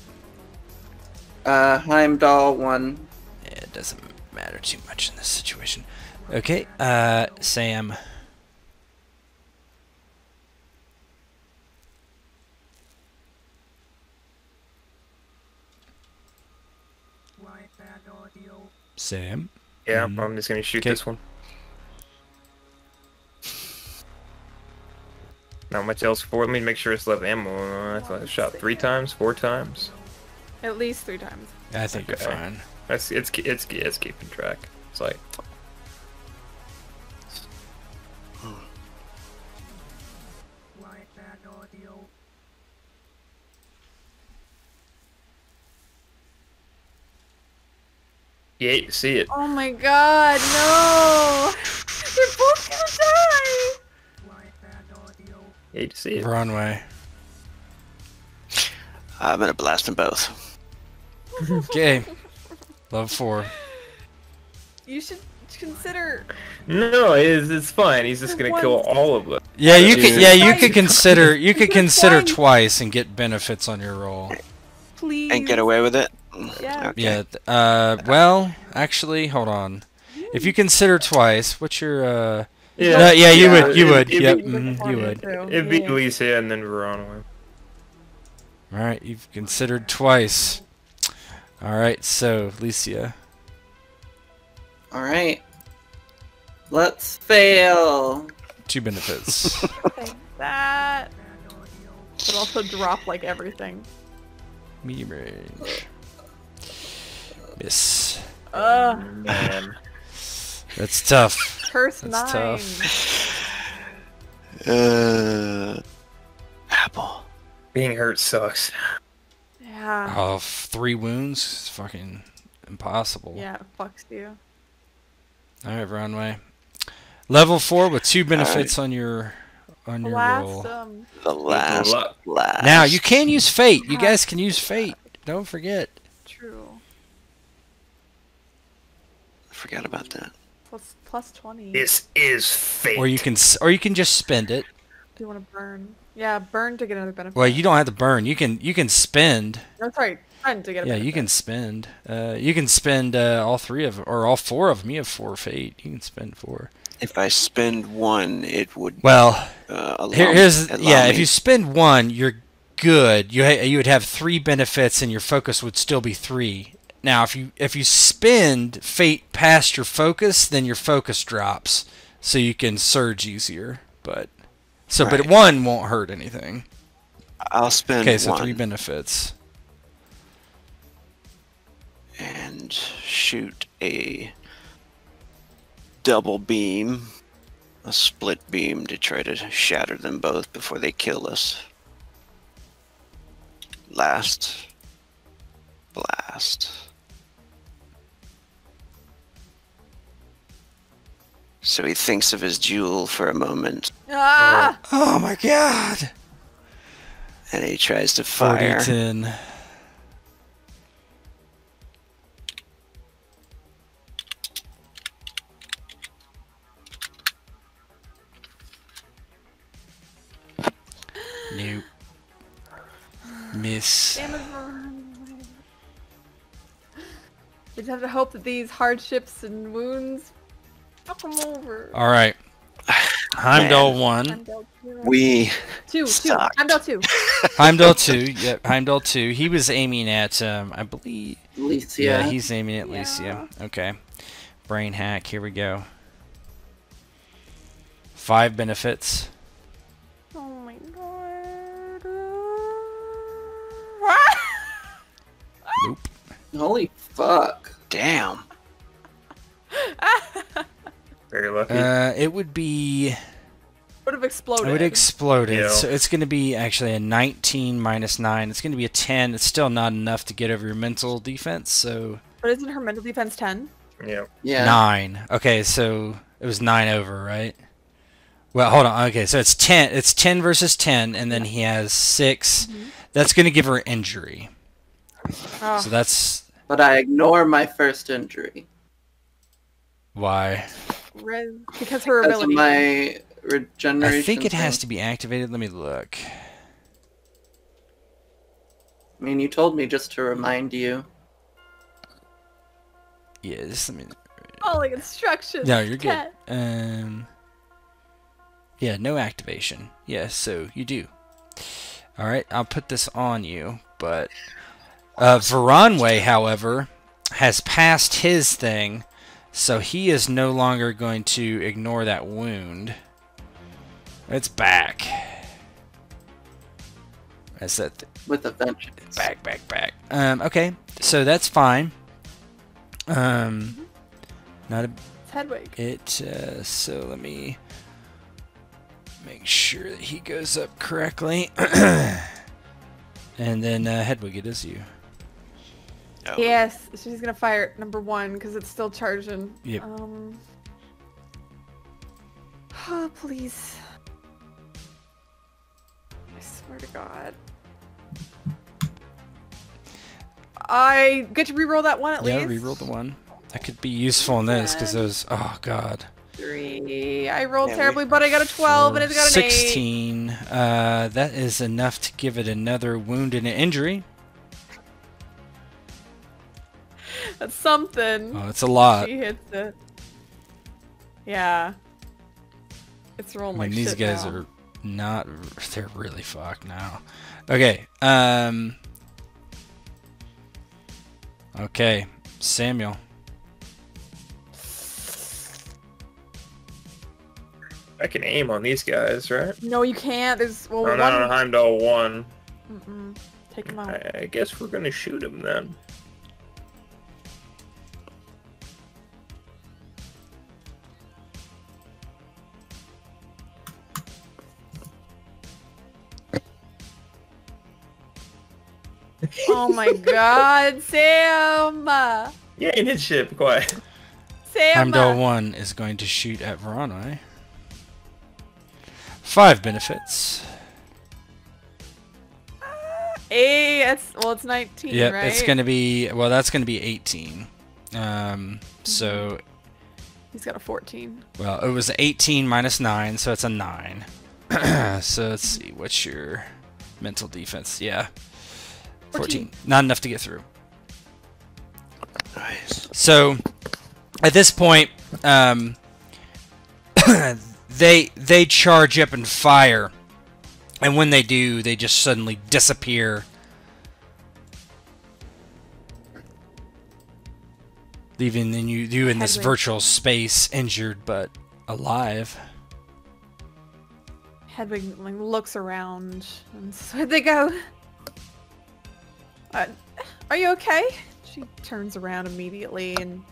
Uh, Heimdall one. It doesn't matter too much in this situation. Okay, uh, Sam. Sam. Yeah, Mhm. I'm just gonna shoot Okay. this one. Not much else for me. Make sure it's left ammo. I thought I shot three times, four times. At least three times. I think Okay. you're fine. That's it's it's it's keeping track. It's like you hate to see it. Oh my god, no! They're both hate to see it. Runway. I'm gonna blast them both. [LAUGHS] Okay. Love four. You should consider. No, it's, it's fine. He's just gonna kill all of them. Yeah, you could. Yeah, you could consider. You could [LAUGHS] consider fine. twice and get benefits on your roll. Please. And get away with it? Yeah. Okay. Yeah. Uh. Well, actually, hold on. If you consider twice, what's your uh? Yeah, No, yeah, you yeah, would. You it- would. it'd Yep. be- mhm, you would. It'd be Lisa and then Veronica. All right. You've considered twice. All right. So, Licia. All right. Let's fail. Two benefits. [LAUGHS] Take that. But also drop like everything. Medium range. Miss. Ugh. Man. That's tough. Curse That's nine. tough. [SIGHS] Uh, apple. Being hurt sucks. Yeah. Oh, three wounds. It's fucking impossible. Yeah, it fucks you. All right, runway. Level four with two benefits on your on your last, roll. um, The last luck. blast. Now you can use fate. You guys can use fate. Don't forget. true. I forgot about that. Plus, plus 20. This is fate. Or you can or you can just spend it. Do you want to burn? Yeah, burn to get another benefit. Well, you don't have to burn. You can you can spend. That's right. Burn to get a Yeah, benefit. you can spend. Uh, you can spend uh, all three of or all four of them. You have four fate. You can spend four. If I spend one, it would Well, uh, allow, here, here's allow yeah. If you spend one, you're good. You ha- you would have three benefits, and your focus would still be three. Now, if you if you spend fate past your focus, then your focus drops, so you can surge easier. But so, but one won't hurt anything. I'll spend Okay, so one three benefits. and shoot a double beam, a split beam to try to shatter them both before they kill us. Last blast. So he thinks of his jewel for a moment, Ah! Oh my god! and he tries to 40 fire. 10. Nope. Miss. Damn. You just have to hope that these hardships and wounds fuck 'em over. All right. Heimdall Man. one. Heimdall two. We two, two. sucked. Heimdall two. Heimdall two. Yep. Heimdall two. He was aiming at um, I believe. Alicia. Yeah, he's aiming at Yeah. Lucia. Okay. Brain hack. Here we go. Five benefits. Oh my god. Nope. Holy fuck. damn. [LAUGHS] Very lucky. Uh, it would be. Would have exploded. It would explode. Yeah. So it's going to be actually a 19 minus 9. It's going to be a 10. It's still not enough to get over your mental defense, so but isn't her mental defense 10? yeah. Yeah. 9. Okay, so it was 9 over, right? Well, hold on. Okay, so it's 10. It's 10 versus 10, and then he has 6. That's going to give her injury. Oh, So that's But I ignore my first injury. why. Res- because her Because of ability. my regeneration. I think it has to be activated. Let me look. I mean, you told me just to remind you. Yeah, just let me. Following instructions. No, you're good. Um. Yeah, no activation. Yes, so you do. All right, I'll put this on you, but uh, Veronway, however, has passed his thing, so he is no longer going to ignore that wound. It's back. That's that. Th- With a vengeance. back, back, back. Um. Okay, so that's fine. Um. Not a It's Hedwig. it uh, so let me make sure that he goes up correctly [CLEARS THROAT] and then uh, hedwig it is you Oh, Yes, she's gonna fire at number one because it's still charging. Yep. Um. Oh, please. I swear to God. I get to reroll that one at least. yeah reroll the one that could be useful in this because those oh god Three. I rolled Yeah, we- terribly, but I got a 12 and it's got an 8. 16 uh, that is enough to give it another wound and an injury [LAUGHS] That's something. oh it's a lot she hits it. Yeah. It's I rolling mean like these shit guys now. are not they're really fucked now okay um okay samuel I can aim on these guys, right? No, you can't. There's well Oh, one. no, no, Heimdall one. Mm-mm. Take him out. I, I guess we're gonna shoot him then. Oh my God, Sam! Yeah, initiative, quiet. Sam! Heimdall 1 is going to shoot at Veronway. Five benefits. Hey, it's well, it's 19, Yep, right? it's gonna be well. That's gonna be 18. Um, so He's got a 14. well, it was 18 minus nine, so it's a nine. [CLEARS THROAT] so let's see, what's your mental defense? Yeah, 14. Not enough to get through. Nice. So at this point, um, [COUGHS] they they charge up and fire, and when they do, they just suddenly disappear. Leaving then you you in this Hedwig. virtual space, injured but alive. Hedwig like, looks around and says, [LAUGHS] where'd they go? Uh, are you okay? She turns around immediately and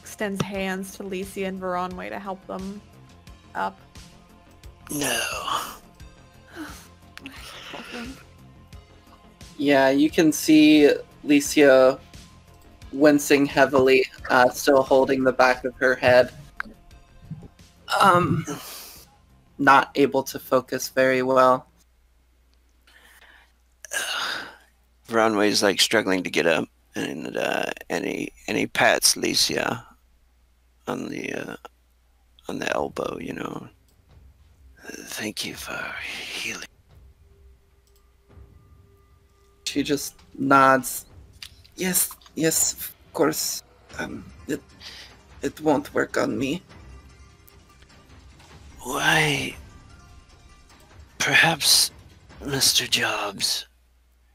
extends hands to Licia and Veronway to help them up. No. [SIGHS] Yeah, you can see Licia wincing heavily, uh, still holding the back of her head. Um, not able to focus very well. Ronway's like struggling to get up, and uh, and he and he pats Licia on the uh, on the elbow. You know. Thank you for healing. She just nods. Yes, yes, of course. Um, it it won't work on me. Why? Perhaps Mr. Jobs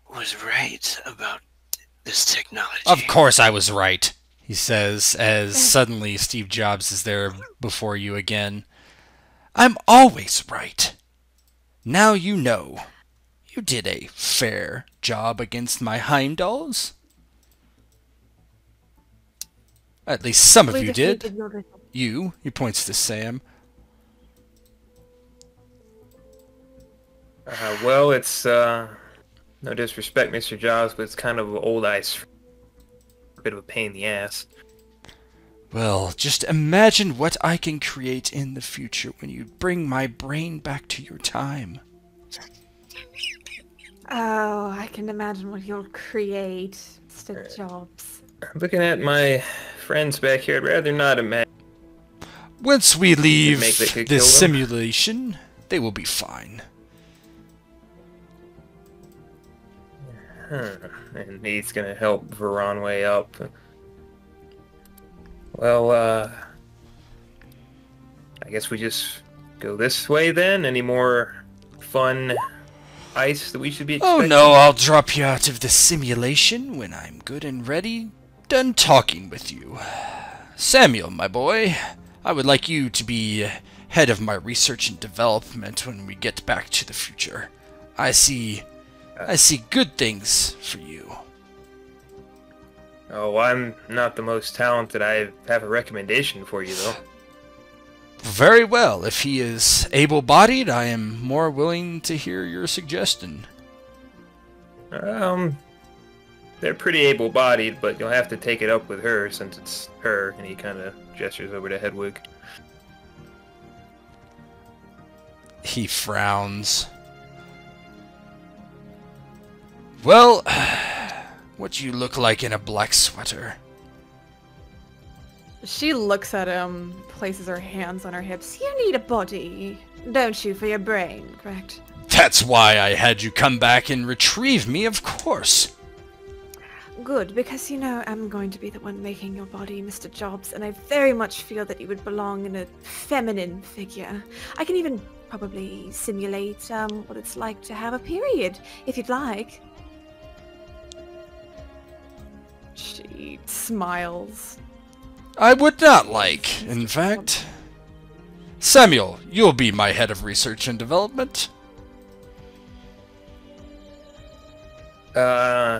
was right about this technology. Of course, I was right. He says as [LAUGHS] suddenly Steve Jobs is there before you again. I'm always right. Now you know. You did a fair job against my Heimdalls. At least some of you defeated did. You, he points to Sam. Uh, well, it's uh, no disrespect, Mr. Jobs, but it's kind of old ice. A bit of a pain in the ass. Well, just imagine what I can create in the future when you bring my brain back to your time. Oh, I can imagine what you'll create, Mr. Jobs. I'm looking at my friends back here, I'd rather not imagine. Once we leave make this simulation, they will be fine. [LAUGHS] And he's gonna help Veronway up. Well, uh, I guess we just go this way then. Any more fun ice that we should be Oh no, I'll drop you out of the simulation when I'm good and ready, done talking with you. Samuel, my boy, I would like you to be head of my research and development when we get back to the future. I see I see good things for you. Oh, I'm not the most talented. I have a recommendation for you, though. Very well, if he is able-bodied, I am more willing to hear your suggestion. Um, they're pretty able-bodied, but you'll have to take it up with her since it's her. And he kind of gestures over to Hedwig. He frowns. Well, [SIGHS] what do you look like in a black sweater. She looks at him, places her hands on her hips. You need a body, don't you, for your brain, correct? That's why I had you come back and retrieve me, of course. Good, because you know I'm going to be the one making your body, Mr. Jobs, and I very much feel that you would belong in a feminine figure. I can even probably simulate um, what it's like to have a period, if you'd like. She smiles. I would not like, in fact. Samuel, you'll be my head of research and development. Uh,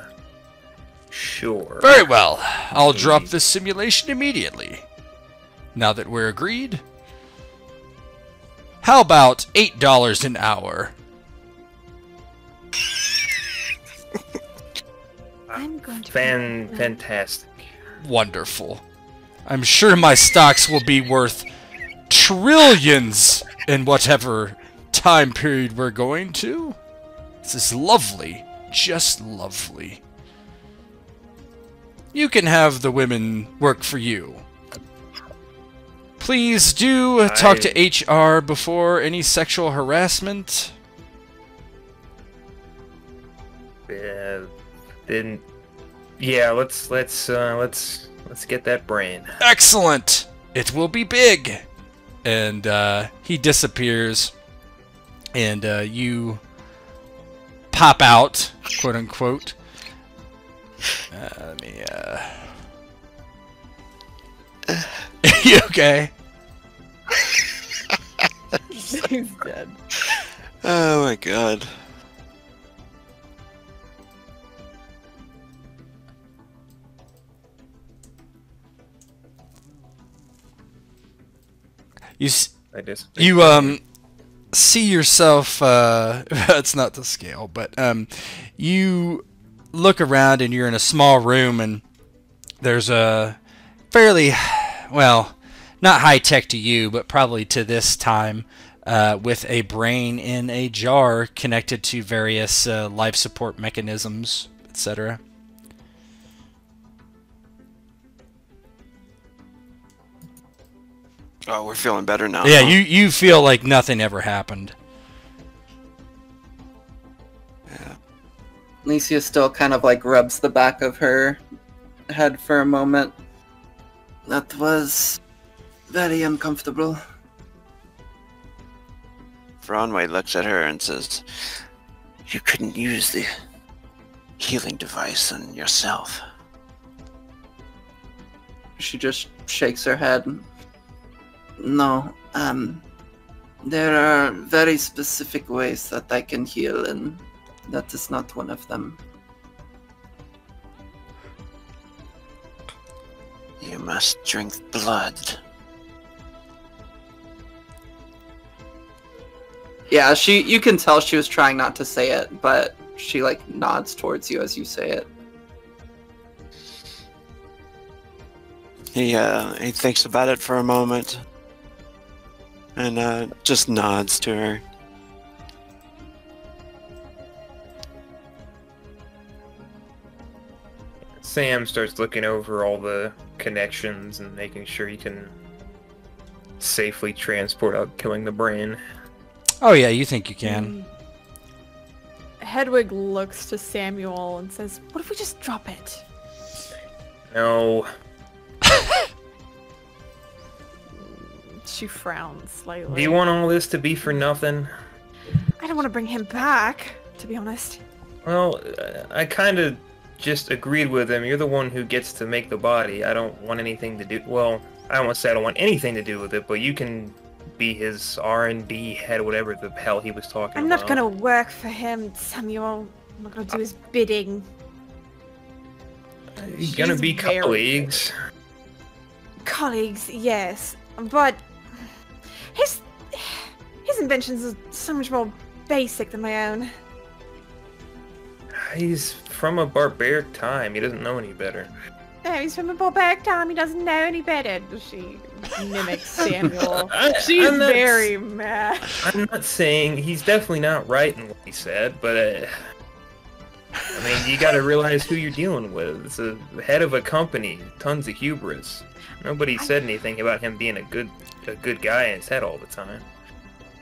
sure. Very well. I'll drop this simulation immediately. Now that we're agreed. How about $8 an hour? I'm going to. Fan, fantastic. Wonderful. I'm sure my stocks will be worth trillions in whatever time period we're going to. This is lovely. Just lovely. You can have the women work for you. Please do talk to HR before any sexual harassment. Yeah, then, yeah. Let's let's uh, let's let's get that brain. Excellent! It will be big! And uh, he disappears, and uh, you pop out, quote unquote. Uh, let me, uh. [LAUGHS] you okay? [LAUGHS] He's dead. Oh my god. You I just you um see yourself uh [LAUGHS] that's not the scale but um you look around and you're in a small room and there's a fairly well not high tech to you but probably to this time uh, with a brain in a jar connected to various uh, life support mechanisms etc Oh, we're feeling better now. yeah huh? you you feel like nothing ever happened Yeah. Alicia still kind of like rubs the back of her head for a moment. That was very uncomfortable. Veronway looks at her and says, You couldn't use the healing device on yourself. She just shakes her head. No, um, there are very specific ways that I can heal, and that is not one of them. You must drink blood. Yeah, she. You can tell she was trying not to say it, but she like nods towards you as you say it. He uh he thinks about it for a moment and uh just nods to her. Sam starts looking over all the connections and making sure he can safely transport out killing the brain. oh yeah you think you can Mm. Hedwig looks to Samuel and says, What if we just drop it? No, [LAUGHS] She frowns slightly. do you want all this to be for nothing? I don't want to bring him back, to be honest. Well, I kind of just agreed with him. You're the one who gets to make the body. I don't want anything to do. Well, I don't want to say I don't want anything to do with it, but you can be his R and D head, whatever the hell he was talking about. I'm about. not gonna work for him, Samuel. I'm not gonna do his bidding. You're gonna be very colleagues. Colleagues, yes, but his his inventions are so much more basic than my own. He's from a barbaric time. He doesn't know any better. Oh, he's from a barbaric time. He doesn't know any better. She mimics [LAUGHS] Samuel. She's I'm not- very mad. I'm not saying he's definitely not right in what he said, but uh, I mean, you got to realize who you're dealing with. It's a head of a company, tons of hubris. Nobody said anything about him being a good a good guy in his head all the time.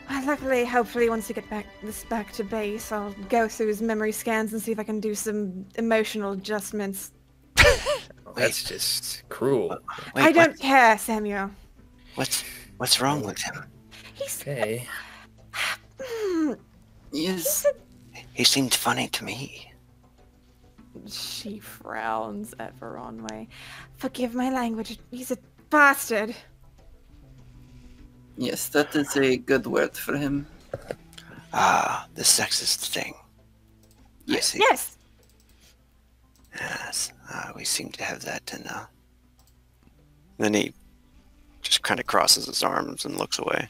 Well, luckily, hopefully, once we get back this back to base, I'll go through his memory scans and see if I can do some emotional adjustments. [LAUGHS] That's just cruel. Wait, I don't what- care, Samuel. what's what's wrong with him? He's Okay. [SIGHS] Hmm, Yes, He seemed funny to me. She frowns at Veronway. Forgive my language. He's a bastard. yes, that is a good word for him. Ah, the sexist thing. Yes. Yes. Yes. Ah, we seem to have that in uh Then he just kind of crosses his arms and looks away.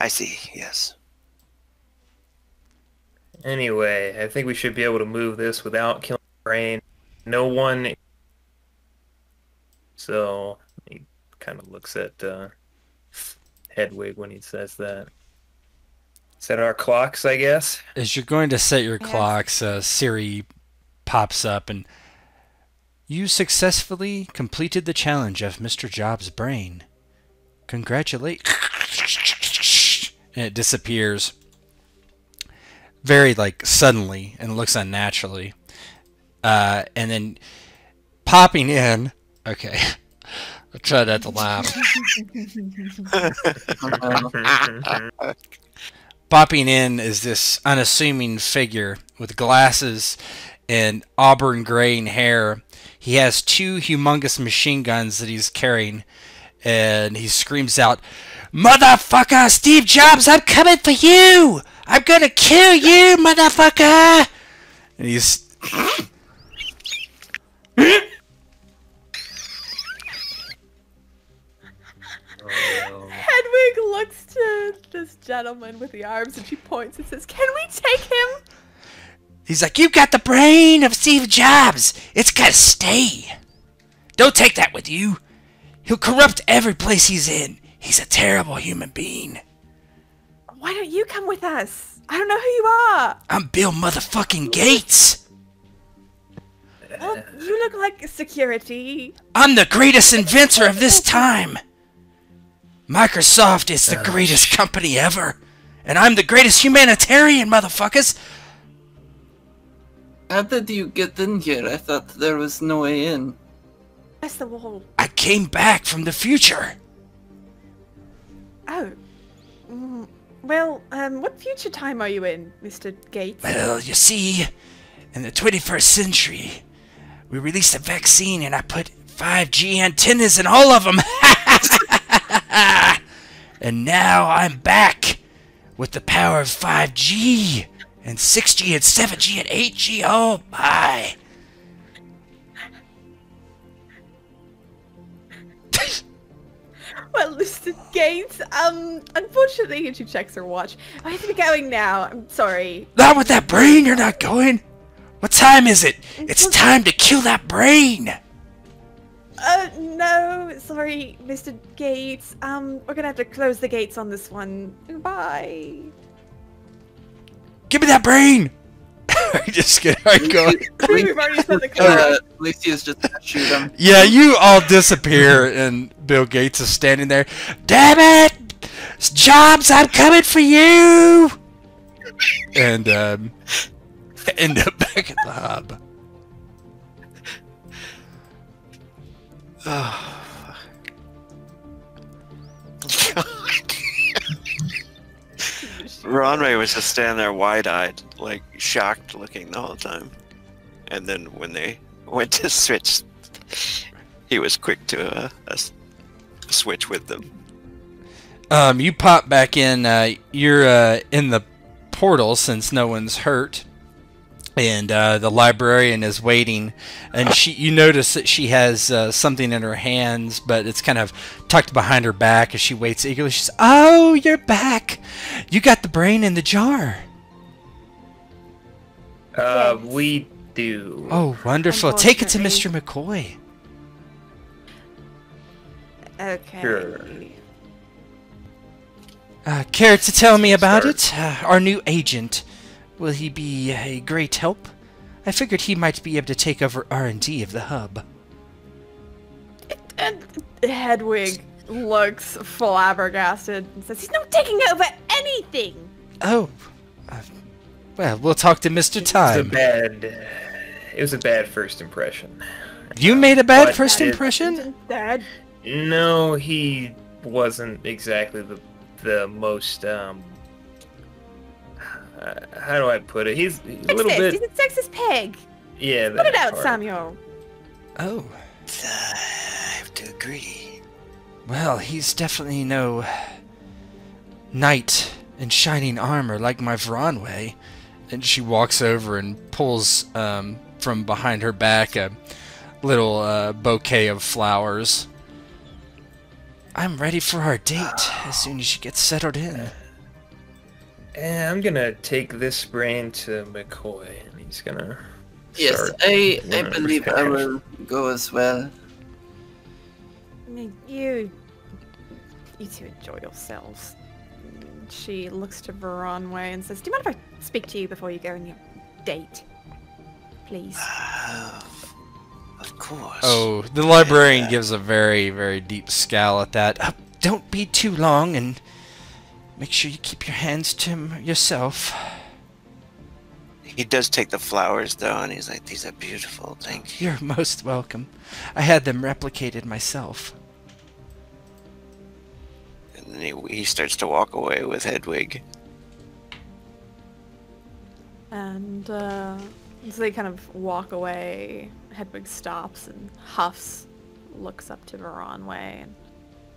I see, yes. Anyway, I think we should be able to move this without killing the brain. No one. So he kind of looks at uh, Hedwig when he says that. Set our clocks, I guess. As you're going to set your Yes. clocks, uh, Siri pops up and you successfully completed the challenge of Mr. Jobs' brain. Congratulate. And it disappears very like suddenly and looks unnaturally. Uh, and then popping in. Okay. [LAUGHS] I'll try not to laugh. [LAUGHS] Popping in is this unassuming figure with glasses and auburn graying hair. He has two humongous machine guns that he's carrying, and he screams out, Motherfucker, Steve Jobs, I'm coming for you! I'm gonna kill you, motherfucker! And he's. [LAUGHS] Hedwig looks to this gentleman with the arms and she points and says, Can we take him? He's like, "You've got the brain of Steve Jobs! It's gotta stay! Don't take that with you! He'll corrupt every place he's in. He's a terrible human being. Why don't you come with us? I don't know who you are. I'm Bill motherfucking Gates! Well, you look like security. I'm the greatest inventor of this time! Microsoft is the greatest company ever! And I'm the greatest humanitarian, motherfuckers! How did you get in here? I thought there was no way in. That's the wall. I came back from the future! Oh. Mm, well, um, what future time are you in, Mr. Gates? Well, you see, in the 21st century, we released a vaccine and I put 5G antennas in all of them. [LAUGHS] and now I'm back with the power of 5G and 6G and 7G and 8G. Oh my. [LAUGHS] Well, Mr. Gates, um, unfortunately, she checks her watch. I have to be going now. I'm sorry. Not with that brain, you're not going. What time is it? It's time to kill that brain. Uh, no, sorry, Mr. Gates. Um, we're gonna have to close the gates on this one. Bye. Give me that brain. [LAUGHS] I just get I go. We've already said the code. Uh, Lucius just gonna shoot him. Yeah, you all disappear, and Bill Gates is standing there. Damn it! Jobs, I'm coming for you! And um, [LAUGHS] end up back at the hub. [SIGHS] [SIGHS] Veronway was just standing there wide-eyed, like shocked looking the whole time. And then when they went to switch, he was quick to uh, uh, switch with them. Um, you pop back in. Uh, you're uh, in the portal since no one's hurt, and uh, the librarian is waiting. And she, you notice that she has uh, something in her hands, but it's kind of tucked behind her back as she waits eagerly. She says, "Oh, you're back! You got the brain in the jar. Uh, we do. Oh, wonderful! Take it to Mr. McCoy. Okay. Sure. Uh, care to tell me about Start. it? Uh, our new agent. Will he be a great help? I figured he might be able to take over R&D of the hub. And Hedwig looks flabbergasted and says, "He's not taking over anything." Oh. Uh, well, we'll talk to Mr. It was a Time. bad. It was a bad first impression. You made a bad But first impression? Dad, No, he wasn't exactly the the most. Um, uh, how do I put it? He's a little bit. He's a sexist pig. Yeah. Put it out, part. Samuel. Oh. I have to agree. Well, he's definitely no knight in shining armor like my Veronway. And she walks over and pulls um, from behind her back a little uh, bouquet of flowers. I'm ready for our date as soon as she gets settled in. And I'm gonna take this brain to McCoy, and he's gonna. Yes, I I one believe I will go as well. You, you two enjoy yourselves. She looks to Veronway and says, "Do you mind if I speak to you before you go on your date, please?" Uh, [SIGHS] of course. Oh, the librarian Yeah. gives a very, very deep scowl at that. Uh, don't be too long, and make sure you keep your hands to m- yourself. He does take the flowers though, and he's like, "These are beautiful. Thank you." You're most welcome. I had them replicated myself. And then he, he starts to walk away with Hedwig. And uh, so they kind of walk away. Hedwig stops and huffs, looks up to Veronway, and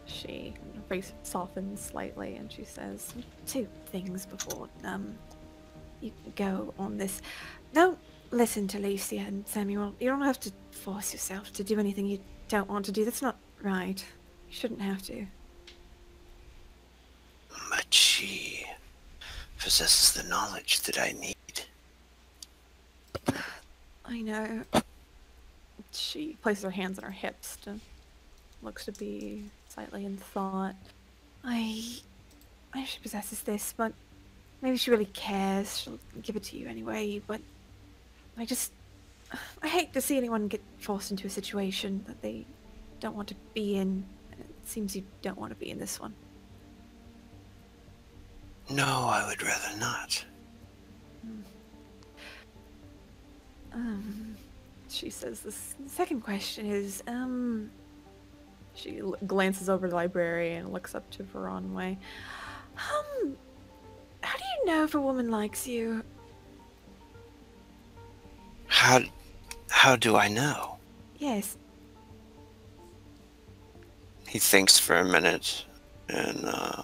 she her face softens slightly, and she says, two things before um you go on this. Don't listen to Lucia and Samuel. You don't have to force yourself to do anything you don't want to do. That's not right. You shouldn't have to. But she possesses the knowledge that I need. I know. She places her hands on her hips and looks to be slightly in thought. I. I know she possesses this, but maybe she really cares. She'll give it to you anyway, but I just. I hate to see anyone get forced into a situation that they don't want to be in. It seems you don't want to be in this one. No, I would rather not. Um, she says this the second question is, um, she glances over the library and looks up to Veronway. Um, how do you know if a woman likes you? How how do I know? Yes. He thinks for a minute, and uh,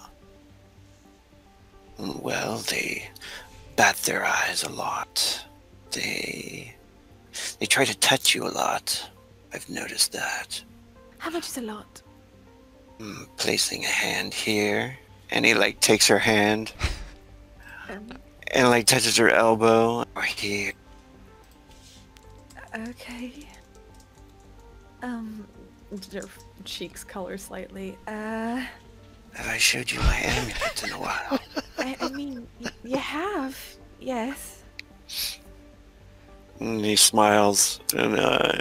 well, they bat their eyes a lot. They they try to touch you a lot. I've noticed that. How much is a lot? Mm, placing a hand here, and he like takes her hand [LAUGHS] Um, and like touches her elbow or here. okay. Um, her cheeks color slightly. Uh, Have I showed you my amulet in a while? [LAUGHS] I, I mean, you have, yes. And he smiles and uh,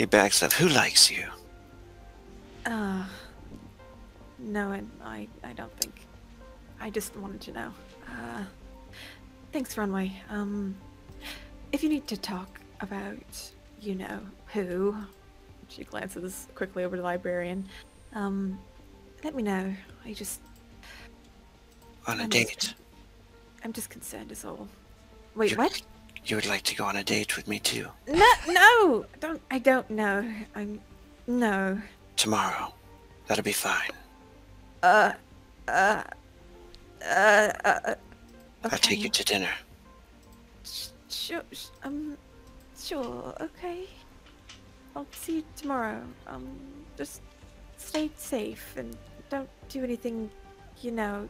he backs up. Who likes you? Uh, no, and I, I don't think. I just wanted to know. Uh, thanks, Veronway. Um, if you need to talk about, you know, who, she glances quickly over to the librarian. Um, let me know. I just, On a I'm date. just- I'm just concerned is all. Wait, You- what? You would like to go on a date with me too? No, no, don't. I don't know. I'm, no. Tomorrow. That'll be fine. Uh, uh, uh, uh. uh, I'll take you to dinner. Sure, um, sure, okay. I'll see you tomorrow. Um, just stay safe and don't do anything, you know.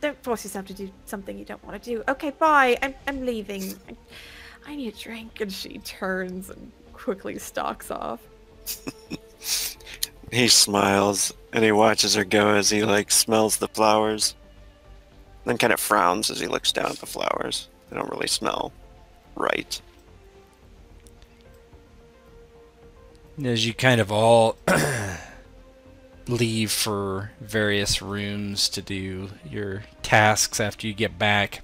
Don't force yourself to do something you don't want to do. Okay, bye. I'm I'm leaving. I, I need a drink. And she turns and quickly stalks off. [LAUGHS] He smiles and he watches her go as he like smells the flowers. Then kind of frowns as he looks down at the flowers. They don't really smell right. As you kind of all [CLEARS THROAT] leave for various rooms to do your tasks after you get back,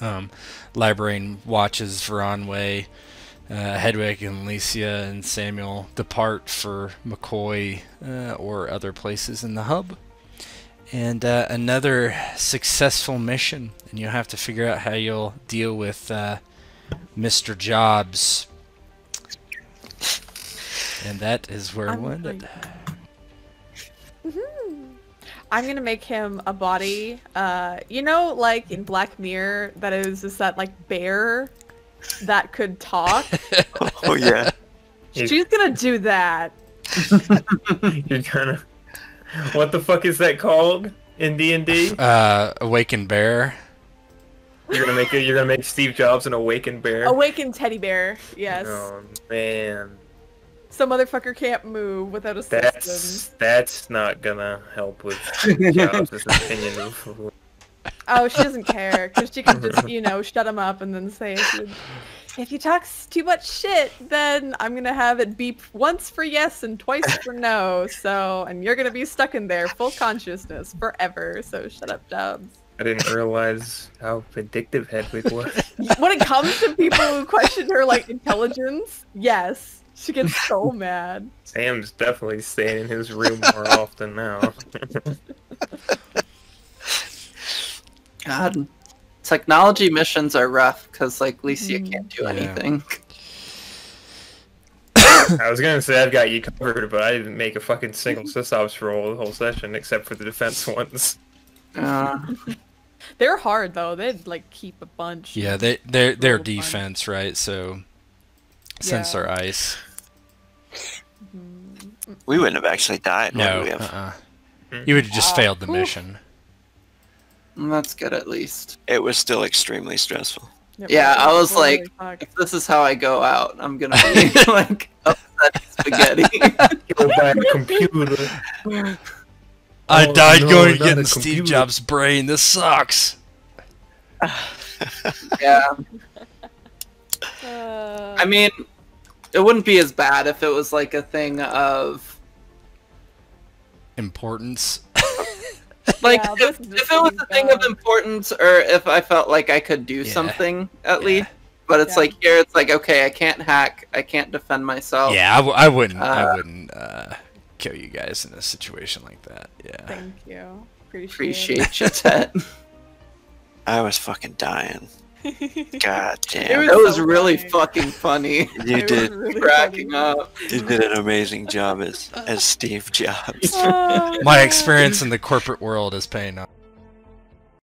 um, librarian watches Veronway, uh, Hedwig and Alicia and Samuel depart for McCoy uh, or other places in the hub. And uh, another successful mission, and you'll have to figure out how you'll deal with uh, Mr. Jobs. And that is where I'm we'll end it. Going-. I'm gonna make him a body. Uh, you know, like in Black Mirror, that is just that like bear that could talk. [LAUGHS] Oh yeah. She's gonna do that. [LAUGHS] You're gonna. What the fuck is that called in D and D? Uh, Awakened Bear. You're gonna make it. You're gonna make Steve Jobs an awakened bear. Awakened teddy bear. Yes. Oh man. Some motherfucker can't move without a assistance. that's not gonna help with [LAUGHS] Jobs' opinion of [LAUGHS] Oh, she doesn't care because she can just, you know, shut him up and then say, if you, if you talk too much shit, then I'm gonna have it beep once for yes and twice for no. So, and you're gonna be stuck in there, full consciousness forever. So shut up, Jobs. I didn't realize how vindictive Hedwig was. [LAUGHS] When it comes to people who question her like intelligence, yes, [LAUGHS] she gets so mad. Sam's definitely staying in his room more [LAUGHS] often now. God, technology missions are rough because like Licia Mhm. can't do Yeah. anything. I was gonna say I've got you covered, but I didn't make a fucking single sysops roll the whole session except for the defense [LAUGHS] ones. Uh, They're hard though. They'd like keep a bunch. Yeah, they they're they're Little fun. defense, right? So since Yeah. they're ice. We wouldn't have actually died. would no, we have? uh-uh. Hmm. you would have just failed the oof. mission. that's good at least. It was still extremely stressful. It Yeah, I was Holy like- fuck. If this is how I go out, I'm gonna be [LAUGHS] like upset spaghetti. [LAUGHS] [LAUGHS] Go back computer. I Oh, died no, going to get in Steve computer. Jobs' brain. This sucks. [SIGHS] yeah, Uh, I mean, it wouldn't be as bad if it was like a thing of Importance. [LAUGHS] like Yeah, if, if it was a thing of importance or if I felt like I could do Yeah. something at Yeah. least. But it's Yeah. like here, it's like okay, I can't hack, I can't defend myself. Yeah, I, w- I wouldn't. I Uh, wouldn't uh, kill you guys in a situation like that. Yeah. Thank you. Appreciate, appreciate you, Tet. [LAUGHS] [LAUGHS] I was fucking dying. It. God It damn. That was so really funny. fucking funny. You [LAUGHS] It did. really Cracking funny. up. You did an amazing job as as Steve Jobs. Oh, [LAUGHS] My man. experience in the corporate world is paying off.